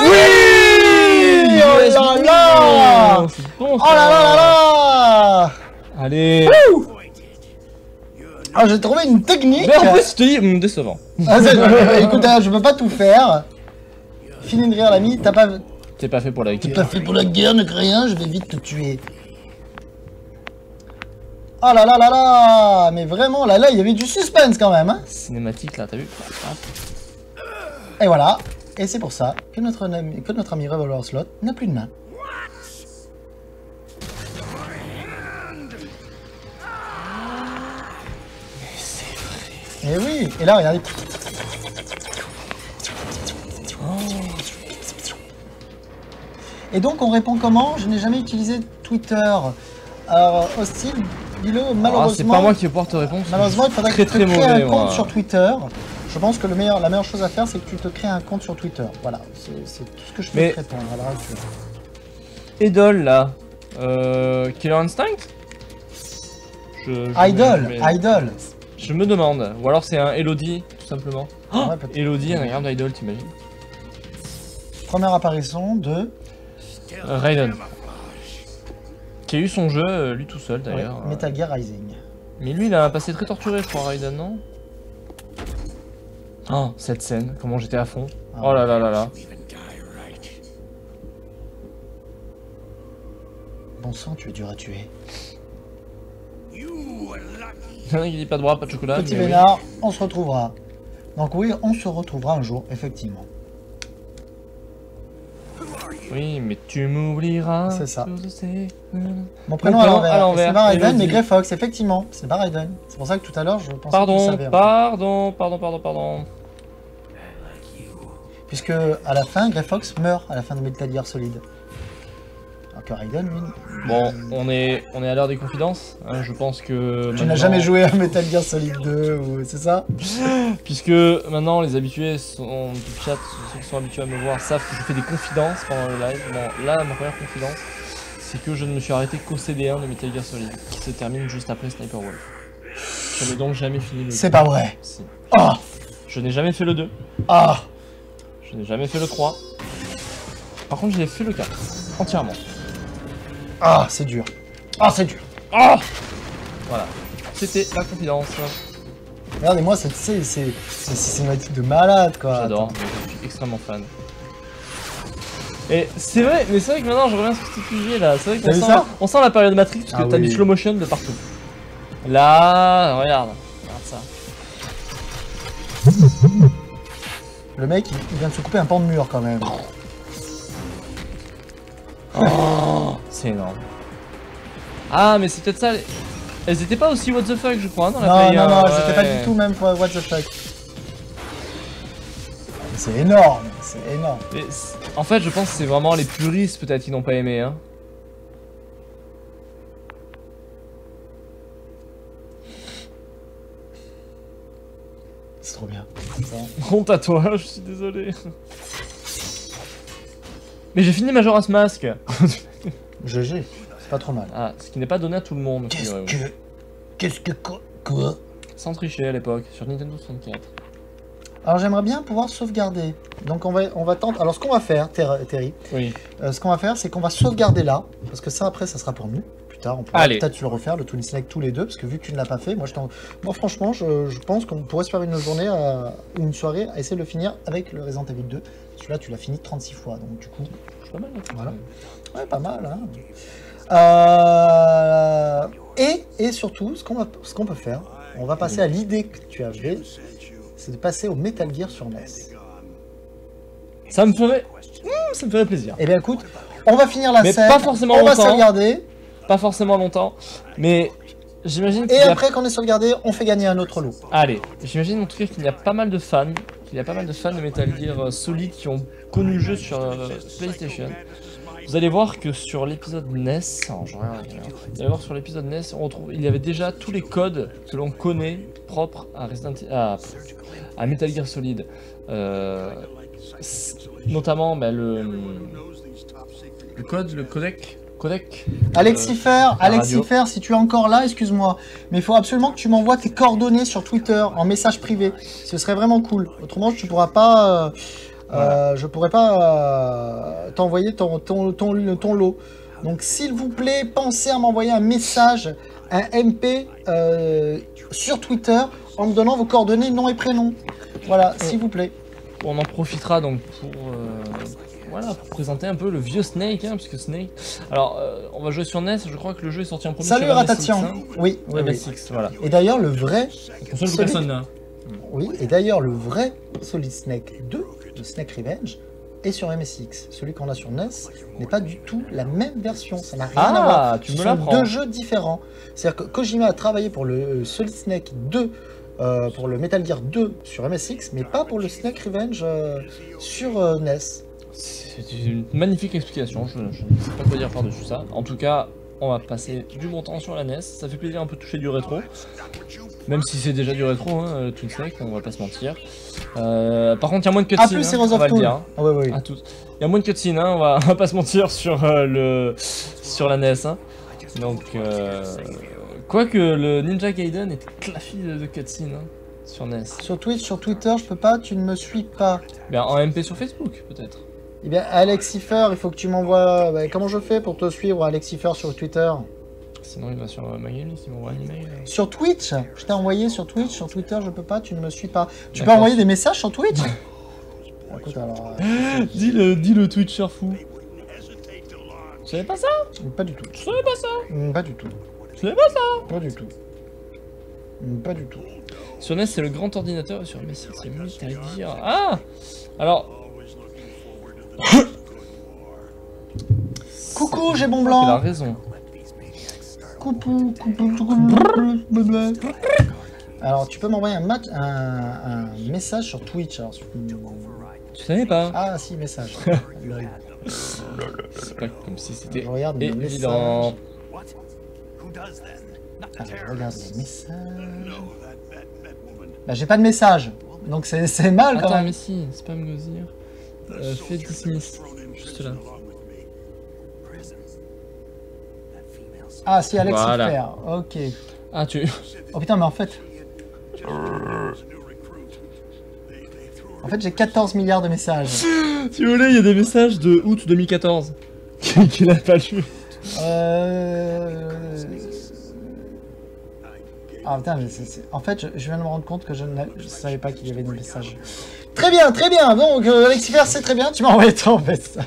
Oh Yes, là là Oh là là là Allez. Ah, j'ai trouvé une technique. Mais en plus, je te dis, hum, décevant. Ah, c'est- Écoute, hein, je peux pas tout faire. Fini de rire, l'ami. T'as pas, C'est pas fait pour la t'es guerre. pas fait pour la guerre, ne crie rien. Je vais vite te tuer. Oh là là là là Mais vraiment, là, là, il y avait du suspense quand même. Hein Cinématique là, t'as vu Et voilà. Et c'est pour ça que notre, ami- que notre ami Revolver Slot n'a plus de main. Et oui, et là, regardez. Et donc, on répond comment? Je n'ai jamais utilisé Twitter. Alors, hostile, dis-le, Ah, c'est malheureusement. pas moi qui vais pouvoir te répondre. Malheureusement, il faudrait très, que tu te crées mauvais, un compte moi. sur Twitter. Je pense que le meilleur, la meilleure chose à faire, c'est que tu te crées un compte sur Twitter. Voilà, c'est c'est tout ce que je peux Mais- te répondre à l'heure actuelle. Idol là. Euh, Killer Instinct? Je, je- Idol, Idol. Je me demande. Ou alors c'est un Elodie simplement. Ouais, peut-être. Elodie, anagramme d'idol, t'imagines Première apparition de Euh, Raiden. Qui a eu son jeu, euh, lui tout seul d'ailleurs. ouais, Metal Gear Rising. Mais lui, il a un passé très torturé, je crois, Raiden, non Oh, cette scène, comment j'étais à fond. Ah Oh là là là là. Bon sang, tu es dur à tuer. A qui dit pas de bras, pas de chocolat. Petit oui. Vénard, on se retrouvera. Donc oui, on se retrouvera un jour, effectivement. Oui, mais tu m'oublieras. C'est ça. Mon prénom à l'envers. C'est pas Raiden, mais Grey Fox, effectivement. C'est pas Raiden. C'est pour ça que tout à l'heure, je pensais que tu Pardon, savais. pardon, pardon, pardon, pardon. Puisque à la fin, Grey Fox meurt à la fin de Metal Gear Solid. Raiden, lui, Bon, on est, on est à l'heure des confidences. hein, je pense que. tu n'as jamais joué à Metal Gear Solid 2, ou... c'est ça? Puisque maintenant les habitués sont, du chat, ceux qui sont habitués à me voir, savent que je fais des confidences pendant le live. Bon, là, ma première confidence, c'est que je ne me suis arrêté qu'au CD1 de Metal Gear Solid, qui se termine juste après Sniper Wolf. Je n'ai donc jamais fini le C'est 2. pas vrai. Si. Ah Je n'ai jamais fait le 2, Ah je n'ai jamais fait le 3. Par contre, j'ai fait le 4, entièrement. Ah, c'est dur. Ah, c'est dur. Ah Voilà, c'était la confidence. Regardez-moi, c'est c'est- c'est- c'est cinématique de malade, quoi. J'adore, je suis extrêmement fan. Et c'est vrai, mais c'est vrai que maintenant je reviens sur ce sujet là, c'est vrai qu'on vu sent, ça on sent la période Matrix parce que Ah t'as oui. du slow motion de partout. Là, regarde, regarde ça. Le mec, il vient de se couper un pan de mur, quand même. C'est énorme. Ah, mais c'est peut-être ça. les- Elles étaient pas aussi what the fuck, je crois, dans la Non, Play non, 1, non, ouais. c'était pas du tout même pour What the fuck. C'est énorme, c'est énorme. Mais en fait, je pense que c'est vraiment les puristes peut-être qui n'ont pas aimé. Hein. C'est trop bien. Honte à toi, je suis désolé. Mais j'ai fini Majora's Mask. GG, c'est pas trop mal. Ah, ce qui n'est pas donné à tout le monde. Qu'est-ce que... Qu'est-ce que... quoi Sans tricher à l'époque, sur Nintendo 64. Alors j'aimerais bien pouvoir sauvegarder. Donc on va, on va tenter... Alors ce qu'on va faire, Ter- Terry, Oui. euh, ce qu'on va faire, c'est qu'on va sauvegarder là. Parce que ça, après, ça sera pour nous. Plus tard, on pourra Allez. peut-être le refaire, le Twin Snake tous les deux. Parce que vu que tu ne l'as pas fait, moi, je t'en- moi franchement, je, je pense qu'on pourrait se faire une journée, à- une soirée, à essayer de le finir avec le Resident Evil 2. Celui-là, tu l'as fini 36 fois. Donc du coup, C'est pas mal. hein. Voilà. Ouais, pas mal. Hein. Euh, et, et surtout, ce qu'on va- ce qu'on peut faire, on va passer à l'idée que tu avais, c'est de passer au Metal Gear sur NES. Ça me ferait. Hmm, ça me ferait plaisir. Eh bien, écoute, on va finir la Mais scène. pas forcément On va longtemps. sauvegarder. Pas forcément longtemps, mais j'imagine Et a... après qu'on est sauvegardé, on fait gagner un autre lot. Allez, j'imagine en tout cas qu'il y a pas mal de fans, qu'il y a pas mal de fans de Metal Gear euh, Solid qui ont connu le jeu sur euh, PlayStation. Vous allez voir que sur l'épisode NES, alors, je regarde, vous allez voir sur l'épisode NES, on retrouve, il y avait déjà tous les codes que l'on connaît propres à Resident à, à Metal Gear Solid. Euh, notamment bah, le, le code, le codec, codec. Alexifer, Euh, Alexifer, si tu es encore là, excuse-moi, mais il faut absolument que tu m'envoies tes coordonnées sur Twitter en message privé. Ce serait vraiment cool. Autrement, tu pourras pas, euh, euh, je pourrais pas euh, t'envoyer ton, ton, ton, ton lot. Donc, s'il vous plaît, pensez à m'envoyer un message, un MP euh, sur Twitter en me donnant vos coordonnées, nom et prénom. Voilà, s'il vous plaît. On en profitera donc pour, euh, voilà, pour présenter un peu le vieux Snake, hein, puisque Snake. Alors, euh, on va jouer sur NES. Je crois que le jeu est sorti en premier Salut Ratatian. hein. Oui, oui, oui. MSX, voilà. Et d'ailleurs, le vrai Console Celui- personne n'a. Oui, et d'ailleurs, le vrai Solid Snake 2, le Snake Revenge, est sur MSX. Celui qu'on a sur NES n'est pas du tout la même version. Ça n'a rien à voir. Ah, tu Ce me sont deux jeux différents. C'est-à-dire que Kojima a travaillé pour le Solid Snake 2, euh, pour le Metal Gear 2 sur MSX, mais pas pour le Snake Revenge euh, sur euh, NES. C'est une magnifique explication. Je, je ne sais pas quoi dire par-dessus ça. En tout cas, on va passer du bon temps sur la NES. Ça fait plaisir un peu de toucher du rétro. Même si c'est déjà du rétro, hein, le Twin Snake, on va pas se mentir. Euh, par contre, il y a moins de Ah, cutscenes. plus hein, on va le dire. hein. Ah, ouais, ouais. Il y a moins de cutscenes, hein, on, va, on va pas se mentir sur euh, le sur la NES. hein. Donc, euh, quoique le Ninja Gaiden claffy de, de cutscenes. hein. Sur NES. Sur Twitch, sur Twitter, je peux pas, tu ne me suis pas. Ben, en MP sur Facebook, peut-être. Eh bien, Alexifer, il faut que tu m'envoies. bah, comment je fais pour te suivre, Alexifer, sur Twitter? Sinon, il va sur euh, ma game list, il m'envoie un email. Sur Twitch? Je t'ai envoyé sur Twitch, sur Twitter, je peux pas, tu ne me suis pas. Tu peux envoyer des messages sur Twitch? Écoute, alors. Dis le, dis le Twitcher fou. Tu savais pas ça? Pas du tout. Tu savais pas ça? Mm, Pas du tout. Tu savais pas ça? Pas du tout. Mm, Pas du tout. Sur NES, c'est le grand ordinateur, et sur MS, c'est Gear. Ah Alors, Coucou, j'ai bon il a blanc. raison. Coucou, coucou, coucou. Alors, tu peux m'envoyer un, un, un message sur Twitch. Alors, sur- Tu savais pas Ah, si, message. C'est pas comme si c'était regarde mes Alors, terrorists. regarde les messages. Bah, j'ai pas de message. Donc, c'est mal quand Attends, même. mais si, spam Gozir. Euh, fais dismiss. Juste là. Ah, si, Alex Voilà. Fer. Ok. Ah, tu. Oh putain, mais en fait, en fait j'ai 14 milliards de messages. Si vous voulez, il y a des messages de août 2014 qu'il a pas lu. Euh... Ah putain, mais c'est... c'est- En fait, je, je viens de me rendre compte que je ne savais pas qu'il y avait des messages. Très bien, très bien. Donc, euh, c'est très bien. Tu m'as envoyé ton message.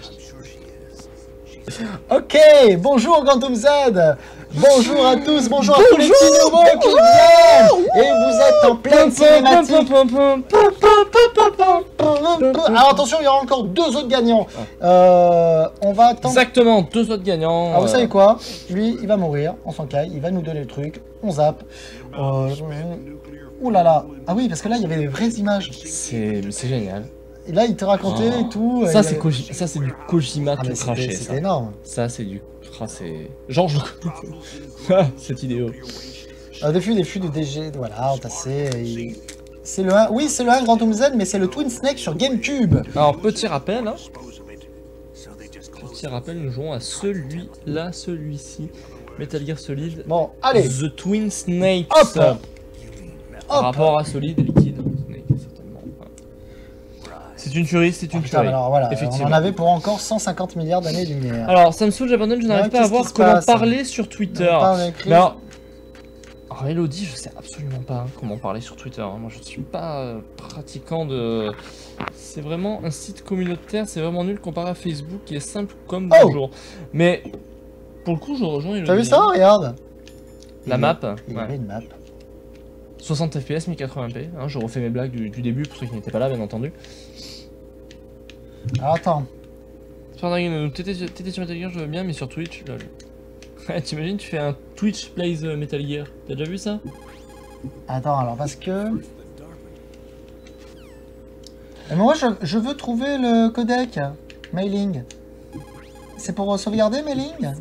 Ok, bonjour Quantum Z. Bonjour à tous, bonjour, à tous les petits nouveaux qui viennent. Et vous êtes en pleine cinématique. Alors attention, il y aura encore deux autres gagnants. Euh, on va attendre. Exactement, deux autres gagnants. Ah, vous savez quoi? Lui, il va mourir, on s'en caille, il va nous donner le truc, on zappe. Euh, Ouh là là Ah oui, parce que là, il y avait des vraies images. C'est c'est génial. Et là, il te racontait Oh. et tout. Ça c'est avait- Koji- ça c'est du Kojima Ah, c'était ça. énorme. Ça c'est du ah, c'est genre. Ah, cette idéo. Euh, des flux, des flux de DG, voilà, entassés. et- C'est le 1, oui, c'est le 1 Grand Doom Z, mais c'est le Twin Snake sur GameCube. Alors petit rappel hein, petit rappel nous jouons à celui-là, celui-ci. Metal Gear Solid. Bon, allez, The Twin Snakes. Hop. Par hop rapport à Solid et Liquid. Snake, certainement. Enfin, C'est une tuerie, c'est une putain, tuerie. mais alors voilà, on Effectivement. en avait pour encore 150 milliards d'années-lumière. Alors, ça me saoule, j'abandonne, je n'arrive pas à voir comment passe parler sur Twitter. Mais alors, alors, Elodie, je sais absolument pas comment parler sur Twitter. hein. Moi, je ne suis pas euh, pratiquant de. C'est vraiment un site communautaire, c'est vraiment nul comparé à Facebook qui est simple comme Oh bonjour. Mais pour le coup, je rejoins Elodie. T'as vu ça Regarde. La map, Il y ouais. avait une map. 60 FPS, 1080p. hein, je refais mes blagues du, du début pour ceux qui n'étaient pas là, bien entendu. Alors attends, Spardagon, t'étais sur Metal Gear, je veux bien, mais sur Twitch, lol. Ouais, T'imagines, tu fais un Twitch Plays euh, Metal Gear. T'as déjà vu ça? Attends, alors parce que... Et moi, je, je veux trouver le codec, mailing. C'est pour euh, sauvegarder mailing?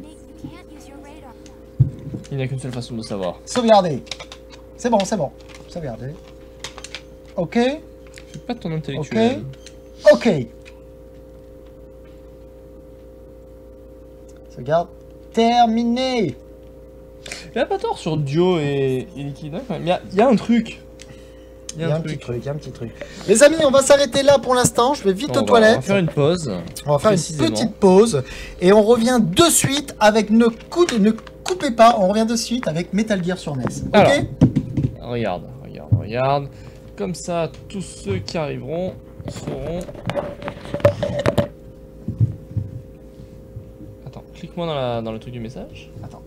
Il n'y a qu'une seule façon de savoir. Sauvegarder. C'est bon, c'est bon. Sauvegarder. Ok, Fais pas de ton intellectuel. ok. Sauvegarde. Terminé. Il a pas tort sur Dio et, et Liquid, hein, quand même. Il y a, il y a un truc. Il y a un petit truc, il y a un petit truc. Les amis, on va s'arrêter là pour l'instant. Je vais vite aux va- On va toilettes. faire une pause. On va faire une petite pause et on revient de suite avec ne, cou- ne coupez pas, on revient de suite avec Metal Gear sur NES. Ok Alors. Regarde, regarde, regarde. Comme ça, tous ceux qui arriveront seront. Attends, clique-moi dans, le truc du message. Attends.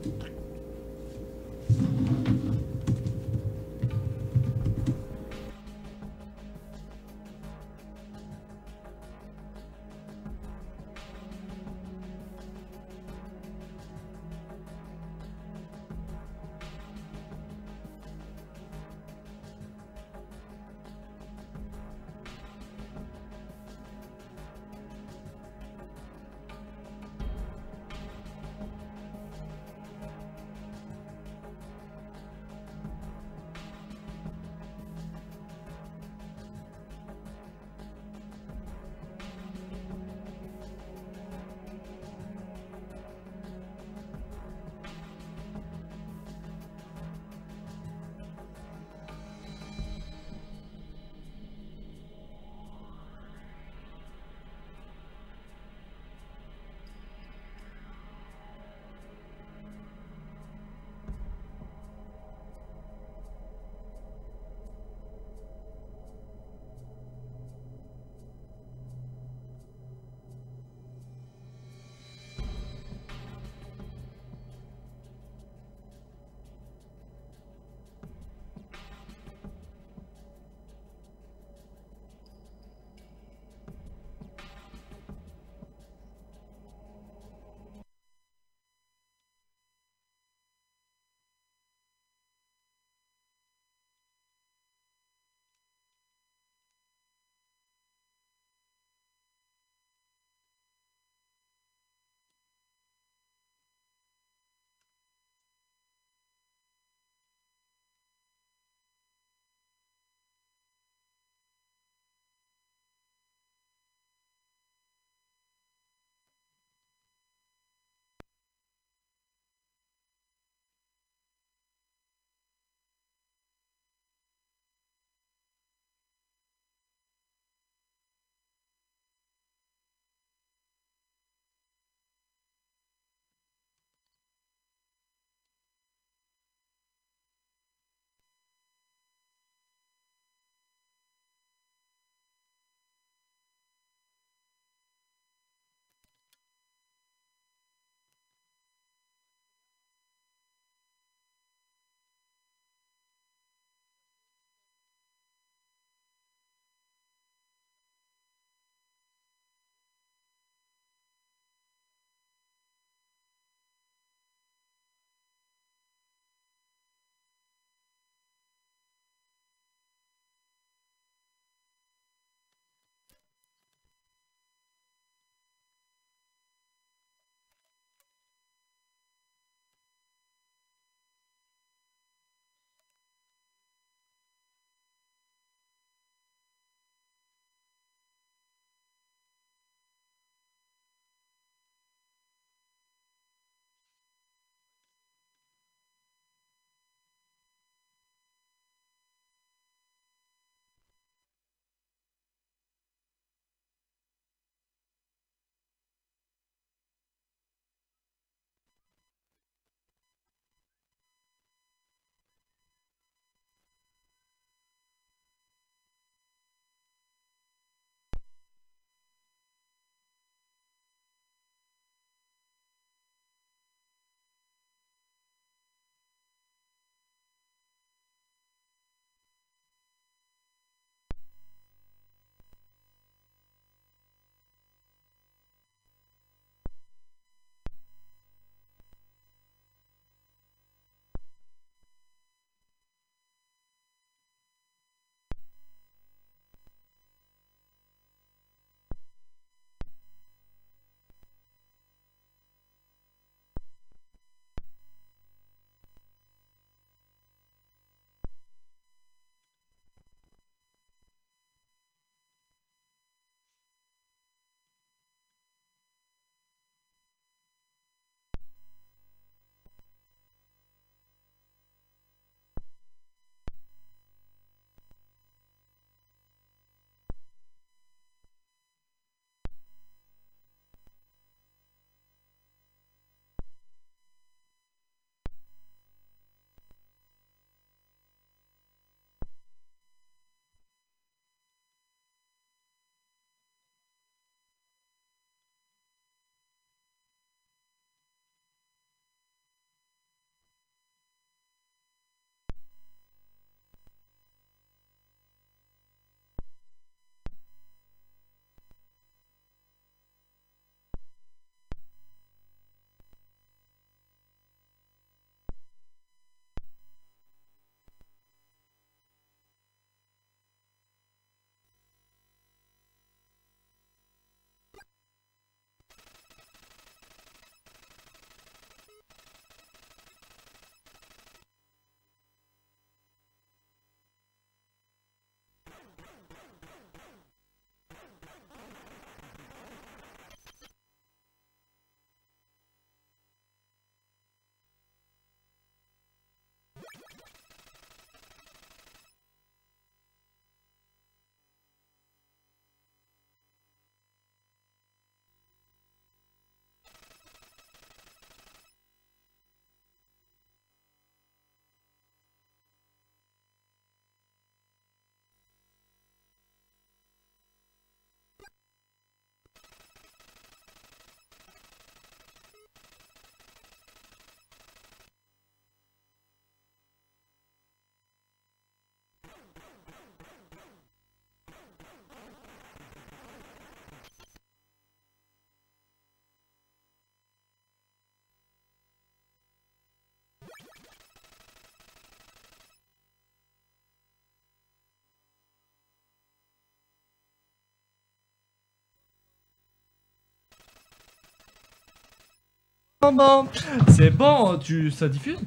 C'est bon, tu, ça diffuse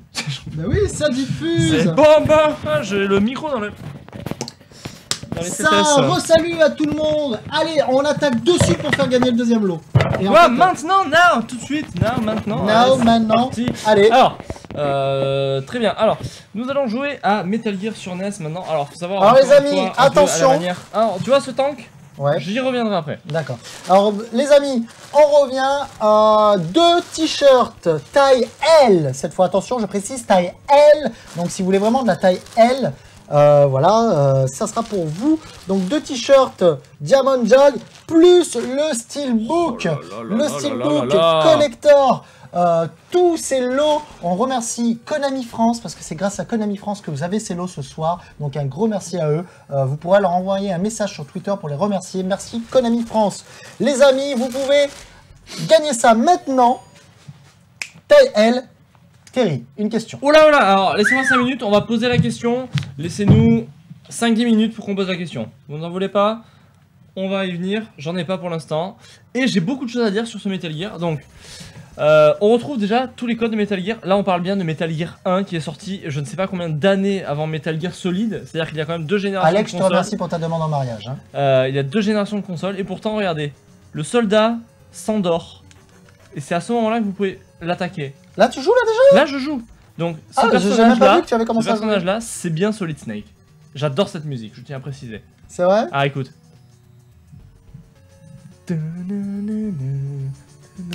Bah oui, ça diffuse C'est bon, bon. Ah, J'ai le micro dans le. Dans les Ça, re-salut à tout le monde Allez, on attaque dessus pour faire gagner le deuxième lot. Et Ouais, fait, maintenant, now, tout de suite, now, maintenant. Now, Allez, maintenant. parti. Allez, Alors, euh, très bien. Alors, nous allons jouer à Metal Gear sur NES maintenant. Alors, faut savoir. Alors, les amis, à attention. Alors, tu vois ce tank? Ouais, J'y reviendrai après. d'accord. Alors, les amis, on revient à deux t-shirts taille L. Cette fois, attention, je précise taille L. Donc, si vous voulez vraiment de la taille L, euh, voilà, euh, ça sera pour vous. Donc, deux t-shirts Diamond Jog plus le Steelbook. Oh là là le là Steelbook là là là. Collector. Euh, tous ces lots, on remercie Konami France parce que c'est grâce à Konami France que vous avez ces lots ce soir. Donc un gros merci à eux. Euh, vous pourrez leur envoyer un message sur Twitter pour les remercier. Merci Konami France. Les amis, vous pouvez gagner ça maintenant. Taille L. Terry, une question. Oh là là Alors, laissez-moi 5 minutes, on va poser la question. Laissez-nous 5-10 minutes pour qu'on pose la question. Vous n'en voulez pas? On va y venir. J'en ai pas pour l'instant. Et j'ai beaucoup de choses à dire sur ce Metal Gear. Donc, euh, on retrouve déjà tous les codes de Metal Gear. Là, on parle bien de Metal Gear 1 qui est sorti je ne sais pas combien d'années avant Metal Gear Solid. C'est-à-dire qu'il y a quand même deux générations Alex, je de te consoles. remercie pour ta demande en mariage. hein. Euh, il y a deux générations de consoles. Et pourtant, regardez. Le soldat s'endort. Et c'est à ce moment-là que vous pouvez l'attaquer. Là, tu joues là déjà? Là, je joue. Donc, ce Ah, personnage-là, c'est bien Solid Snake. J'adore cette musique, je tiens à préciser. C'est vrai? Ah, écoute.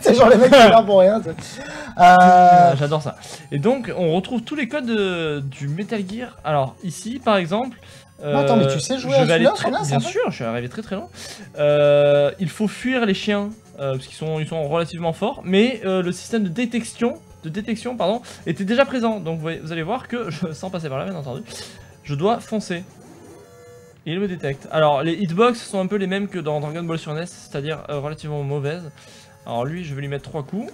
C'est genre les mecs qui sont là pour rien. Euh, J'adore ça. Et donc, on retrouve tous les codes de- du Metal Gear. Alors, ici, par exemple. euh, attends, mais tu sais jouer je à vais aller celui-là, très- sur NES, Bien sûr, je suis arrivé très très loin. Euh, il faut fuir les chiens euh, parce qu'ils sont, ils sont relativement forts, mais euh, le système de détection, de détection, pardon, était déjà présent. Donc, vous, voyez- vous allez voir que, je- sans passer par là, bien entendu, je dois foncer. Et il me détecte. Alors, les hitbox sont un peu les mêmes que dans Dragon Ball sur NES, c'est-à-dire euh, relativement mauvaises. Alors lui, je vais lui mettre trois coups.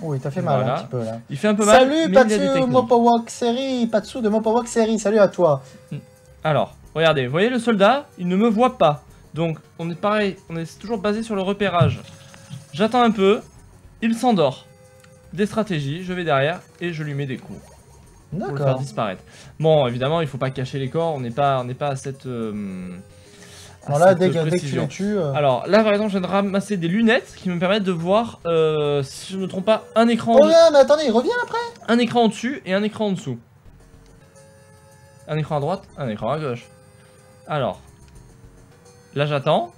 Oui, t'as fait mal Voilà. un petit peu là. Il fait un peu mal, Salut Patsu. Mopowok Série, Patsu de Mopowok Série, salut à toi. Alors, regardez, vous voyez le soldat, il ne me voit pas. Donc, on est pareil, on est toujours basé sur le repérage. J'attends un peu, il s'endort. Des stratégies, je vais derrière et je lui mets des coups pour le faire disparaître. Bon, évidemment, il faut pas cacher les corps, on n'est pas, on n'est pas à cette. euh, à Alors là, dès que, tu les tues. euh, Alors là, par exemple, je viens de ramasser des lunettes qui me permettent de voir, euh, si je ne me trompe pas, un écran, Oh là, mais attendez, il revient après un écran au-dessus et un écran en dessous. Un écran à droite, un écran à gauche. Alors, là j'attends.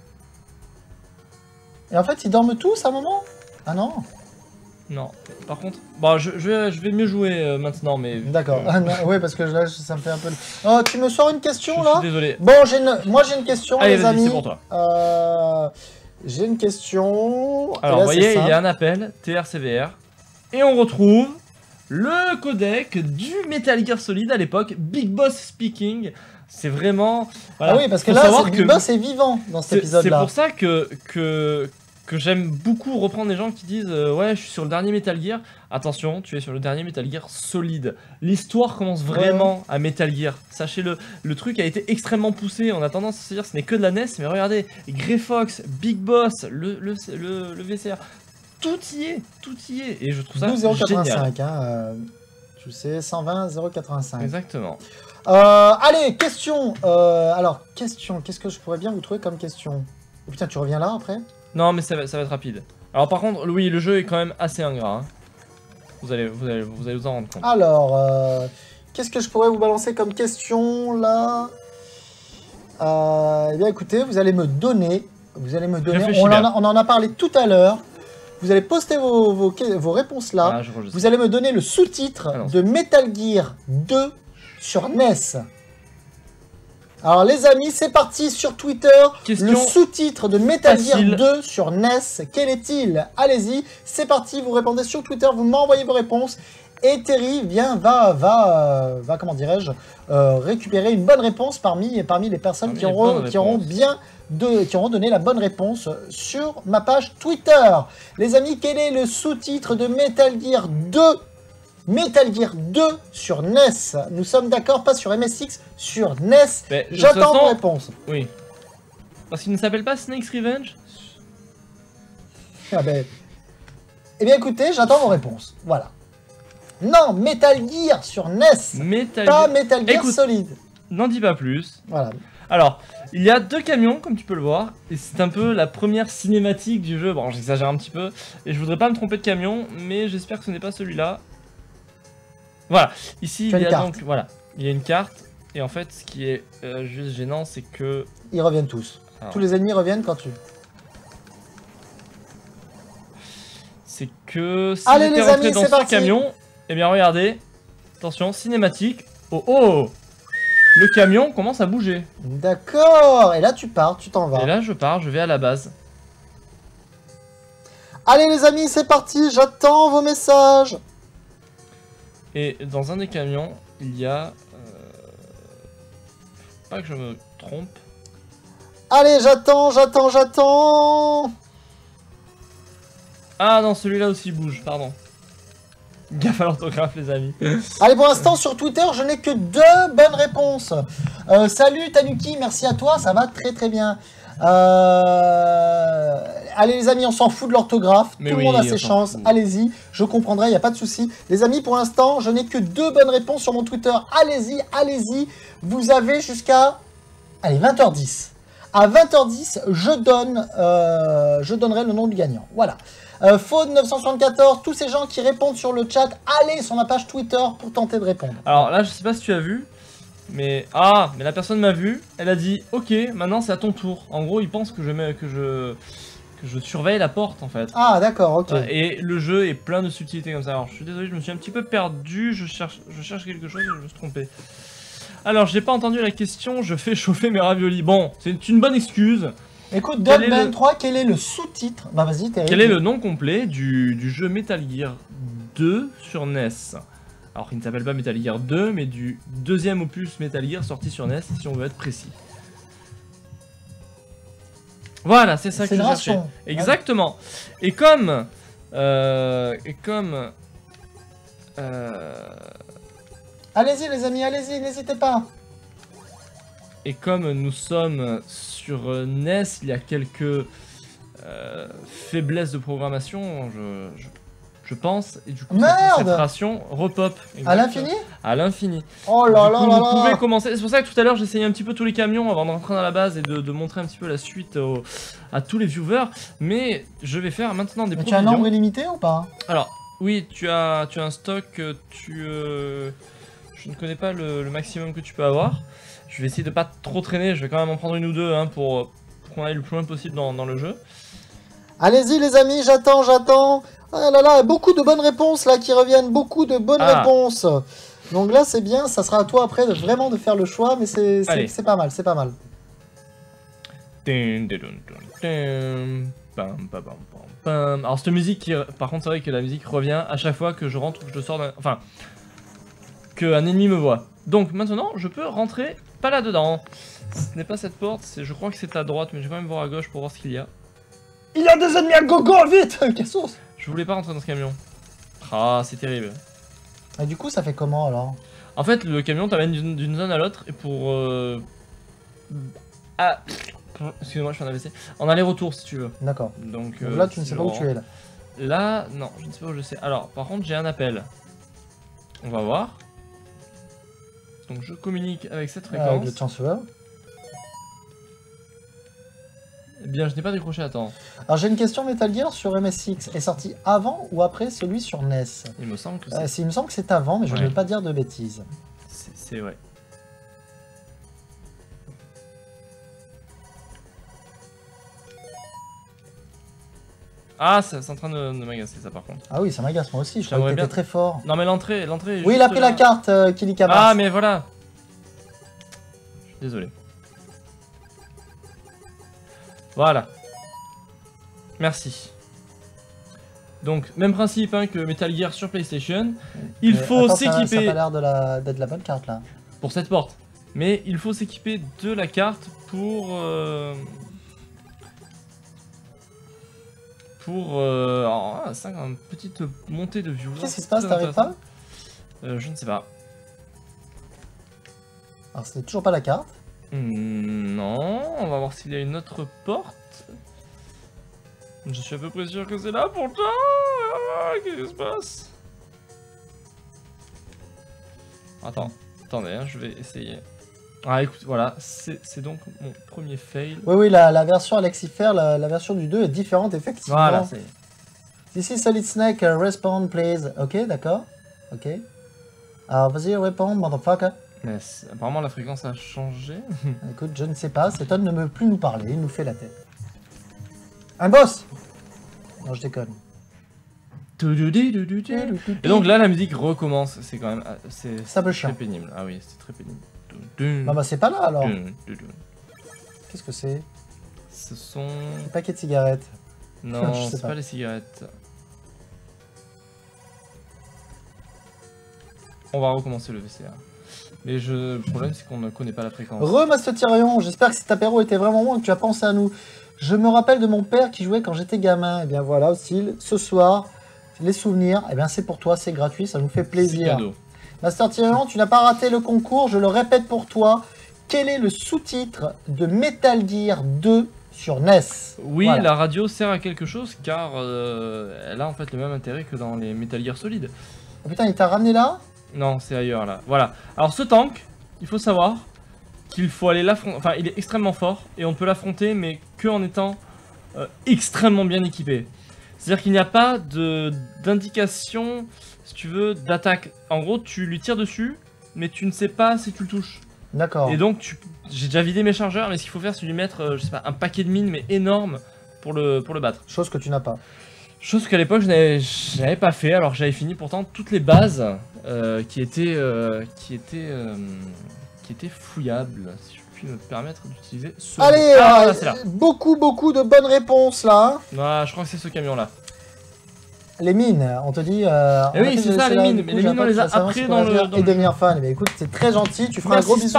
Et en fait, ils dorment tous à un moment? Ah non Non, par contre, bon, je, je vais, je vais mieux jouer euh, maintenant, mais. D'accord. euh, Ah oui, parce que là, ça me fait un peu. Oh, tu me sors une je question suis là désolé. Bon, j'ai une... moi j'ai une question, Allez, les amis. c'est pour toi. Euh, J'ai une question. Alors, là, vous voyez, il y a un appel, TRCVR, et on retrouve le codec du Metal Gear Solid à l'époque, Big Boss Speaking. C'est vraiment. voilà. Ah oui, parce que Faut là, c'est que- Big Boss est vivant dans cet C'est c'est épisode-là. pour ça que, que, que j'aime beaucoup reprendre des gens qui disent euh, Ouais, je suis sur le dernier Metal Gear. Attention, tu es sur le dernier Metal Gear solide. L'histoire commence vraiment à Metal Gear. Sachez-le, le truc a été extrêmement poussé. On a tendance à se dire ce n'est que de la NES, mais regardez Grey Fox, Big Boss, le, le, le, le VCR. Tout y est, tout y est. Et je trouve ça 12 génial. 085, hein. euh, Tu sais, 120 085. Exactement. Euh, allez, question. alors, question. Qu'est-ce que je pourrais bien vous trouver comme question? Oh, Putain, tu reviens là après? Non, mais ça va, ça va être rapide. Alors, par contre, oui, le jeu est quand même assez ingrat. hein. Vous, allez, vous, allez, vous allez vous en rendre compte. Alors, euh, qu'est-ce que je pourrais vous balancer comme question là? Euh, Eh bien, écoutez, vous allez me donner. Vous allez me donner. On en, a, on en a parlé tout à l'heure. Vous allez poster vos, vos, vos réponses là. Ah. Vous allez me donner le sous-titre Ah de Metal Gear 2 sur NES. Alors les amis, c'est parti sur Twitter. Question le sous-titre de Metal. Gear 2 sur NES, quel est-il? Allez-y, c'est parti, vous répondez sur Twitter, vous m'envoyez vos réponses. Et Terry vient, va, va, euh, va comment dirais-je, euh, récupérer une bonne réponse parmi, parmi les personnes Parmi qui les auront, bonnes qui auront réponses. bien de, qui auront donné la bonne réponse sur ma page Twitter. Les amis, quel est le sous-titre de Metal Gear 2 Metal Gear 2 sur NES. Nous sommes d'accord, pas sur MSX, sur NES. J'attends vos réponses. Oui. Parce qu'il ne s'appelle pas Snake's Revenge Ah ben... Eh bien écoutez, j'attends vos réponses. Voilà. Non, Metal Gear sur NES. Metal Pas. Metal Gear Écoute. Solid. N'en dis pas plus. Voilà. Alors, il y a deux camions, comme tu peux le voir, et c'est un peu la première cinématique du jeu. Bon, j'exagère un petit peu, et je voudrais pas me tromper de camion, mais j'espère que ce n'est pas celui-là. Voilà, ici Tu il y a carte. donc, voilà, il y a une carte, et en fait, ce qui est euh, juste gênant, c'est que. Ils reviennent tous. Alors. Tous les ennemis reviennent quand tu... C'est que si Allez, les amis, dans ce parti. camion, eh bien regardez, attention, cinématique. Oh oh Le camion commence à bouger. D'accord. Et là tu pars, tu t'en vas. Et là, je pars, je vais à la base. Allez les amis, c'est parti. J'attends vos messages. Et dans un des camions, il y a. euh, Pas que je me trompe. Allez, j'attends, j'attends, j'attends. Ah non, celui-là aussi bouge, pardon. Gaffe à l'orthographe, les amis. Allez, pour l'instant, sur Twitter, je n'ai que deux bonnes réponses. Euh, salut Tanuki, merci à toi, ça va très très bien. Euh, Allez les amis, on s'en fout de l'orthographe, tout oui, le monde a ses chances, fout. allez-y, je comprendrai, il n'y a pas de souci. Les amis, pour l'instant, je n'ai que deux bonnes réponses sur mon Twitter, allez-y, allez-y, vous avez jusqu'à, allez, 20h10. À 20h10, je donne, euh, je donnerai le nom du gagnant, voilà. Euh, Faune 974, tous ces gens qui répondent sur le chat, allez sur ma page Twitter pour tenter de répondre. Alors là, je sais pas si tu as vu, mais. Ah, mais la personne m'a vu, elle a dit Ok, maintenant c'est à ton tour. En gros, il pense que je, mets, que je, que je surveille la porte en fait. Ah d'accord, ok. Et le jeu est plein de subtilités comme ça. Alors je suis désolé, je me suis un petit peu perdu, je cherche, je cherche quelque chose et je me suis trompé. Alors j'ai pas entendu la question, je fais chauffer mes raviolis. Bon, c'est une bonne excuse. Écoute, le- 3, quel est le sous-titre? Bah vas-y. Quel est le nom complet du, du jeu Metal Gear 2 sur NES Alors il ne s'appelle pas Metal Gear 2, mais du deuxième opus Metal Gear sorti sur NES, si on veut être précis. Voilà, c'est ça que je cherchais. Exactement. Et comme... euh, et comme... euh, Allez-y les amis, allez-y, n'hésitez pas. Et comme nous sommes sur NES, il y a quelques euh, faiblesses de programmation, je, je, je pense, et du coup Merde cette ration repop. À l'infini À l'infini. Oh là là vous là là pouvez commencer. C'est pour ça que tout à l'heure j'essayais un petit peu tous les camions avant de rentrer dans la base et de, de montrer un petit peu la suite au- à tous les viewers. Mais je vais faire maintenant des Mais tu as un nombre illimité ou pas Alors, oui, tu as, tu as un stock, euh, tu... euh, je ne connais pas le, le maximum que tu peux avoir. Je vais essayer de pas trop traîner, je vais quand même en prendre une ou deux hein, pour, pour qu'on aille le plus loin possible dans, dans le jeu. Allez-y les amis, j'attends, j'attends. Ah là là, beaucoup de bonnes réponses là qui reviennent, beaucoup de bonnes Ah. réponses. Donc là c'est bien, ça sera à toi après de vraiment de faire le choix, mais c'est pas mal, c'est pas mal. Alors cette musique, qui- par contre c'est vrai que la musique revient à chaque fois que je rentre ou que je sors d'un... Enfin, qu'un ennemi me voit. Donc maintenant, je peux rentrer pas là-dedans. Ce n'est pas cette porte, je crois que c'est à droite, mais je vais quand même voir à gauche pour voir ce qu'il y a. Il y a des ennemis à gogo, vite Cassos Je voulais pas rentrer dans ce camion. Ah, c'est terrible. Et du coup ça fait comment alors? En fait, le camion t'amène d'une zone à l'autre et pour... Euh... Ah... Excusez-moi, je fais un AVC. En aller-retour, si tu veux. D'accord. Donc, Donc euh, là tu ne sais pas où tu es là. Là, non, je ne sais pas où je sais. Alors, par contre, j'ai un appel. On va voir. Donc, je communique avec cette Ah, Avec fréquence. le chancellor. Eh bien, je n'ai pas décroché à temps. Alors j'ai une question Metal Gear sur MSX. Est sorti avant ou après celui sur NES Il me semble que Euh, c'est... Il me semble que c'est avant, mais je ne Ouais. veux pas dire de bêtises. c'est- vrai. Ah, c'est en train de, de m'agacer ça par contre. Ah oui, ça m'agace moi aussi, je croyais que bien- très fort. Non mais l'entrée, l'entrée. Oui, il a pris la carte, euh, Kili Kamas. Ah mais voilà. Je suis désolé. Voilà. Merci. Donc même principe hein, que Metal Gear sur PlayStation. Il Mais faut attends, ça- Ça a s'équiper l'air de la- la bonne carte là. pour cette porte. Mais il faut s'équiper de la carte pour euh, pour euh, alors, ah, ça, une petite montée de viewers. Qu'est-ce qui se passe T'arrives pas? Euh, je ne sais pas. Alors, ce n'est toujours pas la carte. Hmm, non, on va voir s'il y a une autre porte. Je suis à peu près sûr que c'est là pourtant. Ah, Qu'est-ce qui se passe? Attends, attendez, hein, je vais essayer. Ah écoute, voilà, c'est donc mon premier fail. Oui, oui, la, la version Alexifer, la, la version du 2 est différente, effectivement. Voilà, c'est... This is Solid Snake, uh, respawn, please. Ok, d'accord. Ok. Alors, vas-y, réponds, motherfucker. Apparemment la fréquence a changé. Écoute, je ne sais pas, cet homme ne veut plus nous parler, il nous fait la tête. Un boss Non, je déconne. Et donc là la musique recommence, c'est quand même... ah, C'est très pénible. Ah oui, c'est très pénible. Ah bah c'est pas là alors. Qu'est-ce que c'est? Ce sont... Un paquet de cigarettes. Non, Je sais c'est pas. pas les cigarettes. On va recommencer le VCA. Mais je... le problème c'est qu'on ne connaît pas la fréquence. Remaster Tyrion, j'espère que cet apéro était vraiment bon et que tu as pensé à nous. Je me rappelle de mon père qui jouait quand j'étais gamin. Et bien voilà aussi, ce soir, les souvenirs, et bien c'est pour toi, c'est gratuit, ça nous fait C'est plaisir. cadeau. Master Tyrion, tu n'as pas raté le concours, je le répète pour toi. Quel est le sous-titre de Metal Gear 2 sur NES Oui, Voilà. la radio sert à quelque chose car euh, elle a en fait le même intérêt que dans les Metal Gear Solid. Oh putain, il t'a ramené là? Non, c'est ailleurs là. Voilà. Alors ce tank, il faut savoir qu'il faut aller l'affronter. Enfin, il est extrêmement fort et on peut l'affronter, mais que en étant euh, extrêmement bien équipé. C'est-à-dire qu'il n'y a pas de d'indication, si tu veux, d'attaque. En gros, tu lui tires dessus, mais tu ne sais pas si tu le touches. D'accord. Et donc, tu- j'ai déjà vidé mes chargeurs, mais ce qu'il faut faire, c'est lui mettre, euh, je sais pas, un paquet de mines, mais énorme pour le, pour le battre. Chose que tu n'as pas. Chose qu'à l'époque je n'avais- pas fait, alors j'avais fini pourtant toutes les bases euh, qui étaient euh, qui étaient euh, qui étaient fouillables, si je puis me permettre d'utiliser ce. Allez, ah, là. beaucoup, beaucoup de bonnes réponses là. hein. Ah, je crois que c'est ce camion là. Les mines, on te dit. Euh, Eh oui, c'est ça, les mines, mais les mines, on les a pour dans le- dans Et devenir fan. Mais écoute, c'est très gentil, tu feras un gros bisou.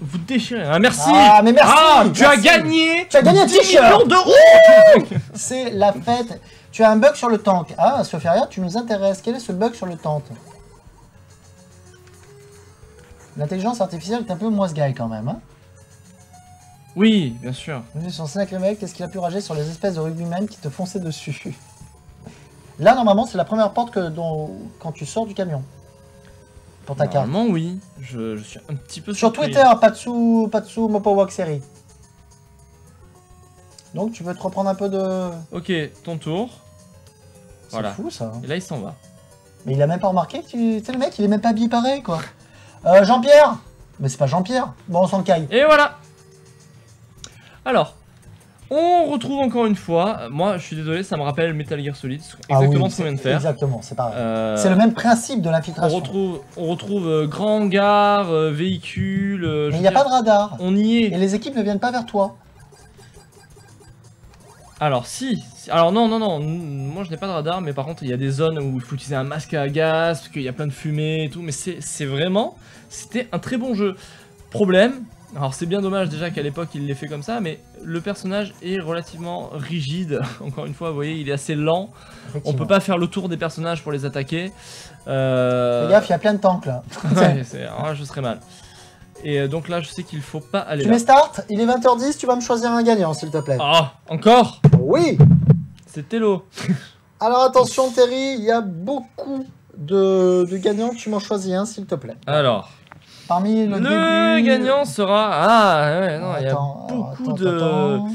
Vous déchirez. Ah, merci. Ah, mais merci, Ah, tu as gagné. Tu as gagné un 10 t-shirt. millions d'euros. C'est la fête. Tu as un bug sur le tank. Ah, Sophiaria, tu nous intéresses. Quel est ce bug sur le tank? L'intelligence artificielle est un peu moi ce guy quand même. Hein Oui, bien sûr. Sur sacré mec, qu'est-ce qu'il a pu rager sur les espèces de rugbymen qui te fonçaient dessus? Là, normalement, c'est la première porte que, dont, quand tu sors du camion. Pour ta carte. Normalement, oui. Je, je suis un petit peu Sur surpris. Twitter, Patsu, Patsu Mopowak Série. Donc, tu veux te reprendre un peu de. Ok, ton tour. C'est Voilà. fou ça. Et là, il s'en va. Mais il a même pas remarqué que tu. Tu sais, le mec, il est même pas habillé pareil, quoi. Euh, Jean-Pierre Mais c'est pas Jean-Pierre. Bon, on s'en caille. Et voilà Alors, on retrouve encore une fois, moi je suis désolé, ça me rappelle Metal Gear Solid, Ah exactement oui, ce qu'on vient de c'est- faire. Exactement, c'est pareil. Euh, C'est le même principe de on l'infiltration. retrouve, on retrouve euh, grand hangar, euh, véhicule, euh, Mais il n'y a dire, pas de radar. On y Et est. les équipes ne viennent pas vers toi. Alors si, si- alors non, non, non, moi je n'ai pas de radar, mais par contre il y a des zones où il faut utiliser un masque à gaz, parce qu'il y a plein de fumée et tout, mais c'est c'est vraiment, c'était un très bon jeu. Problème, alors c'est bien dommage déjà qu'à l'époque il l'ait fait comme ça, mais le personnage est relativement rigide, encore une fois, vous voyez, il est assez lent, on peut pas faire le tour des personnages pour les attaquer. Euh... Fais gaffe, il y a plein de tanks là. ouais, là, je serais mal. Et euh, donc là je sais qu'il faut pas aller tu là. mets start, il est 20h10, tu vas me choisir un gagnant s'il te plaît. Ah, encore? Oui C'est Tello. Alors attention Terry, il y a beaucoup de, de gagnants, tu m'en choisis un s'il te plaît. Alors, Parmi le, Le début- gagnant sera. Ah ouais, non, il y a beaucoup attends, de. attends.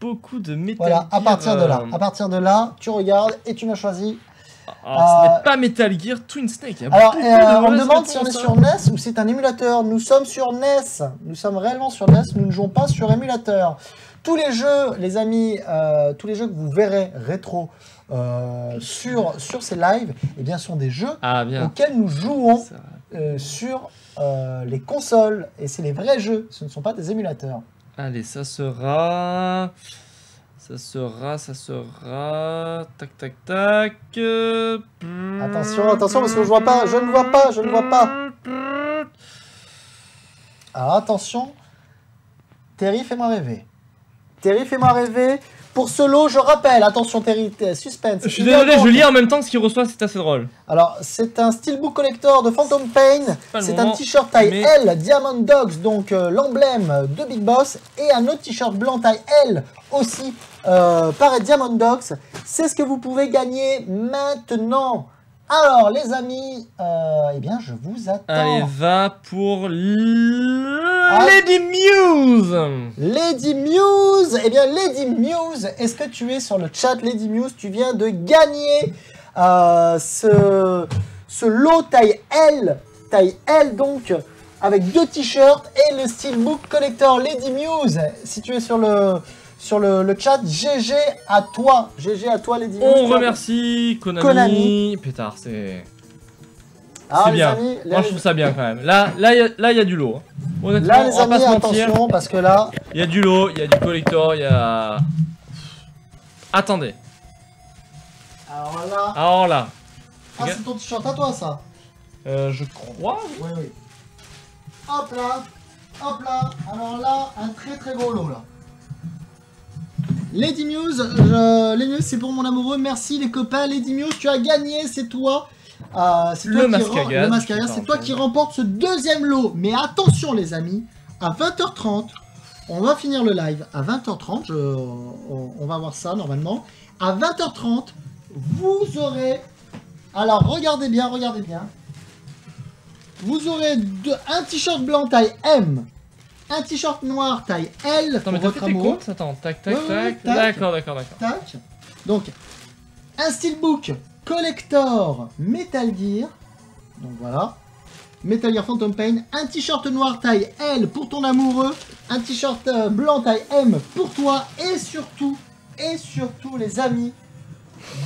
Beaucoup de Metal Voilà, à partir de là. euh, À partir de là, tu regardes et tu m'as choisi. Alors, ce Euh, n'est pas Metal Gear Twin Snake. Alors, euh, on me demande si on est sur hein. NES ou c'est un émulateur. Nous sommes sur NES. Nous sommes réellement sur NES. Nous ne jouons pas sur émulateur. Tous les jeux, les amis, euh, tous les jeux que vous verrez rétro euh, sur, sur ces lives, eh bien, sont des jeux Ah, auxquels nous jouons euh, sur euh, les consoles. Et c'est les vrais jeux. Ce ne sont pas des émulateurs. Allez, ça sera. Ça sera, ça sera. Tac, tac, tac. euh, Attention, attention, parce que je vois pas, je ne vois pas, je ne vois pas. Alors attention, Terry, fais-moi rêver. Terry, fais-moi rêver. Pour ce lot, je rappelle, attention Terry, suspense. Je suis désolé, je lis en même temps ce qu'il reçoit, c'est assez drôle. Alors, c'est un Steelbook Collector de Phantom Pain. C'est un t-shirt taille mais- L, Diamond Dogs, donc euh, l'emblème de Big Boss. Et un autre t-shirt blanc taille L, aussi euh, pareil Diamond Dogs. C'est ce que vous pouvez gagner maintenant. Alors, les amis, euh, eh bien, je vous attends. Allez, va pour l- Ah. Lady Muse Lady Muse, eh bien Lady Muse, est-ce que tu es sur le chat Lady Muse? Tu viens de gagner euh, ce, ce lot taille L, taille L donc, avec deux t-shirts et le Steelbook Collector Lady Muse. Si tu es sur le, sur le, le chat, GG à toi, GG à toi Muse. On remercie Konami. Konami. Pétard, c'est Ah, c'est les bien. amis, Moi, je trouve ça bien quand même. Là, là, il y a- là, il y a du lot. hein. Honnêtement, là, les on amis, attention, parce que là, Il y a du lot, il y a du collector, il y a. Attendez. alors là, Alors là, ah, c'est ton t-shirt à toi ça euh, je crois. Oui, oui. Hop là, hop là. Alors là, un très très gros lot là. Lady Muse, je... Lady Muse, c'est pour mon amoureux. Merci les copains. Lady Muse, tu as gagné, c'est toi. Euh, c'est Le toi c'est toi qui remporte ce deuxième lot. Mais attention les amis, à 20h30, on va finir le live. À 20h30, je- on, on va voir ça normalement. À 20h30, vous aurez. Alors regardez bien, regardez bien. Vous aurez un t-shirt blanc taille M, un t-shirt noir taille L Attends, pour mais t'as votre fait tes amoureux. comptes Attends, tac, tac, Ouais, ouais, tac. tac. D'accord, d'accord, d'accord. Tac. Donc, un steelbook collector Metal Gear. Donc voilà. Metal Gear Phantom Pain. Un t-shirt noir taille L pour ton amoureux. Un t-shirt euh, blanc taille M pour toi. Et surtout, et surtout les amis,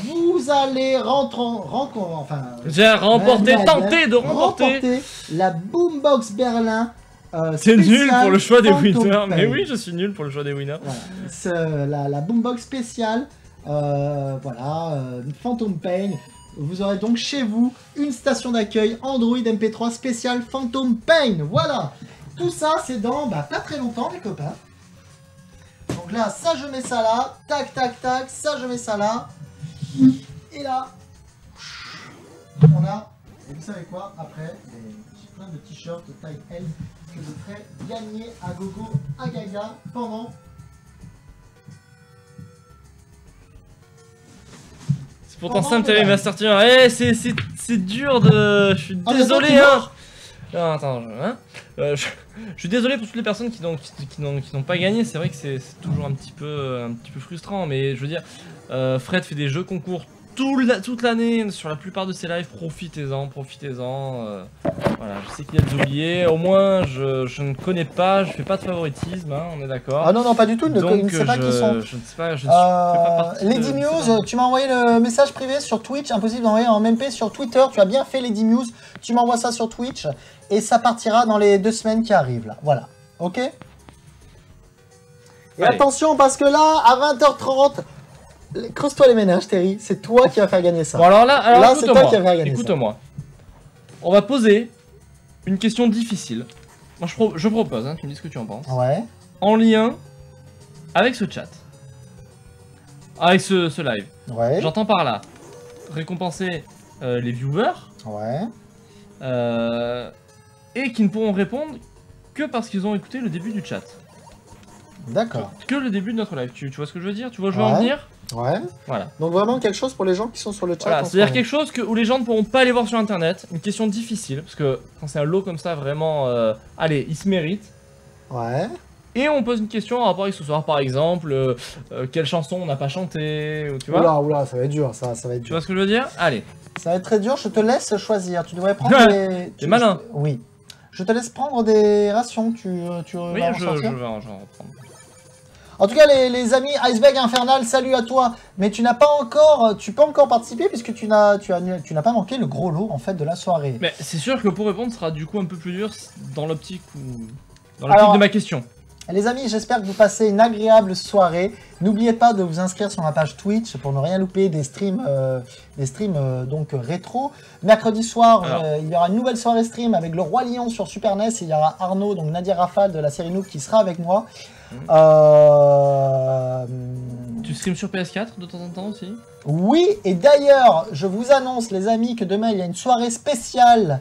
vous allez rentrer en... renco- enfin, J'ai remporté, tenté de remporter. Remporter la Boombox Berlin. Euh, C'est nul spéciale pour le choix des winners. Mais oui, je suis nul pour le choix des winners. Voilà, la, la boombox spéciale, euh, voilà, euh, Phantom Pain. Vous aurez donc chez vous une station d'accueil Android MP3 spéciale Phantom Pain. Voilà, tout ça c'est dans bah, pas très longtemps les copains. Donc là, ça je mets ça là, tac tac tac, ça je mets ça là. Et là, on a, et vous savez quoi, après, j'ai plein de t-shirts taille L que je ferai gagner à Gogo, à Gaga pendant C'est pourtant simple, live. Master Tier. Eh, c'est- dur de. Je suis Ah, désolé, hein. Non, attends, je, hein Euh, je, je suis désolé pour toutes les personnes qui n'ont qui, pas gagné. C'est vrai que c'est c'est toujours un petit peu un petit peu frustrant, mais je veux dire, euh, Fred fait des jeux concours tout la- toute l'année sur la plupart de ses lives. Profitez-en, profitez-en. euh, voilà, je sais qu'il y a des oubliés. Au moins, je, je ne connais pas, je fais pas de favoritisme. hein, on est d'accord. Ah non, non, pas du tout, ne, Donc, ne pas je, qui sont. je ne sais pas, je ne fais pas Euh, Lady de ces Muse, tu m'as envoyé le message privé sur Twitch, impossible d'envoyer en MP sur Twitter, tu as bien fait Lady Muse, tu m'envoies ça sur Twitch, et ça partira dans les deux semaines qui arrivent là, voilà, ok? Et Allez. attention parce que là, à 20h30, creuse-toi les ménages Terry, c'est toi qui vas faire gagner ça. Bon alors là, alors Là, c'est toi écoute-moi, qui. On va poser une question difficile. Moi je, pro- je propose, hein, tu me dis ce que tu en penses. Ouais, En lien avec ce chat. Avec ce, ce live. ouais, J'entends par là récompenser euh, les viewers ouais, euh, et qui ne pourront répondre que parce qu'ils ont écouté le début du chat. D'accord, Que le début de notre live. Tu, tu vois ce que je veux dire? Tu vois où je veux Ouais. en venir? Ouais. Voilà. Donc vraiment quelque chose pour les gens qui sont sur le chat. Voilà, c'est-à-dire quelque chose que, où les gens ne pourront pas aller voir sur internet, une question difficile, parce que quand c'est un lot comme ça, vraiment, euh, allez, il se mérite. Ouais, Et on pose une question en rapport avec ce soir, par exemple, euh, euh, quelle chanson on n'a pas chanté, ou tu vois? Oula, oula, ça va être dur, ça, ça va être Tu dur. vois ce que je veux dire? Allez, Ça va être très dur, je te laisse choisir. Tu devrais prendre Ouais, des. t'es tu- malin. Oui. Je te laisse prendre des rations, tu, tu oui, vas en je, je vais en je vais en reprendre. En tout cas, les, les amis, Iceberg Infernal, salut à toi. Mais tu n'as pas encore, tu peux encore participer puisque tu n'as, tu as, tu n'as pas manqué le gros lot en fait de la soirée. Mais c'est sûr que pour répondre, ce sera du coup un peu plus dur dans l'optique ou... Dans l'optique de ma question. Les amis, j'espère que vous passez une agréable soirée. N'oubliez pas de vous inscrire sur ma page Twitch pour ne rien louper des streams, euh, des streams euh, donc euh, rétro. Mercredi soir, euh, il y aura une nouvelle soirée stream avec le Roi Lion sur Super NES. Il y aura Arnaud, donc Nadia Rafal de la série Noob qui sera avec moi. Euh, Tu streams sur PS4 de temps en temps aussi? Oui, et d'ailleurs, je vous annonce, les amis, que demain, il y a une soirée spéciale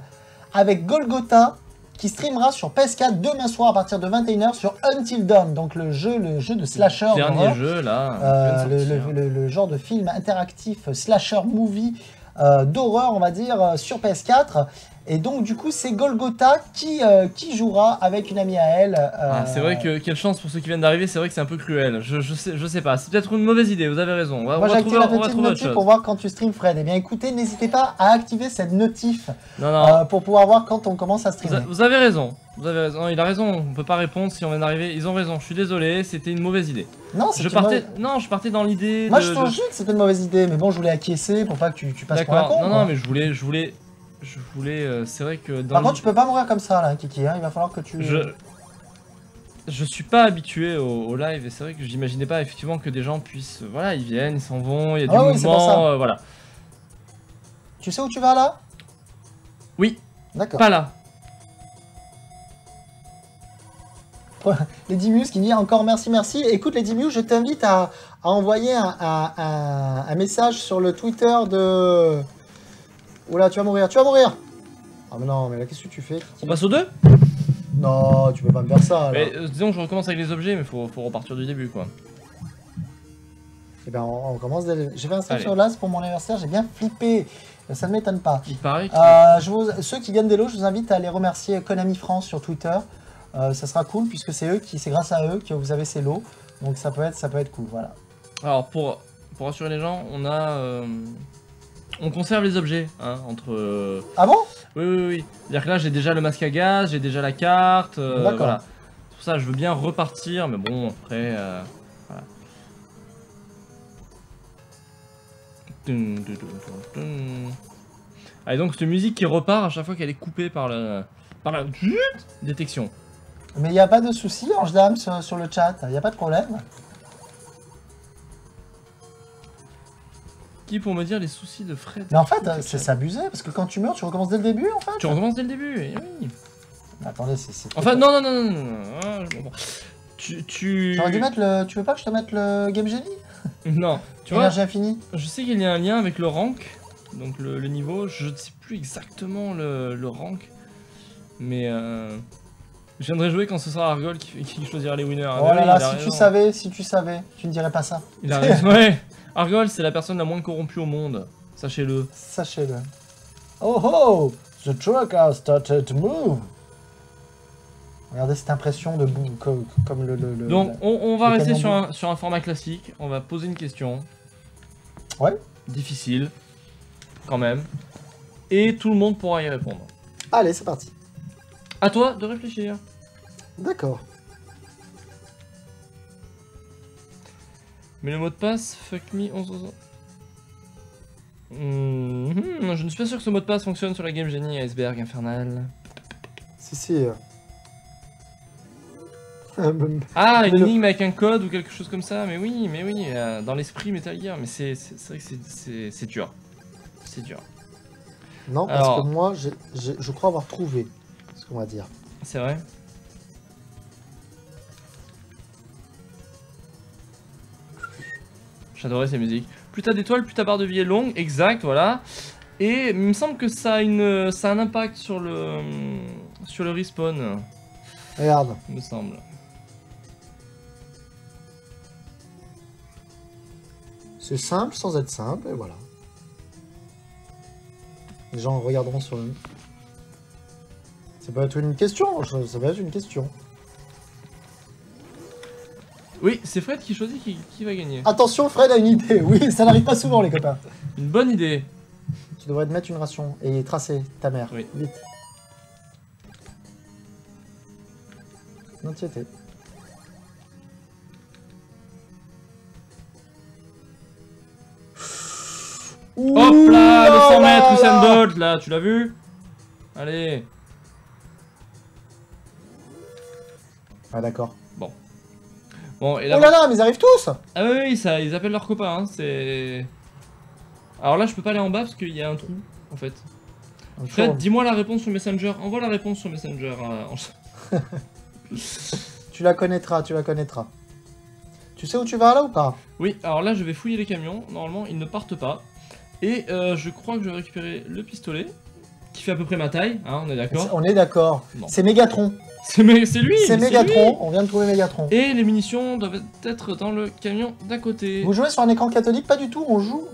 avec Golgotha qui streamera sur PS4 demain soir à partir de 21h sur Until Dawn, donc le jeu, le jeu de slasher. Dernier d'horreur. jeu là. Euh, le, le- le- le genre de film interactif, euh, slasher movie euh, d'horreur, on va dire, sur PS4. Et donc, du coup, c'est Golgotha qui, euh, qui jouera avec une amie à elle. euh, Ah, c'est vrai que quelle chance pour ceux qui viennent d'arriver, c'est vrai que c'est un peu cruel. Je, je sais, je sais pas. C'est peut-être une mauvaise idée. Vous avez raison. On va, Moi, on va j'active trouver, la on va petite trouver autre notif chose. pour voir quand tu stream Fred. Eh bien, écoutez, n'hésitez pas à activer cette notif Non, non. euh, pour pouvoir voir quand on commence à Vous, a- streamer. vous avez raison. Vous avez raison. Non, il a raison. On peut pas répondre si on vient d'arriver. Ils ont raison. Je suis désolé. C'était une mauvaise idée. Non, c'est Je partais. mauvaise- Non, je partais dans l'idée. Moi, de- je de- trouve juste que c'était une mauvaise idée, mais bon, je voulais acquiescer pour pas que tu, tu passes pour un con. Non, non, mais je voulais, je voulais, je voulais. euh, c'est vrai que dans. Par contre, tu peux pas mourir comme ça, là, Kiki. hein, Il va falloir que tu. Je. Je suis pas habitué au, au live et c'est vrai que j'imaginais pas effectivement que des gens puissent. Voilà, ils viennent, ils s'en vont, il y a du Ah oui, mouvement, euh, voilà. Tu sais où tu vas là? Oui, D'accord. pas là. Les Dimus qui dit encore merci, merci. Écoute, les Dimus, je t'invite à, à envoyer un message sur le Twitter de. Oula, tu vas mourir, tu vas mourir Ah, mais non, mais là, qu'est-ce que tu fais? On passe au 2 Non, tu peux pas me faire ça. là. Mais euh, disons que je recommence avec les objets, mais faut, faut repartir du début quoi. Eh ben, on, on commence. dès J'ai fait un stream sur l'as pour mon anniversaire, j'ai bien flippé. Ça ne m'étonne pas. Il paraît que. Euh, je vous- ceux qui gagnent des lots, je vous invite à aller remercier Konami France sur Twitter. Euh, ça sera cool puisque c'est eux qui, c'est grâce à eux que vous avez ces lots. Donc ça peut être, ça peut être cool. Voilà. Alors pour, pour rassurer les gens, on a. euh, On conserve les objets, hein, entre. euh, Ah bon? Oui, oui, oui. C'est-à-dire que là j'ai déjà le masque à gaz, j'ai déjà la carte. euh, D'accord. Voilà. C'est Pour ça, je veux bien repartir, mais bon, après. euh, Voilà. Dun. Ah, et donc cette musique qui repart à chaque fois qu'elle est coupée par le. par la. détection. Mais il n'y a pas de souci, Ange Dame, sur, sur le chat. Il n'y a pas de problème. Qui pour me dire les soucis de Fred Mais en fait, c'est s'abuser parce que quand tu meurs, tu recommences dès le début en fait. Tu recommences dès le début, eh oui. Attendez, c'est. Enfin, non, non, non, non, non, ah. Tu. tu... Dû mettre le. Tu veux pas que je te mette le Game Genie? Non, tu vois, Énergie infinie je sais qu'il y a un lien avec le rank, donc le, le niveau, je ne sais plus exactement le, le rank, mais euh, je viendrai jouer quand ce sera Argol qui, qui choisira les winners. Ah, Oh bah là là, si tu savais, si tu savais, tu ne dirais pas ça. Il a raison, ouais. Argol, c'est la personne la moins corrompue au monde, sachez-le. Sachez-le. Oh oh The truck has started to move Regardez cette impression de boue, comme, comme le, le, le- Donc, on, on va rester sur un, sur un format classique, on va poser une question. Ouais. Difficile, quand même. Et tout le monde pourra y répondre. Allez, c'est parti. À toi de réfléchir. D'accord. Mais le mot de passe, fuck me 11 11. Mhm, je ne suis pas sûr que ce mot de passe fonctionne sur la Game Genie Iceberg Infernal. Si, si. euh. Ah, une énigme avec un code ou quelque chose comme ça, mais oui, mais oui, euh, dans l'esprit Metal Gear, mais c'est vrai que c'est- dur. C'est dur, non, parce que moi, je crois avoir trouvé ce qu'on va dire. c'est vrai. J'adorais ces musiques. Plus t'as d'étoiles, plus ta barre de vie est longue, exact, voilà. Et il me semble que ça a, une, ça a un impact sur le, sur le respawn, Regarde. il me semble. C'est simple sans être simple, et voilà. Les gens regarderont sur le... Ça peut être une question, ça peut être une question. Oui, c'est Fred qui choisit qui, qui va gagner. Attention, Fred a une idée. Oui, ça n'arrive pas souvent, les copains. Une bonne idée. Tu devrais te mettre une ration et tracer ta mère. Oui. Vite. Non, tu. Hop là, Ouh 200 mètres, Usain. Bolt, là, tu l'as vu? Allez. Ah, d'accord. Bon, et là... Oh là là, mais ils arrivent tous Ah oui, oui, ça, ils appellent leurs copains, hein, c'est... Alors là, je peux pas aller en bas parce qu'il y a un trou, en fait. Fred, dis-moi la réponse sur Messenger. Envoie la réponse sur Messenger. euh, en- Tu la connaîtras, tu la connaîtras. Tu sais où tu vas là ou pas? Oui, alors là, je vais fouiller les camions. Normalement, ils ne partent pas. Et euh, je crois que je vais récupérer le pistolet, qui fait à peu près ma taille, hein, on est d'accord? On est d'accord. C'est Mégatron. C'est lui C'est lui. Mégatron. On vient de trouver Mégatron. Et les munitions doivent être dans le camion d'à côté. Vous jouez sur un écran catholique Pas du tout. On joue.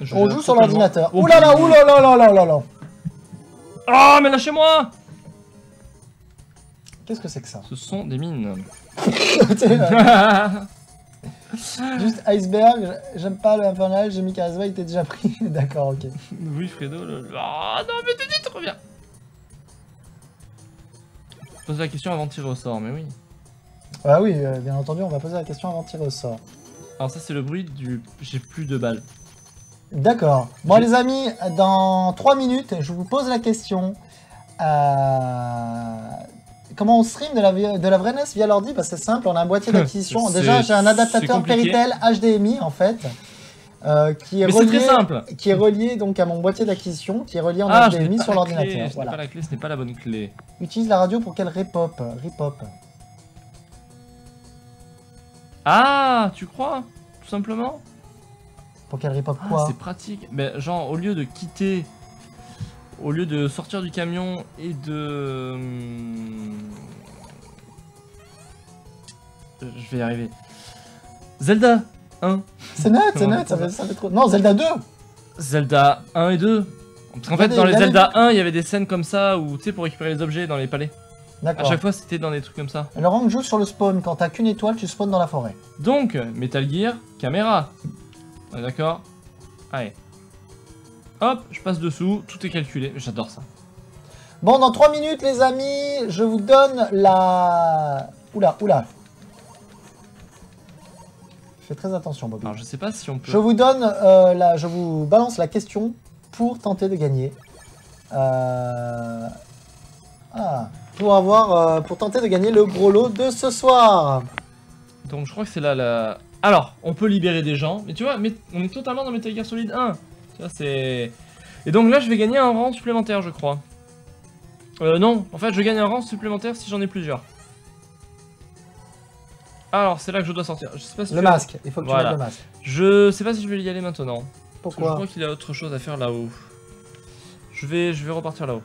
Je On joue sur l'ordinateur. Oh, là là, ouh là là là là là là. Ah, mais lâchez-moi Qu'est-ce que c'est que ça? Ce sont des mines. Juste iceberg. J'aime pas le infernal. J'ai mis. Il était déjà pris. D'accord, ok. oui, Fredo. Le... Ah non, mais trop bien Pose la question avant de tirer au sort, mais oui. Ah oui, euh, bien entendu, on va poser la question avant de tirer au sort. Alors ça, c'est le bruit du... J'ai plus de balles. D'accord. Bon les amis, dans 3 minutes, je vous pose la question. euh, Comment on stream de la, de la vraie NES via l'ordi? Bah, C'est simple, on a un boîtier d'acquisition. Déjà, j'ai un adaptateur. Péritel HDMI en fait. Euh, qui est Mais relié, très simple qui est relié donc à mon boîtier d'acquisition, qui est relié en Ah, HDMI sur l'ordinateur. Voilà. pas la clé, ce n'est pas la bonne clé. Utilise la radio pour quel repop Repop. Ah, tu crois Tout simplement? Pour quel repop Ah, quoi? c'est pratique. Mais genre, au lieu de quitter, au lieu de sortir du camion et de... hum, Je vais y arriver. Zelda 1. C'est net, c'est net, ça fait, ça fait trop. Non, Zelda 2 Zelda 1 et 2. Parce qu'en fait, des- dans les des- Zelda 1, il y avait des scènes comme ça où, tu sais, pour récupérer les objets dans les palais. À D'accord. chaque fois, c'était dans des trucs comme ça. Laurent joue sur le spawn. Quand t'as qu'une étoile, tu spawns dans la forêt. Donc, Metal Gear, caméra. On est d'accord Allez. Hop, je passe dessous, tout est calculé. J'adore ça. Bon, dans 3 minutes, les amis, je vous donne la... Oula, oula. Fais très attention, Bobby. Alors, je sais pas si on peut. Je vous donne euh, la... Je vous balance la question pour tenter de gagner. Euh, Ah, pour avoir... euh, Pour tenter de gagner le gros lot de ce soir. Donc, je crois que c'est là la. Alors, on peut libérer des gens, mais tu vois, mais on est totalement dans Metal Gear Solid 1. Tu vois, c'est. Et donc là, je vais gagner un rang supplémentaire, je crois. Euh, non, en fait, je gagne un rang supplémentaire si j'en ai plusieurs. Alors, c'est là que je dois sortir. Je sais pas si Le tu- masque, il faut que tu Voilà. mettes le masque. Je sais pas si je vais y aller maintenant. Parce que je Pourquoi crois qu'il y a autre chose à faire là-haut. Je vais, je vais repartir là-haut.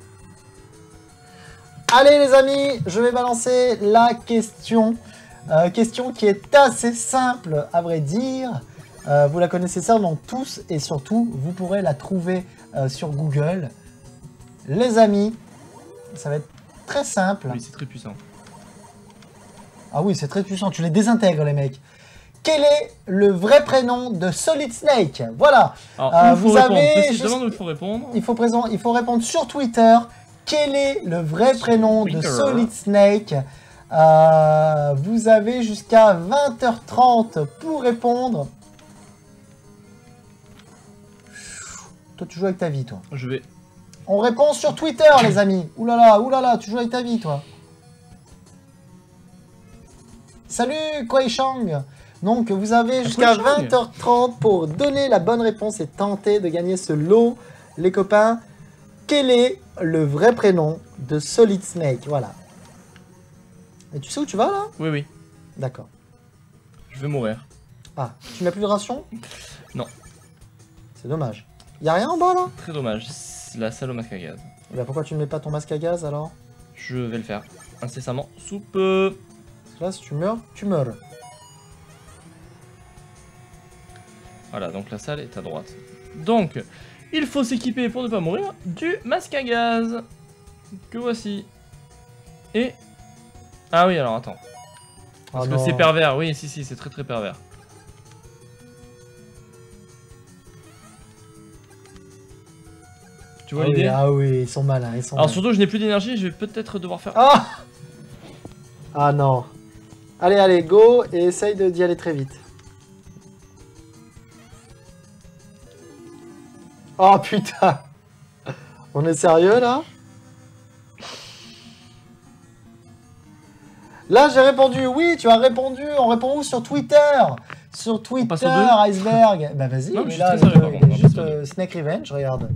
Allez les amis, je vais balancer la question. Euh, question qui est assez simple à vrai dire. Euh, vous la connaissez certainement tous et surtout vous pourrez la trouver euh, sur Google. Les amis, ça va être très simple. Oui, c'est très puissant. Ah oui, c'est très puissant, tu les désintègres les mecs. Quel est le vrai prénom de Solid Snake? Voilà, Alors, Euh, où il faut vous répondre avez juste- où il faut répondre. il faut, présent, il faut répondre sur Twitter. Quel est le vrai Sur prénom de. Solid Snake? Euh, Vous avez jusqu'à 20h30 pour répondre. Toi, tu joues avec ta vie, toi. Je vais. On répond sur Twitter, les amis. Oulala, oulala, tu joues avec ta vie, toi. Salut, Kuei Shang. Donc, vous avez jusqu'à Kuei Shang. 20h30 pour donner la bonne réponse et tenter de gagner ce lot, les copains. Quel est le vrai prénom de Solid Snake? Voilà. Et tu sais où tu vas, là? Oui, oui. D'accord. Je vais mourir. Ah, tu n'as plus de ration? Non. C'est dommage. Y a rien en bas, là? Très dommage. C'est La salle au masque à gaz. Eh ben, Pourquoi tu ne mets pas ton masque à gaz, alors? Je vais le faire incessamment sous peu. Là, si tu meurs, tu meurs. Voilà, donc la salle est à droite. Donc, il faut s'équiper pour ne pas mourir du masque à gaz. Que voici. Et. Ah oui, alors attends. Parce Oh que c'est pervers, oui, si, si, c'est très très pervers. Tu vois ah, oui, ah oui, ils sont malins, ils sont Alors malins. surtout, je n'ai plus d'énergie, je vais peut-être devoir faire. Ah Ah non. Allez, allez, go et essaye d'y aller très vite. Oh putain. On est sérieux là? Là j'ai répondu oui, tu as répondu, on répond où? Sur Twitter. Sur Twitter, Iceberg. Bah vas-y, mais je là, sérieux, juste euh, Snake Revenge, regarde.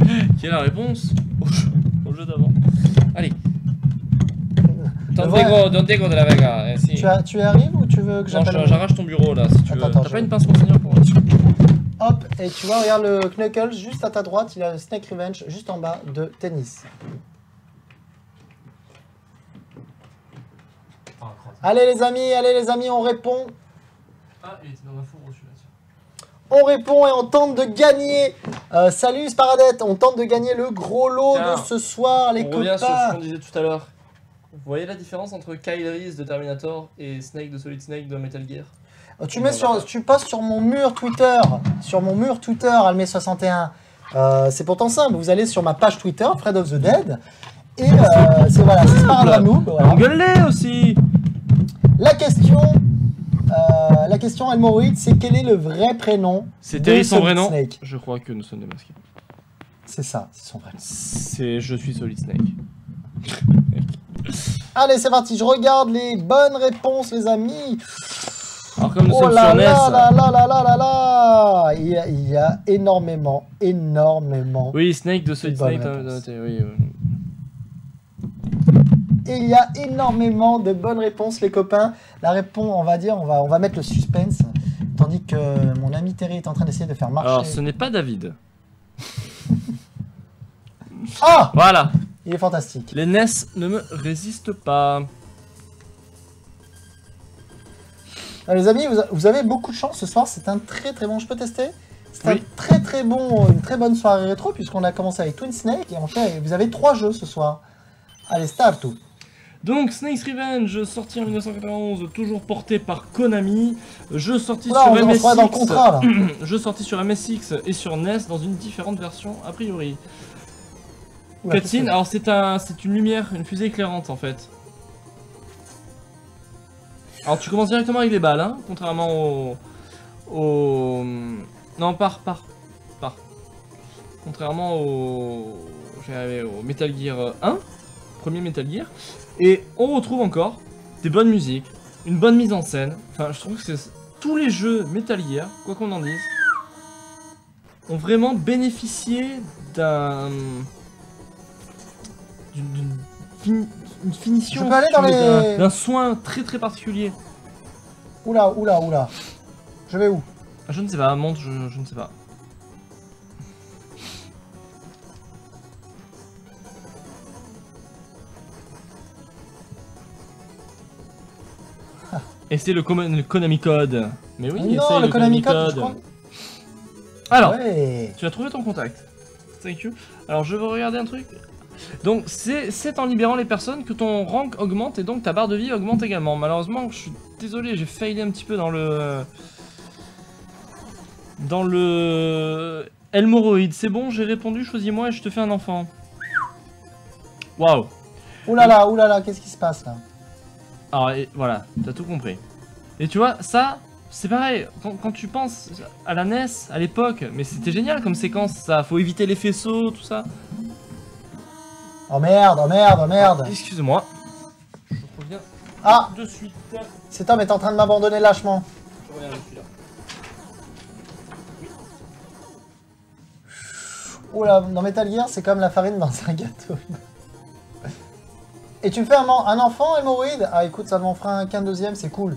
Quelle est la réponse? Au jeu, au jeu d'avant. Allez, Don't Ouais. go, don't go de la Vega. Eh, si. Tu, as- tu arrives ou tu veux que Non, j'appelle je- j'arrache ton bureau là si tu Attends, veux. attends, T'as je- pas une pince monseigneur pour moi Hop, et tu vois, regarde le Knuckles juste à ta droite, il a le Snake Revenge juste en bas de tennis. Allez les amis, allez les amis, on répond. Ah, il était dans ma fourre celui-là. tiens. On répond et on tente de gagner. Euh, salut Sparadette, on tente de gagner le gros lot Tiens, de ce soir, les On revient sur ce copains. qu'on disait tout à l'heure. Vous voyez la différence entre Kyle Reese de Terminator et Snake de Solid Snake de Metal Gear? Tu mets sur, tu postes sur mon mur Twitter, sur mon mur Twitter, Almé61. Euh, c'est pourtant simple. Vous allez sur ma page Twitter, Fred of the Dead, et euh, c'est voilà, c'est Sparadanoub. voilà. Engueule-les aussi La question, euh, la question Elmoroid, c'est quel est le vrai prénom C'est de Terry son Solid vrai nom? Snake? Je crois que nous sommes démasqués. C'est ça, c'est son vrai nom. C'est Je suis Solid Snake. Allez, c'est parti. Je regarde les bonnes réponses, les amis. Alors comme nous Oh sommes là sur NES, là là là là là là là il y, a, il y a énormément, énormément. oui Snake de Solid Snake, oui, oui. Et il y a énormément de bonnes réponses, les copains. La réponse, on va dire, on va, on va mettre le suspense. Tandis que mon ami Terry est en train d'essayer de faire marcher. Alors ce n'est pas David. Ah Voilà, Il est fantastique. les NES ne me résistent pas. Ah, les amis, vous, avez beaucoup de chance ce soir. C'est un très très bon. Je peux tester? C'est Oui. un très très bon, une très bonne soirée rétro puisqu'on a commencé avec Twin Snake et on fait. Vous avez trois jeux ce soir. Allez, start tout. Donc Snake's Revenge, sorti en 1991, toujours porté par Konami. Jeu sorti sur MSX. dans le contrat là. Jeu sorti sur MSX et sur NES dans une différente version a priori. Cutscene, alors c'est un, c'est une lumière, une fusée éclairante en fait. Alors tu commences directement avec les balles, hein, contrairement au, au, non par par par, contrairement au, au Metal Gear 1, premier Metal Gear, et on retrouve encore des bonnes musiques, une bonne mise en scène. Enfin, je trouve que c'est tous les jeux Metal Gear, quoi qu'on en dise, ont vraiment bénéficié d'un d'une d'une fini- une finition, Je peux aller dans les- d'un- soin très très particulier. Oula, oula, oula. Je vais où? Ah, Je ne sais pas, monte, je, je ne sais pas. Et c'est le, le Konami Code. Mais oui, Non, essaye le Konami Code. Alors, Ouais. tu as trouvé ton contact. Thank you. Alors, je veux regarder un truc. Donc, c'est en libérant les personnes que ton rank augmente et donc ta barre de vie augmente également. Malheureusement, je suis désolé, j'ai failli un petit peu dans le. Dans le. Elmoroid. C'est bon, j'ai répondu, choisis-moi et je te fais un enfant. Waouh. Oulala, oulala, qu'est-ce qui se passe là? Alors, et voilà, t'as tout compris. Et tu vois, ça, c'est pareil, quand, quand tu penses à la NES, à l'époque, mais c'était génial comme séquence, ça, faut éviter les faisceaux, tout ça. Oh merde, oh merde, oh merde. Excuse-moi. Je reviens Ah, de suite. cet homme est en train de m'abandonner lâchement. Je reviens, je suis là. Oula, dans Metal Gear, c'est comme la farine dans un gâteau. Et tu me fais un, un enfant, hémorroïde? Ah écoute, ça m'en fera un qu'un deuxième, c'est cool.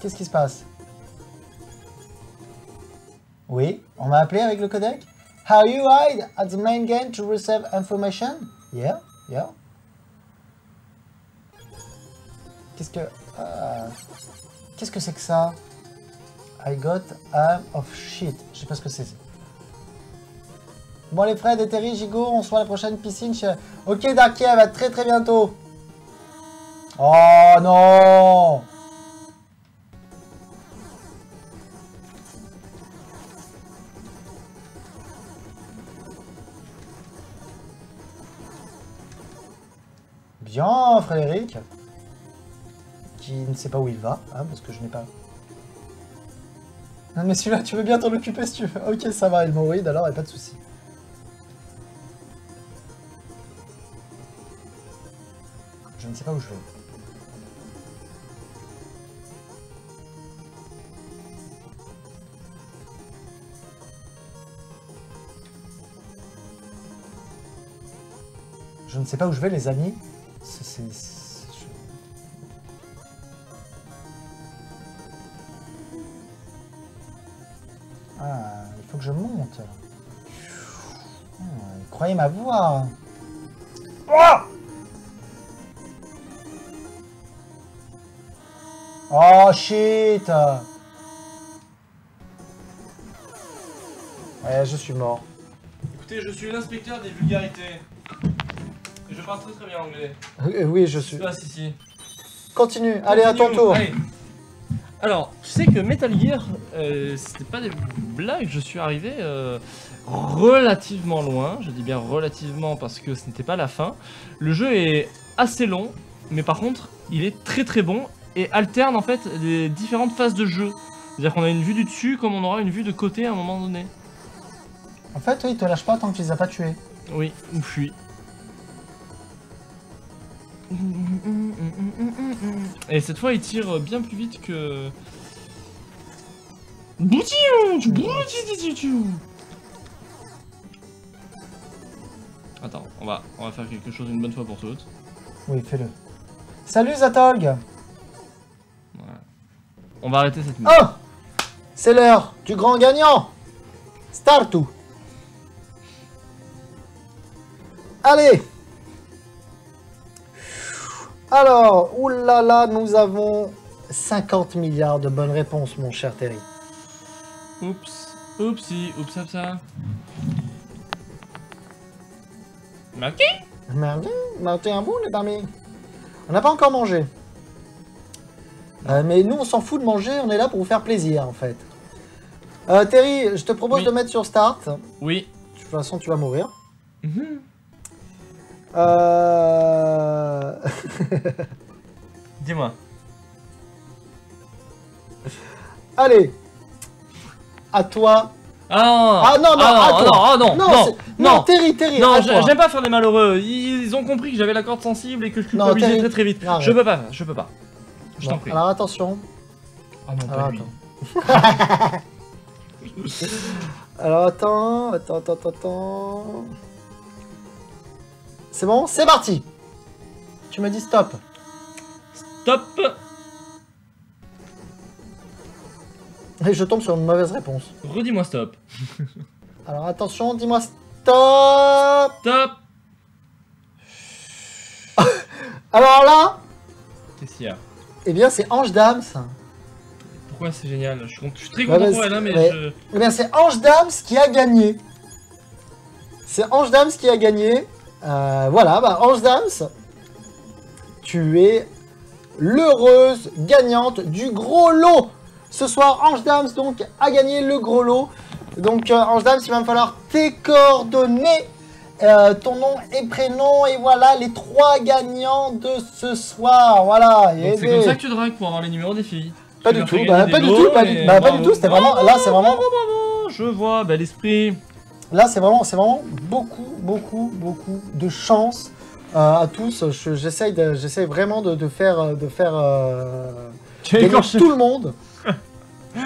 Qu'est-ce qui se passe? Oui, on m'a appelé avec le codec? How you hide at the main game to receive information? Yeah, yeah. Qu'est-ce que... euh, Qu'est-ce que c'est que ça? I got am of shit. Je sais pas ce que c'est. Bon les Fred et Terry, Gigo, on se voit à la prochaine piscine. Ok Darky, va très très bientôt. Oh non Frédéric. Qui ne sait pas où il va, hein, parce que je n'ai pas... Non mais celui-là, tu veux bien t'en occuper si tu veux. Ok, ça va, Elmoroid, alors, et pas de soucis. Je ne sais pas où je vais. Je ne sais pas où je vais, les amis. Ah, il faut que je monte. Ah, croyez m'avoir. Oh Oh shit Ouais, je suis mort. Écoutez, je suis l'inspecteur des vulgarités. Je parle très très bien anglais. Euh, Oui, je suis. Ah. Continue, allez à ton tour. allez. Alors, tu sais que Metal Gear, euh, c'était pas des blagues, je suis arrivé euh, relativement loin, je dis bien relativement parce que ce n'était pas la fin. Le jeu est assez long, mais par contre, il est très très bon et alterne en fait les différentes phases de jeu. C'est-à-dire qu'on a une vue du dessus comme on aura une vue de côté à un moment donné. En fait, oui, il te lâche pas tant que tu les as pas tués. Oui, ou fuis. Et cette fois, il tire bien plus vite que. Attends, on va, on va faire quelque chose une bonne fois pour toutes. Oui, fais-le. Salut Zatolg Voilà. On va arrêter cette mise. Oh C'est l'heure du grand gagnant Startu Allez Alors, oulala, nous avons 50 milliards de bonnes réponses, mon cher Terry. Oups, oupsie, oups, ça, ça. Ok Merde, matez un bout, les amis. On n'a pas encore mangé. Euh, mais nous, on s'en fout de manger, on est là pour vous faire plaisir, en fait. Euh, Terry, je te propose Oui. de mettre sur Start. Oui. De toute façon, tu vas mourir. Mhm. Euh... Dis-moi. Allez. À toi. Ah, Ah non, non, ah, à non, ah, non, non, c'est- non, Terry, Terry, Non, j'aime pas faire des malheureux. Ils ont compris que j'avais la corde sensible et que je Non, culpabilisais très très vite. Je peux pas, je peux pas. Je t'en prie. alors attention. Ah non, Alors lui. Alors attends, attends, attends, attends, attends. C'est bon, c'est parti. Tu me dis stop. Stop Et je tombe sur une mauvaise réponse. Redis-moi stop. Alors attention, dis-moi stop. Stop Alors là, Qu'est-ce qu'il y a? eh bien c'est Ange Dams. Pourquoi c'est génial? Je suis, con- je suis très content pour elle, hein, mais ouais. je... Eh bien c'est Ange Dams qui a gagné. C'est Ange Dams qui a gagné. Euh, voilà, bah Ange Dams, tu es l'heureuse gagnante du gros lot. Ce soir, Ange Dams donc a gagné le gros lot. Donc euh, Ange Dams, il va me falloir tes coordonnées, euh, ton nom et prénom et voilà les trois gagnants de ce soir. Voilà. C'est ben, comme ça que tu dragues pour avoir les numéros des filles. Pas du tout, bah, pas du tout, pas du- bah, pas du bravo. tout, c'était vraiment- là, c'est vraiment- Bravo, bravo, Je vois, bel esprit. Là, c'est vraiment, c'est vraiment beaucoup, beaucoup, beaucoup de chance euh, à tous. Je- J'essaye, vraiment de, de faire, euh, de faire euh, écorché. tout le monde.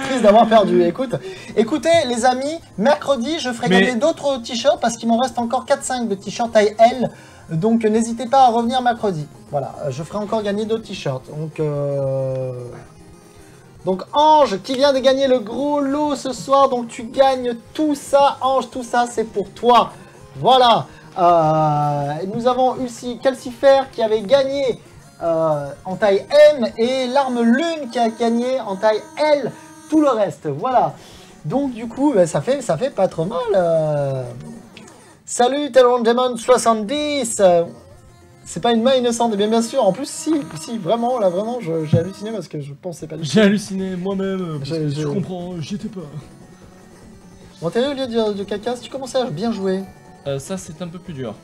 Triste d'avoir perdu. Écoute, écoutez, les amis, mercredi, je ferai Mais- gagner d'autres t-shirts parce qu'il m'en reste encore 4-5 de t-shirts taille L. Donc, n'hésitez pas à revenir mercredi. Voilà, euh, je ferai encore gagner d'autres t-shirts. Donc, euh, donc Ange, qui vient de gagner le gros lot ce soir, donc tu gagnes tout ça, Ange, tout ça, c'est pour toi. Voilà. Euh, nous avons aussi Calcifer qui avait gagné euh, en taille M et l'arme Lune qui a gagné en taille L. Tout le reste, voilà. Donc du coup, bah, ça fait, pas trop mal. euh. Salut Talon Demon 70 euh, C'est pas une main innocente, et bien bien sûr. En plus, si, si, vraiment, là, vraiment, j'ai halluciné parce que je pensais pas du tout. J'ai halluciné moi-même, parce Je- que je- je comprends, j'y étais pas. Bon, t'es au lieu de, de caca, si tu commençais à bien jouer. Euh, ça c'est un peu plus dur.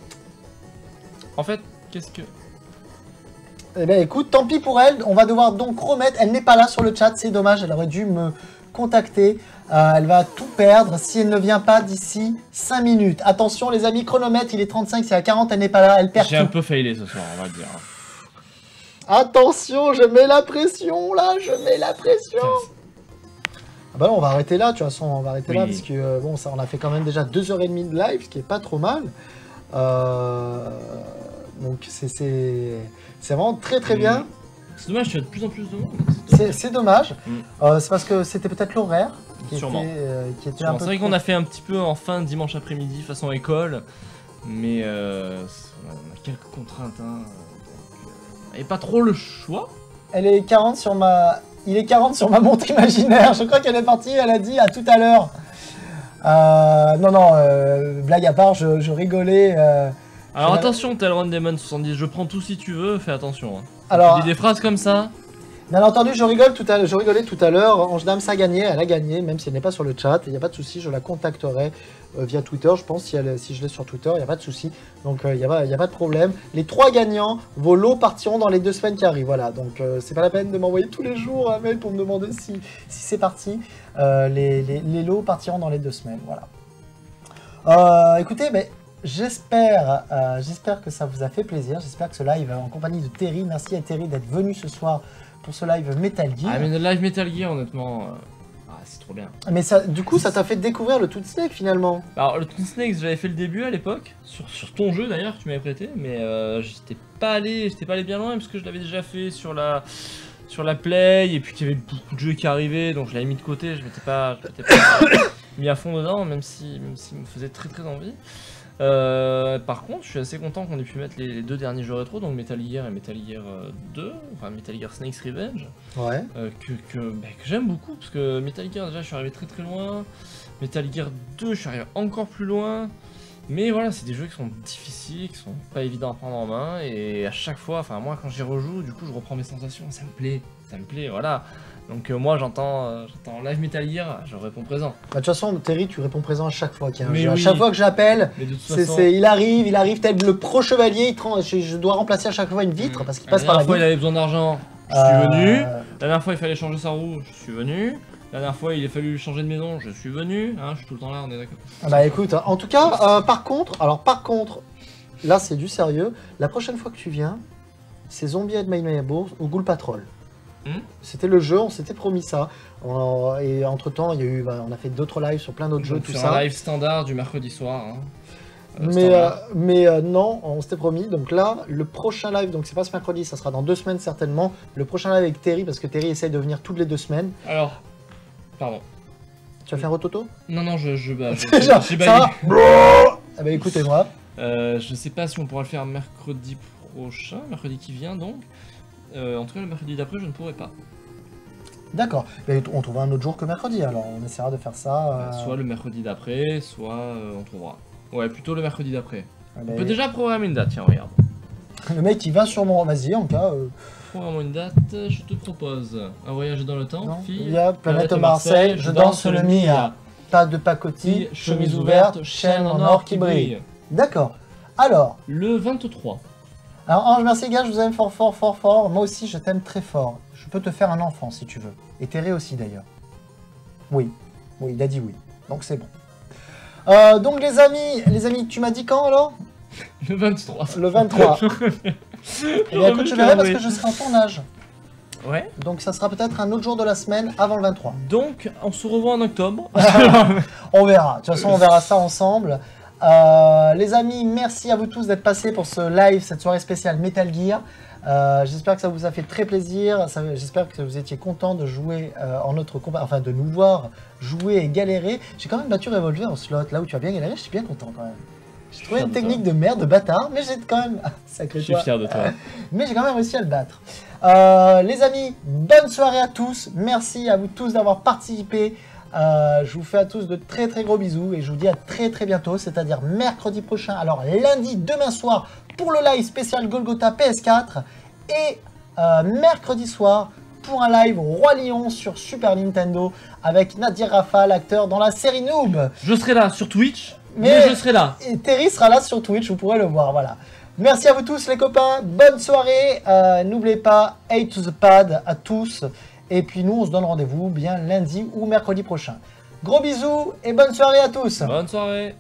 En fait, qu'est-ce que... Eh ben écoute, tant pis pour elle, on va devoir donc remettre, elle n'est pas là sur le chat, c'est dommage, elle aurait dû me contacter, Euh, elle va tout perdre si elle ne vient pas d'ici 5 minutes. Attention les amis, chronomètre, il est 35, c'est à 40, elle n'est pas là, elle perd J'ai un peu failé ce soir, on va dire. Attention, je mets la pression là, je mets la pression Ah bah non, on va arrêter là, de toute façon, on va arrêter là, parce que euh, bon, ça, on a fait quand même déjà 2h30 de live, ce qui est pas trop mal. Euh, Donc c'est vraiment très très Mm. bien. C'est dommage, tu as de plus en plus de monde. C'est c'est dommage. Mm. Euh, c'est parce que c'était peut-être l'horaire qui était, euh, qui était un peu. C'est vrai qu'on a fait un petit peu en fin dimanche après-midi, façon école, mais euh, on a quelques contraintes. Hein, donc, euh, et pas trop le choix. Elle est 40 sur ma. Il est 40 sur ma montre imaginaire. Je crois qu'elle est partie. Elle a dit à tout à l'heure. Euh, non, non, euh, blague à part, je, je rigolais. Alors attention, Telron Demon 70, je prends tout si tu veux, fais attention. Hein. Alors, Tu dis des phrases comme ça, bien entendu, je, rigole tout à, je rigolais tout à l'heure. Ange Dame, ça a gagné. Elle a gagné, même si elle n'est pas sur le chat. Il n'y a pas de souci, je la contacterai euh, via Twitter. Je pense si, elle, si je l'ai sur Twitter, il n'y a pas de souci. Donc, euh, il n'y a, pas- il y a pas de problème. Les trois gagnants, vos lots partiront dans les deux semaines qui arrivent. Voilà, donc euh, c'est pas la peine de m'envoyer tous les jours un mail pour me demander si, si c'est parti. Les, les- les lots partiront dans les deux semaines. Voilà. Écoutez, mais j'espère, euh, j'espère que ça vous a fait plaisir. J'espère que ce live en compagnie de Terry. Merci à Terry d'être venu ce soir pour ce live Metal Gear. Ah mais le live Metal Gear honnêtement, euh, ah, c'est trop bien. Mais ça, du coup, ça t'a fait découvrir le Toon Snake finalement. Alors le Twin Snakes j'avais fait le début à l'époque, sur, sur ton jeu d'ailleurs que tu m'avais prêté, mais euh, j'étais pas allé, j'étais pas allé bien loin parce que je l'avais déjà fait sur la sur la play et puis qu'il y avait beaucoup de jeux qui arrivaient donc je l'avais mis de côté, je m'étais pas, je m'étais pas mis à fond dedans même si même s'il me faisait très très envie. Euh, par contre, je suis assez content qu'on ait pu mettre les, les deux derniers jeux rétro, donc Metal Gear et Metal Gear euh, 2, enfin Metal Gear Snake's Revenge. Ouais. Euh, que, que, bah, que j'aime beaucoup parce que Metal Gear déjà je suis arrivé très très loin Metal Gear 2 je suis arrivé encore plus loin mais voilà c'est des jeux qui sont difficiles qui sont pas évidents à prendre en main et à chaque fois enfin moi quand j'y rejoue du coup je reprends mes sensations ça me plaît ça me plaît voilà donc euh, moi j'entends euh, j'entends live Metal Gear je réponds présent Bah, de toute façon, Terry, tu réponds présent à chaque fois qu'il y a un Mais jeu. À oui. chaque fois que j'appelle, façon il arrive, il arrive tel le pro chevalier. Il te rend- je, dois remplacer à chaque fois une vitre parce qu'il la passe par la dernière fois il vitre. avait besoin d'argent je suis Euh, venu la dernière fois il fallait changer sa roue je suis venu la dernière fois il a fallu changer de maison je suis venu hein, je suis tout le temps là on est d'accord ah Bah écoute, en tout cas, euh, par contre, alors par contre, là c'est du sérieux. La prochaine fois que tu viens, c'est Zombie at My Neighbor ou Ghoul Patrol. Hmm. C'était le jeu, on s'était promis ça. On- et entre temps, il y a eu, bah, on a fait d'autres lives sur plein d'autres jeux, tout ça. un live standard du mercredi soir. hein. Euh, Mais, euh, mais euh, non, on s'était promis. Donc là, le prochain live, donc c'est pas ce mercredi, ça sera dans deux semaines certainement. Le prochain live avec Terry, parce que Terry essaye de venir toutes les deux semaines. Alors, pardon. Tu vas faire Rototo? Non, non, je. je, bah, je- ça Eh ben écoutez-moi. Je sais pas si on pourra le faire mercredi prochain, mercredi qui vient donc. Euh, en tout cas, le mercredi d'après, je ne pourrai pas. D'accord. On trouvera un autre jour que mercredi, alors on essaiera de faire ça. Euh, euh, Soit le mercredi d'après, soit euh, on trouvera. Ouais, plutôt le mercredi d'après. On peut déjà programmer une date, tiens, regarde. Le mec il va sur mon. Vas-y, en cas. euh, Programmons une date, je te propose un voyage dans le temps, non. fille. Il y a Planète Marseille, je danse le Mia. Pas de pacotille, chemise ouverte, chaîne en or qui brille. D'accord. Alors, Le 23. Alors Ange, merci gars, je vous aime fort fort fort fort. Moi aussi, je t'aime très fort. Je peux te faire un enfant si tu veux. Et Terry aussi d'ailleurs. Oui. Oui, il a dit oui. Donc c'est bon. Euh, donc les amis, les amis, tu m'as dit quand alors? Le 23. Le 23. Eh bien écoute, je verrai parce que je serai en tournage. Ouais. Donc ça sera peut-être un autre jour de la semaine avant le 23. Donc, on se revoit en octobre. On verra. De toute façon, on verra ça ensemble. Euh, les amis, merci à vous tous d'être passés pour ce live, cette soirée spéciale Metal Gear. Euh, J'espère que ça vous a fait très plaisir. J'espère que vous étiez contents de jouer euh, en notre combat, enfin de nous voir jouer et galérer. J'ai quand même battu Revolver en slot, là où tu as bien galéré. Je suis bien content quand même. J'ai trouvé une de technique de merde, de bâtard, mais j'ai quand même. Sacré Je suis toi. fier de toi. Mais j'ai quand même réussi à le battre. Euh, les amis, bonne soirée à tous. Merci à vous tous d'avoir participé. Euh, je vous fais à tous de très très gros bisous et je vous dis à très très bientôt, c'est-à-dire mercredi prochain, alors lundi, demain soir, pour le live spécial Golgotha PS4 et euh, mercredi soir pour un live Roi Lion sur Super Nintendo avec Nadir Rafa, l'acteur dans la série Noob. Je serai là sur Twitch, mais, Mais- je serai là. Et Terry sera là sur Twitch, vous pourrez le voir, voilà. Merci à vous tous les copains, bonne soirée, Euh, n'oubliez pas, hate to the pad à tous, et puis nous on se donne rendez-vous bien lundi ou mercredi prochain. Gros bisous et bonne soirée à tous Bonne soirée.